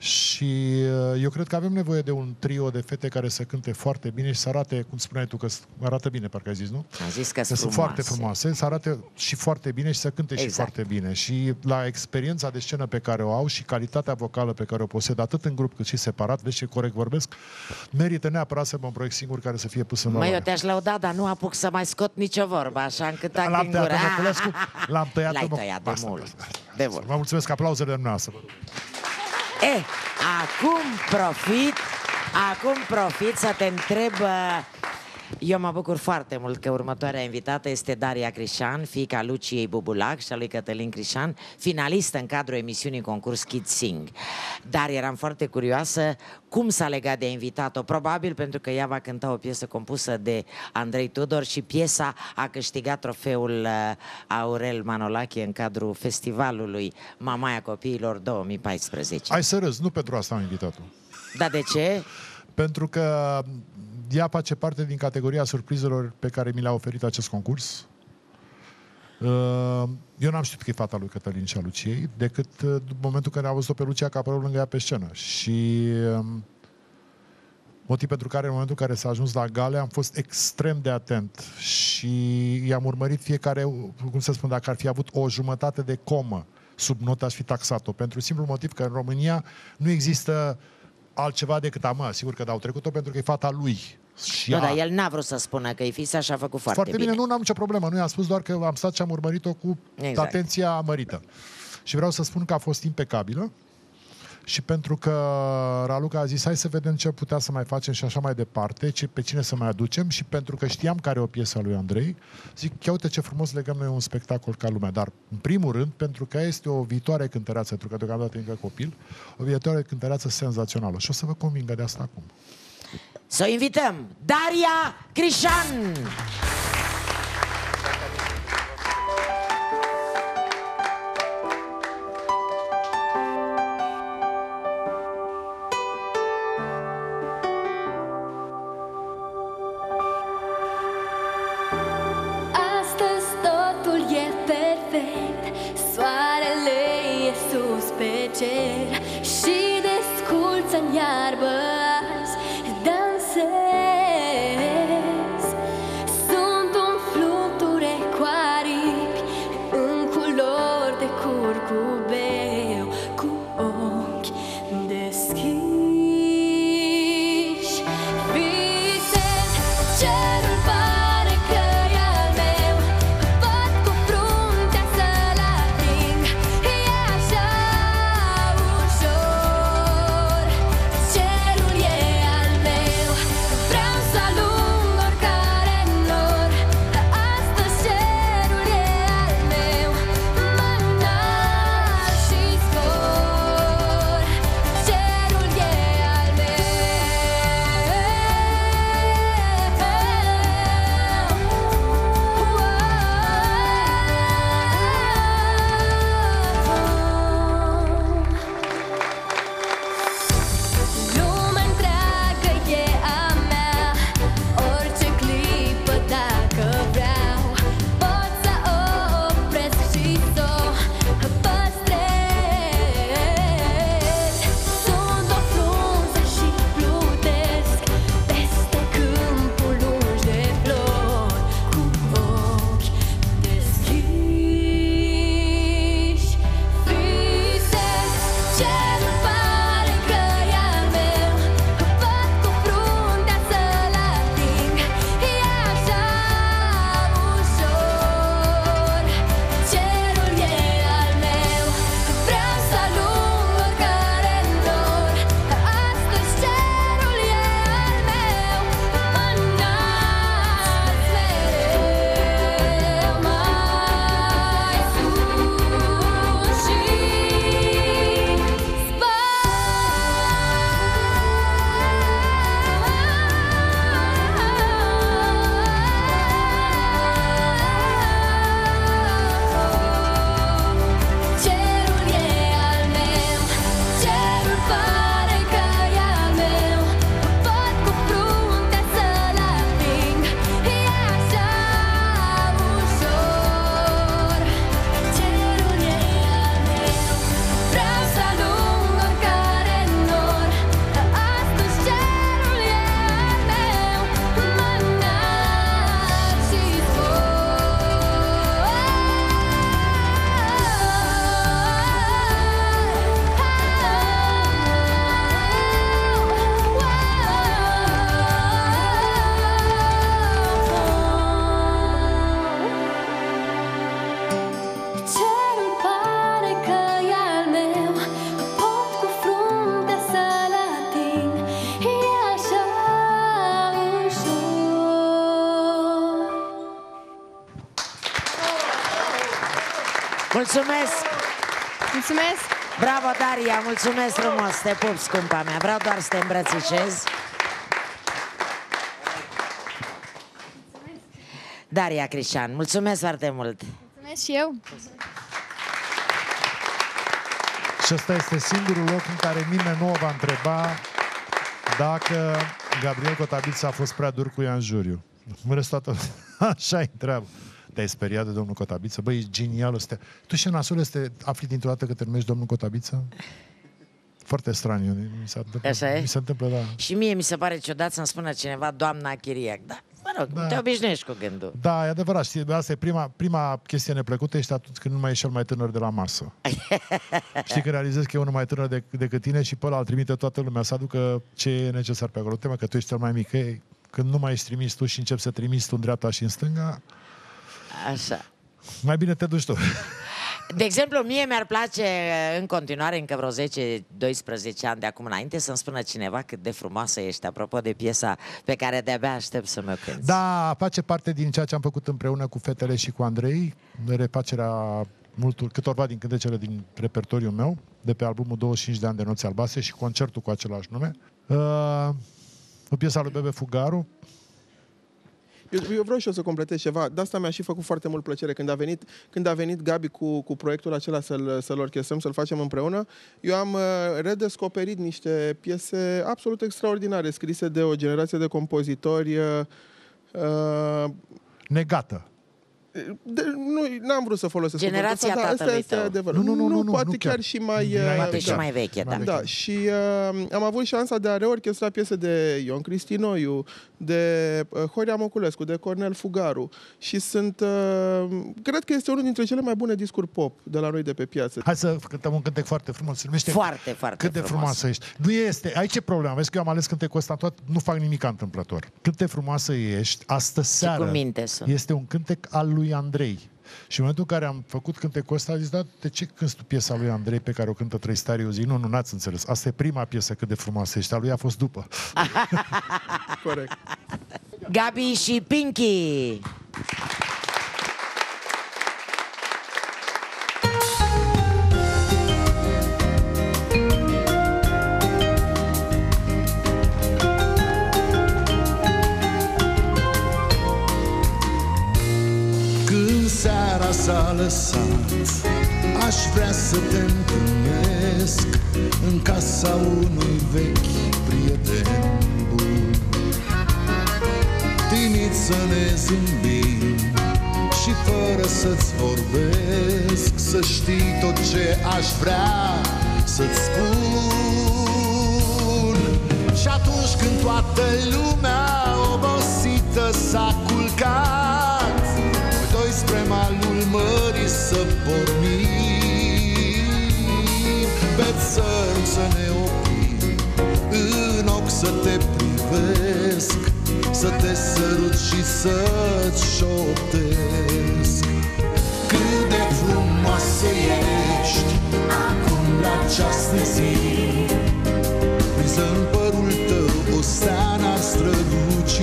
Și uh, eu cred că avem nevoie de un trio de fete care să cânte foarte bine și să arate, cum spuneai tu, că s- arată bine, parcă ai zis, nu? Am zis că că sunt sunt foarte frumoase, să arate și foarte bine și să cânte și Exact. foarte bine. Și la experiența de scenă pe care o au și calitatea vocală pe care o posed, atât în grup cât și separat, vezi ce corect vorbesc, merită neapărat să aibă un proiect singur care să fie pus în Măi, eu valoare. te-aș lăuda, dar nu apuc să mai scot nicio vorbă, așa încât tac L-am din tăiat gură. în Oculescu, l-am tăiat L-ai în- tăiat de Asta, mult. De mult. Vă mulțumesc aplauzele noastre. E, acum profit, acum profit să te întreb... uh, Eu mă bucur foarte mult că următoarea invitată este Daria Crișan, fiica Luciei Bubulac și a lui Cătălin Crișan, finalistă în cadrul emisiunii concurs Kids Sing. Dar eram foarte curioasă cum s-a legat de invitat-o, probabil pentru că ea va cânta o piesă compusă de Andrei Tudor și piesa a câștigat trofeul uh, Aurel Manolache în cadrul festivalului Mamaia Copiilor 2014. Hai să râzi, nu pentru asta am invitat-o. Dar de ce? pentru că ea face parte din categoria surprizelor pe care mi le-a oferit acest concurs. Uh, Eu n-am știut că e fata lui Cătălin și a Luciei, decât uh, după momentul când am văzut-o pe Lucia că a apărut lângă ea pe scenă. Și um, motiv pentru care în momentul în care s-a ajuns la gale am fost extrem de atent și i-am urmărit fiecare, cum să spun, dacă ar fi avut o jumătate de comă sub notă aș fi taxat-o, pentru simplu motiv că în România nu există altceva decât a mă. Sigur că au trecut-o pentru că e fata lui. Și Nu, a- dar el n-a vrut să spună că e fisa și a făcut foarte, foarte bine. Nu, n-am nicio problemă. Nu i-am spus doar că am stat și am urmărit-o cu Exact. exact. atenția mărită. Și vreau să spun că a fost impecabilă și pentru că Raluca a zis hai să vedem ce putea să mai facem și așa mai departe, ce, pe cine să mai aducem și pentru că știam care e o piesă a lui Andrei, zic, ia uite ce frumos legăm noi un spectacol ca lumea, dar în primul rând pentru că este o viitoare cântăreață, pentru că deocamdată e încă copil, o viitoare cântăreață senzațională și o să vă convingă de asta acum. Să o invităm! Daria Crișan! Bravo, Daria, mulțumesc frumos, te pup, scumpa mea. Vreau doar să te îmbrățișez. Daria Crișan, mulțumesc foarte mult! Mulțumesc și eu! Și ăsta este singurul loc în care nimeni nu o va întreba Dacă Gabriel Cotabița a fost prea dur cu ea în juriu. Mă rest toată așa îi întreabă. Te-ai speriat de domnul Cotabiță? Băi, e genial ăsta. Tu și nasul este afli dintr-o dată că te numești domnul Cotabiță? Foarte straniu. Mi se întâmplă, Așa e? Mi se întâmplă, da. Și mie mi se pare ciudat să-mi spună cineva doamna Chiriac. Da, mă rog, Da. te obișnuiești cu gândul. Da, e adevărat. Știi, asta e prima, prima chestie neplăcută, ești atunci când nu mai ești cel mai tânăr de la masă. Știi că realizezi că e unul mai tânăr de, decât tine și pe ăla îl trimite toată lumea să aducă ce e necesar pe acolo. Tema că tu ești cel mai mic. Ei, când nu mai ești trimis tu și începi să trimiți tu în dreapta și în stânga, Așa. mai bine te duci tu. De exemplu, mie mi-ar place în continuare, încă vreo 10-12 ani de acum înainte, să-mi spună cineva cât de frumoasă ești, apropo de piesa pe care de-abia aștept să mă cânti. Da, face parte din ceea ce am făcut împreună cu fetele și cu Andrei, refacerea multul, câtorva din cântecele din repertoriul meu, de pe albumul 25 de ani de noți albase și concertul cu același nume. Uh, o piesă a lui Bebe Fugaru, Eu, eu vreau și eu să completez ceva. De asta mi-a și făcut foarte mult plăcere. Când a venit, când a venit Gabi cu, cu proiectul acela să-l, să-l orchestrăm, să-l facem împreună, eu am uh, redescoperit niște piese absolut extraordinare, scrise de o generație de compozitori uh, uh, negată. de, nu, n-am vrut să folosesc Generația cuvântul ăsta, dar tatălui asta este tău. adevărul. Nu, nu, nu, nu, poate nu chiar chiar. și mai... Poate uh, și mai veche, da. Da, și uh, am avut șansa de a reorchestra piese de Ion Cristinoiu, de uh, Horia Moculescu, de Cornel Fugaru și sunt... Uh, cred că este unul dintre cele mai bune discuri pop de la noi de pe piață. Hai să cântăm un cântec foarte frumos. Se numește Foarte, foarte Cât de frumos. frumoasă ești. Nu este. Aici e problema. Vezi că eu am ales cântecul ăsta tot, nu fac nimic întâmplător. Cât de frumoasă ești, astă seară. cu minte sunt. Este un cântec al lui Andrei. Și în momentul în care am făcut cântecul ăsta, a zis, da, de ce cânti tu piesa lui Andrei pe care o cântă trei stari? Eu zic, nu, nu, n-ați înțeles. Asta e prima piesă cât de frumoasă ești. A lui a fost după. Corect. Gabi și Pinky. S-a lăsat. Aș vrea să te întâlnesc În casa unui vechi prieten bun. Timid să ne zâmbim Și fără să-ți vorbesc Să știi tot ce aș vrea să-ți spun. Și atunci când toată lumea să pornim. Pe țărm să ne oprim În ochi să te privesc Să te sărut și să-ți șoptesc. Cât de frumoasă ești Acum la această zi. Prinsă în părul tău o stea n-ar străluci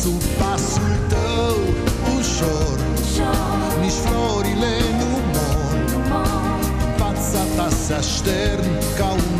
Sub pasul tău ușor Nici florile nu mor. În fața ta se aștern ca un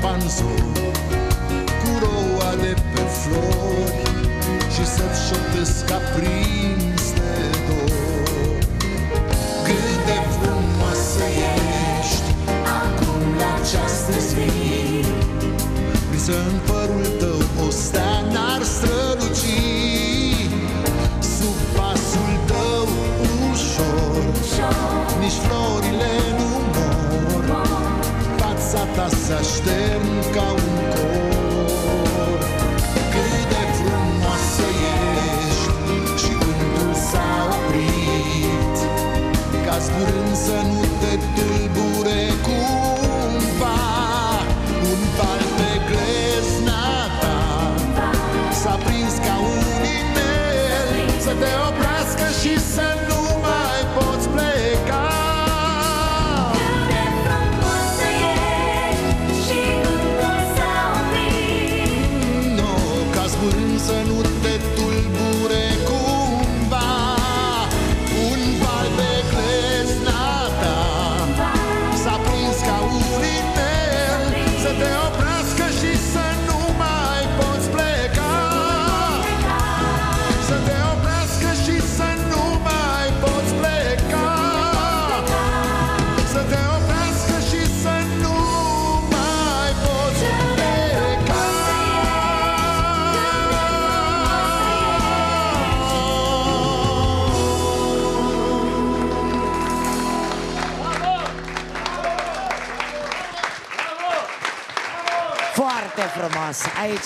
mângâi prea panzor Cu roa de pe flori Și să-ți șoptesc aprins de dor. Cât de frumoasă ești Acum la această zi. Prinsă în părul tău o stea n-ar străluci. Sub pasul tău ușor Nici florile Fața ta se aștern ca un cor. Cât de frumoasă ești Și vântul s-a oprit. Ca zburând să nu te tulbure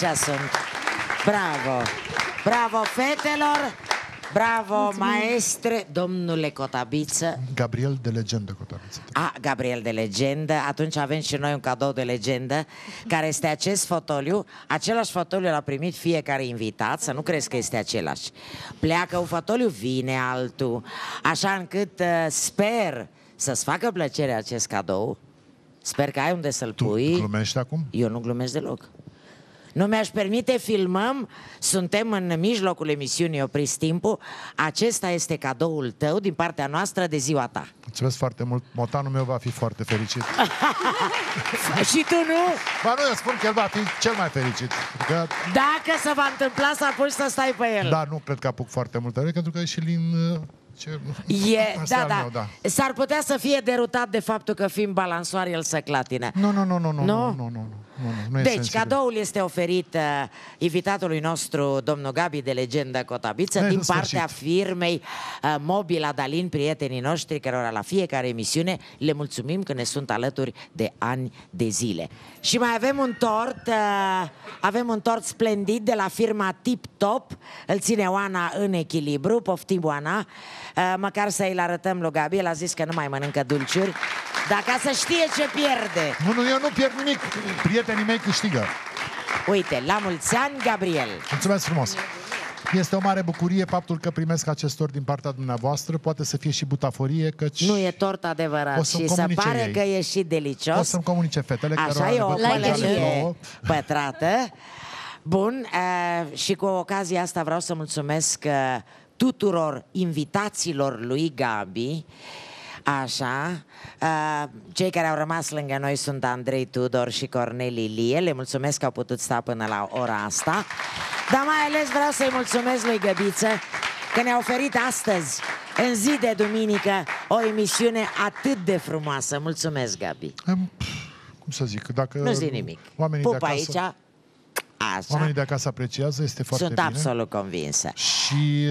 aici sunt. Bravo! Bravo, fetelor! Bravo, Mulțumim. maestre, domnule Cotabiță. Gabriel de legendă, Cotabiță. A, Gabriel de legendă, atunci avem și noi un cadou de legendă, care este acest fotoliu. Același fotoliu l-a primit fiecare invitat, să nu crezi că este același. Pleacă un fotoliu, vine altul, așa încât uh, sper să-ți facă plăcere acest cadou. Sper că ai unde să-l pui. Glumești acum? Eu nu glumesc deloc. Nu mi-aș permite, filmăm, suntem în mijlocul emisiunii Opriți Timpul. Acesta este cadoul tău din partea noastră de ziua ta. Mulțumesc foarte mult. Motanul meu va fi foarte fericit. Și tu nu? Ba nu, eu spun că el va fi cel mai fericit. Că, Dacă se va întâmpla să apuci să stai pe el. da, nu cred că apuc foarte multă vreme, pentru că e și lin... uh, Ce... E, Asta e da, al da. meu, da. S-ar putea să fie derutat de faptul că fiind balansoar el să clatine. Nu, nu, nu, nu, nu, Nu? nu, nu, nu, nu, nu, nu e Deci, sensibil. cadoul este oferit uh, invitatului nostru, domnul Gabi de Legendă Cotabiță, Ne, din în partea sfârșit. firmei uh, Mobil Adalin, prietenii noștri, cărora la fiecare emisiune le mulțumim că ne sunt alături de ani de zile. Și mai avem un tort, uh, avem un tort splendid de la firma Tip Top, îl ține Oana în echilibru, poftim Oana, uh, măcar să îi arătăm lui Gabi, el a zis că nu mai mănâncă dulciuri, dar ca să știe ce pierde. Nu, nu, eu nu pierd nimic. Prietenii mei câștigă. Uite, la mulți ani, Gabriel! Mulțumesc frumos. Este o mare bucurie faptul că primesc acest tort din partea dumneavoastră. Poate să fie și butaforie, căci... Nu e tort adevărat O să-mi și se comunice pare ei. că e și delicios. O să-mi comunice fetele Așa cărora e le o vă place pălărie plouă. pătrată. Bun, uh, și cu ocazia asta vreau să mulțumesc uh, tuturor invitațiilor lui Gabi. Așa, uh, cei care au rămas lângă noi sunt Andrei Tudor și Cornel Ilie. Le mulțumesc că au putut sta până la ora asta. Dar mai ales vreau să-i mulțumesc lui Găbiță că ne-a oferit astăzi, în zi de duminică, o emisiune atât de frumoasă. Mulțumesc, Gabi. Cum să zic, dacă Nu zic nimic. oamenii Pup de acasă, aici, așa. oamenii de acasă apreciază, este foarte Sunt bine. absolut convinsă. Și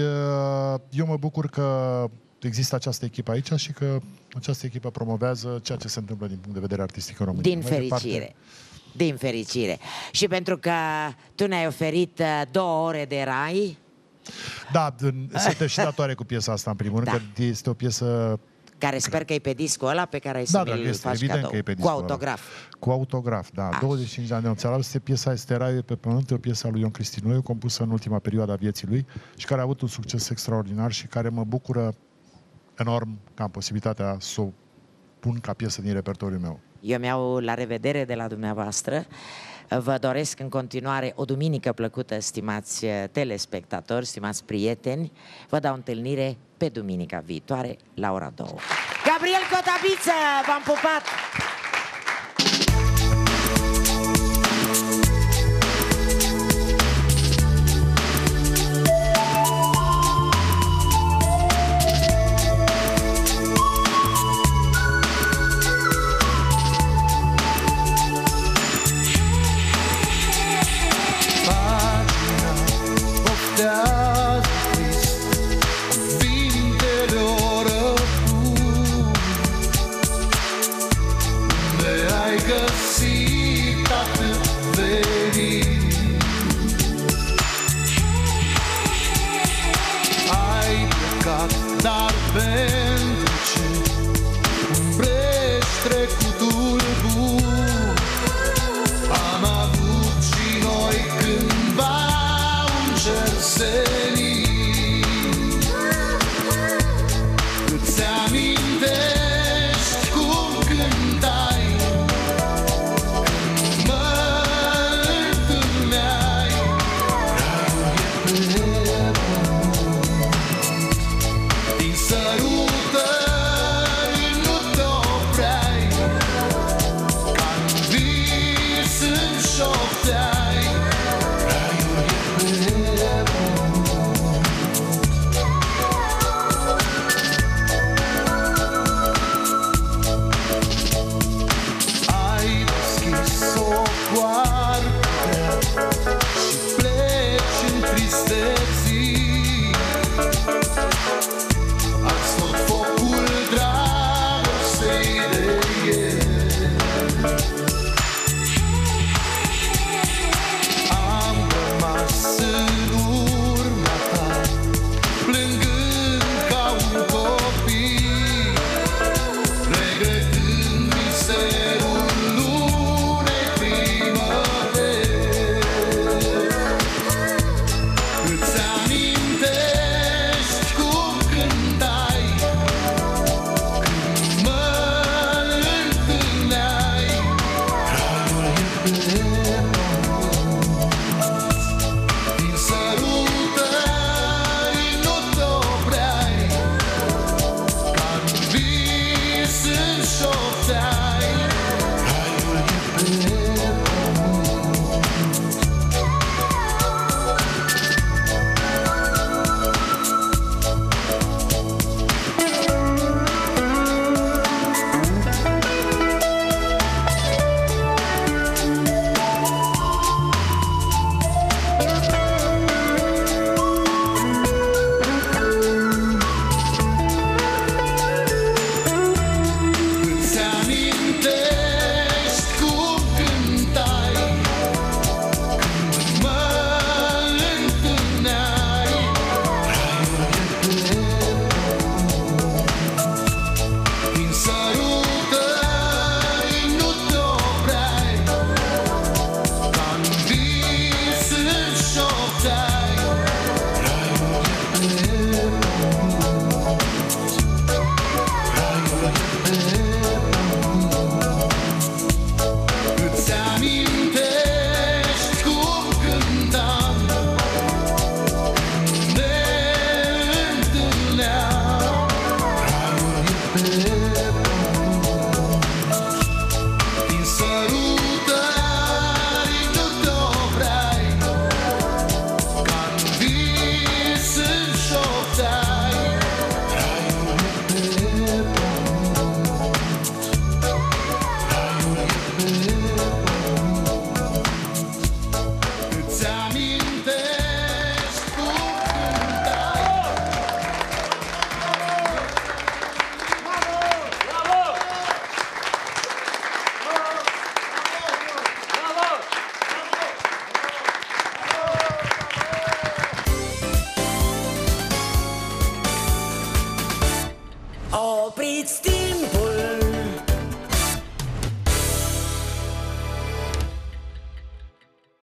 uh, eu mă bucur că există această echipă aici și că această echipă promovează ceea ce se întâmplă din punct de vedere artistic în România. Din Mai departe, fericire. Din fericire. Și pentru că tu ne-ai oferit uh, două ore de rai, Da, în- suntem și datoare cu piesa asta, în primul rând, Da. că este o piesă care sper că e pe discul ăla pe care ai să Da, mi-l da, este faci evident cadou. că e pe Cu discul ăla. autograf. Cu autograf, da. 25 de ani de nopțeală. Este piesa este Raiul pe pământ, e o piesă a lui Ion Cristinoiu, compusă în ultima perioadă a vieții lui și care a avut un succes extraordinar și care mă bucură enorm că am posibilitatea să o pun ca piesă din repertoriul meu. Eu mi-au la revedere de la dumneavoastră. Vă doresc în continuare o duminică plăcută, stimați uh, telespectatori, stimați prieteni. Vă dau întâlnire pe duminica viitoare la ora 2. Gabriel Cotabiță, v-am pupat! Vegas.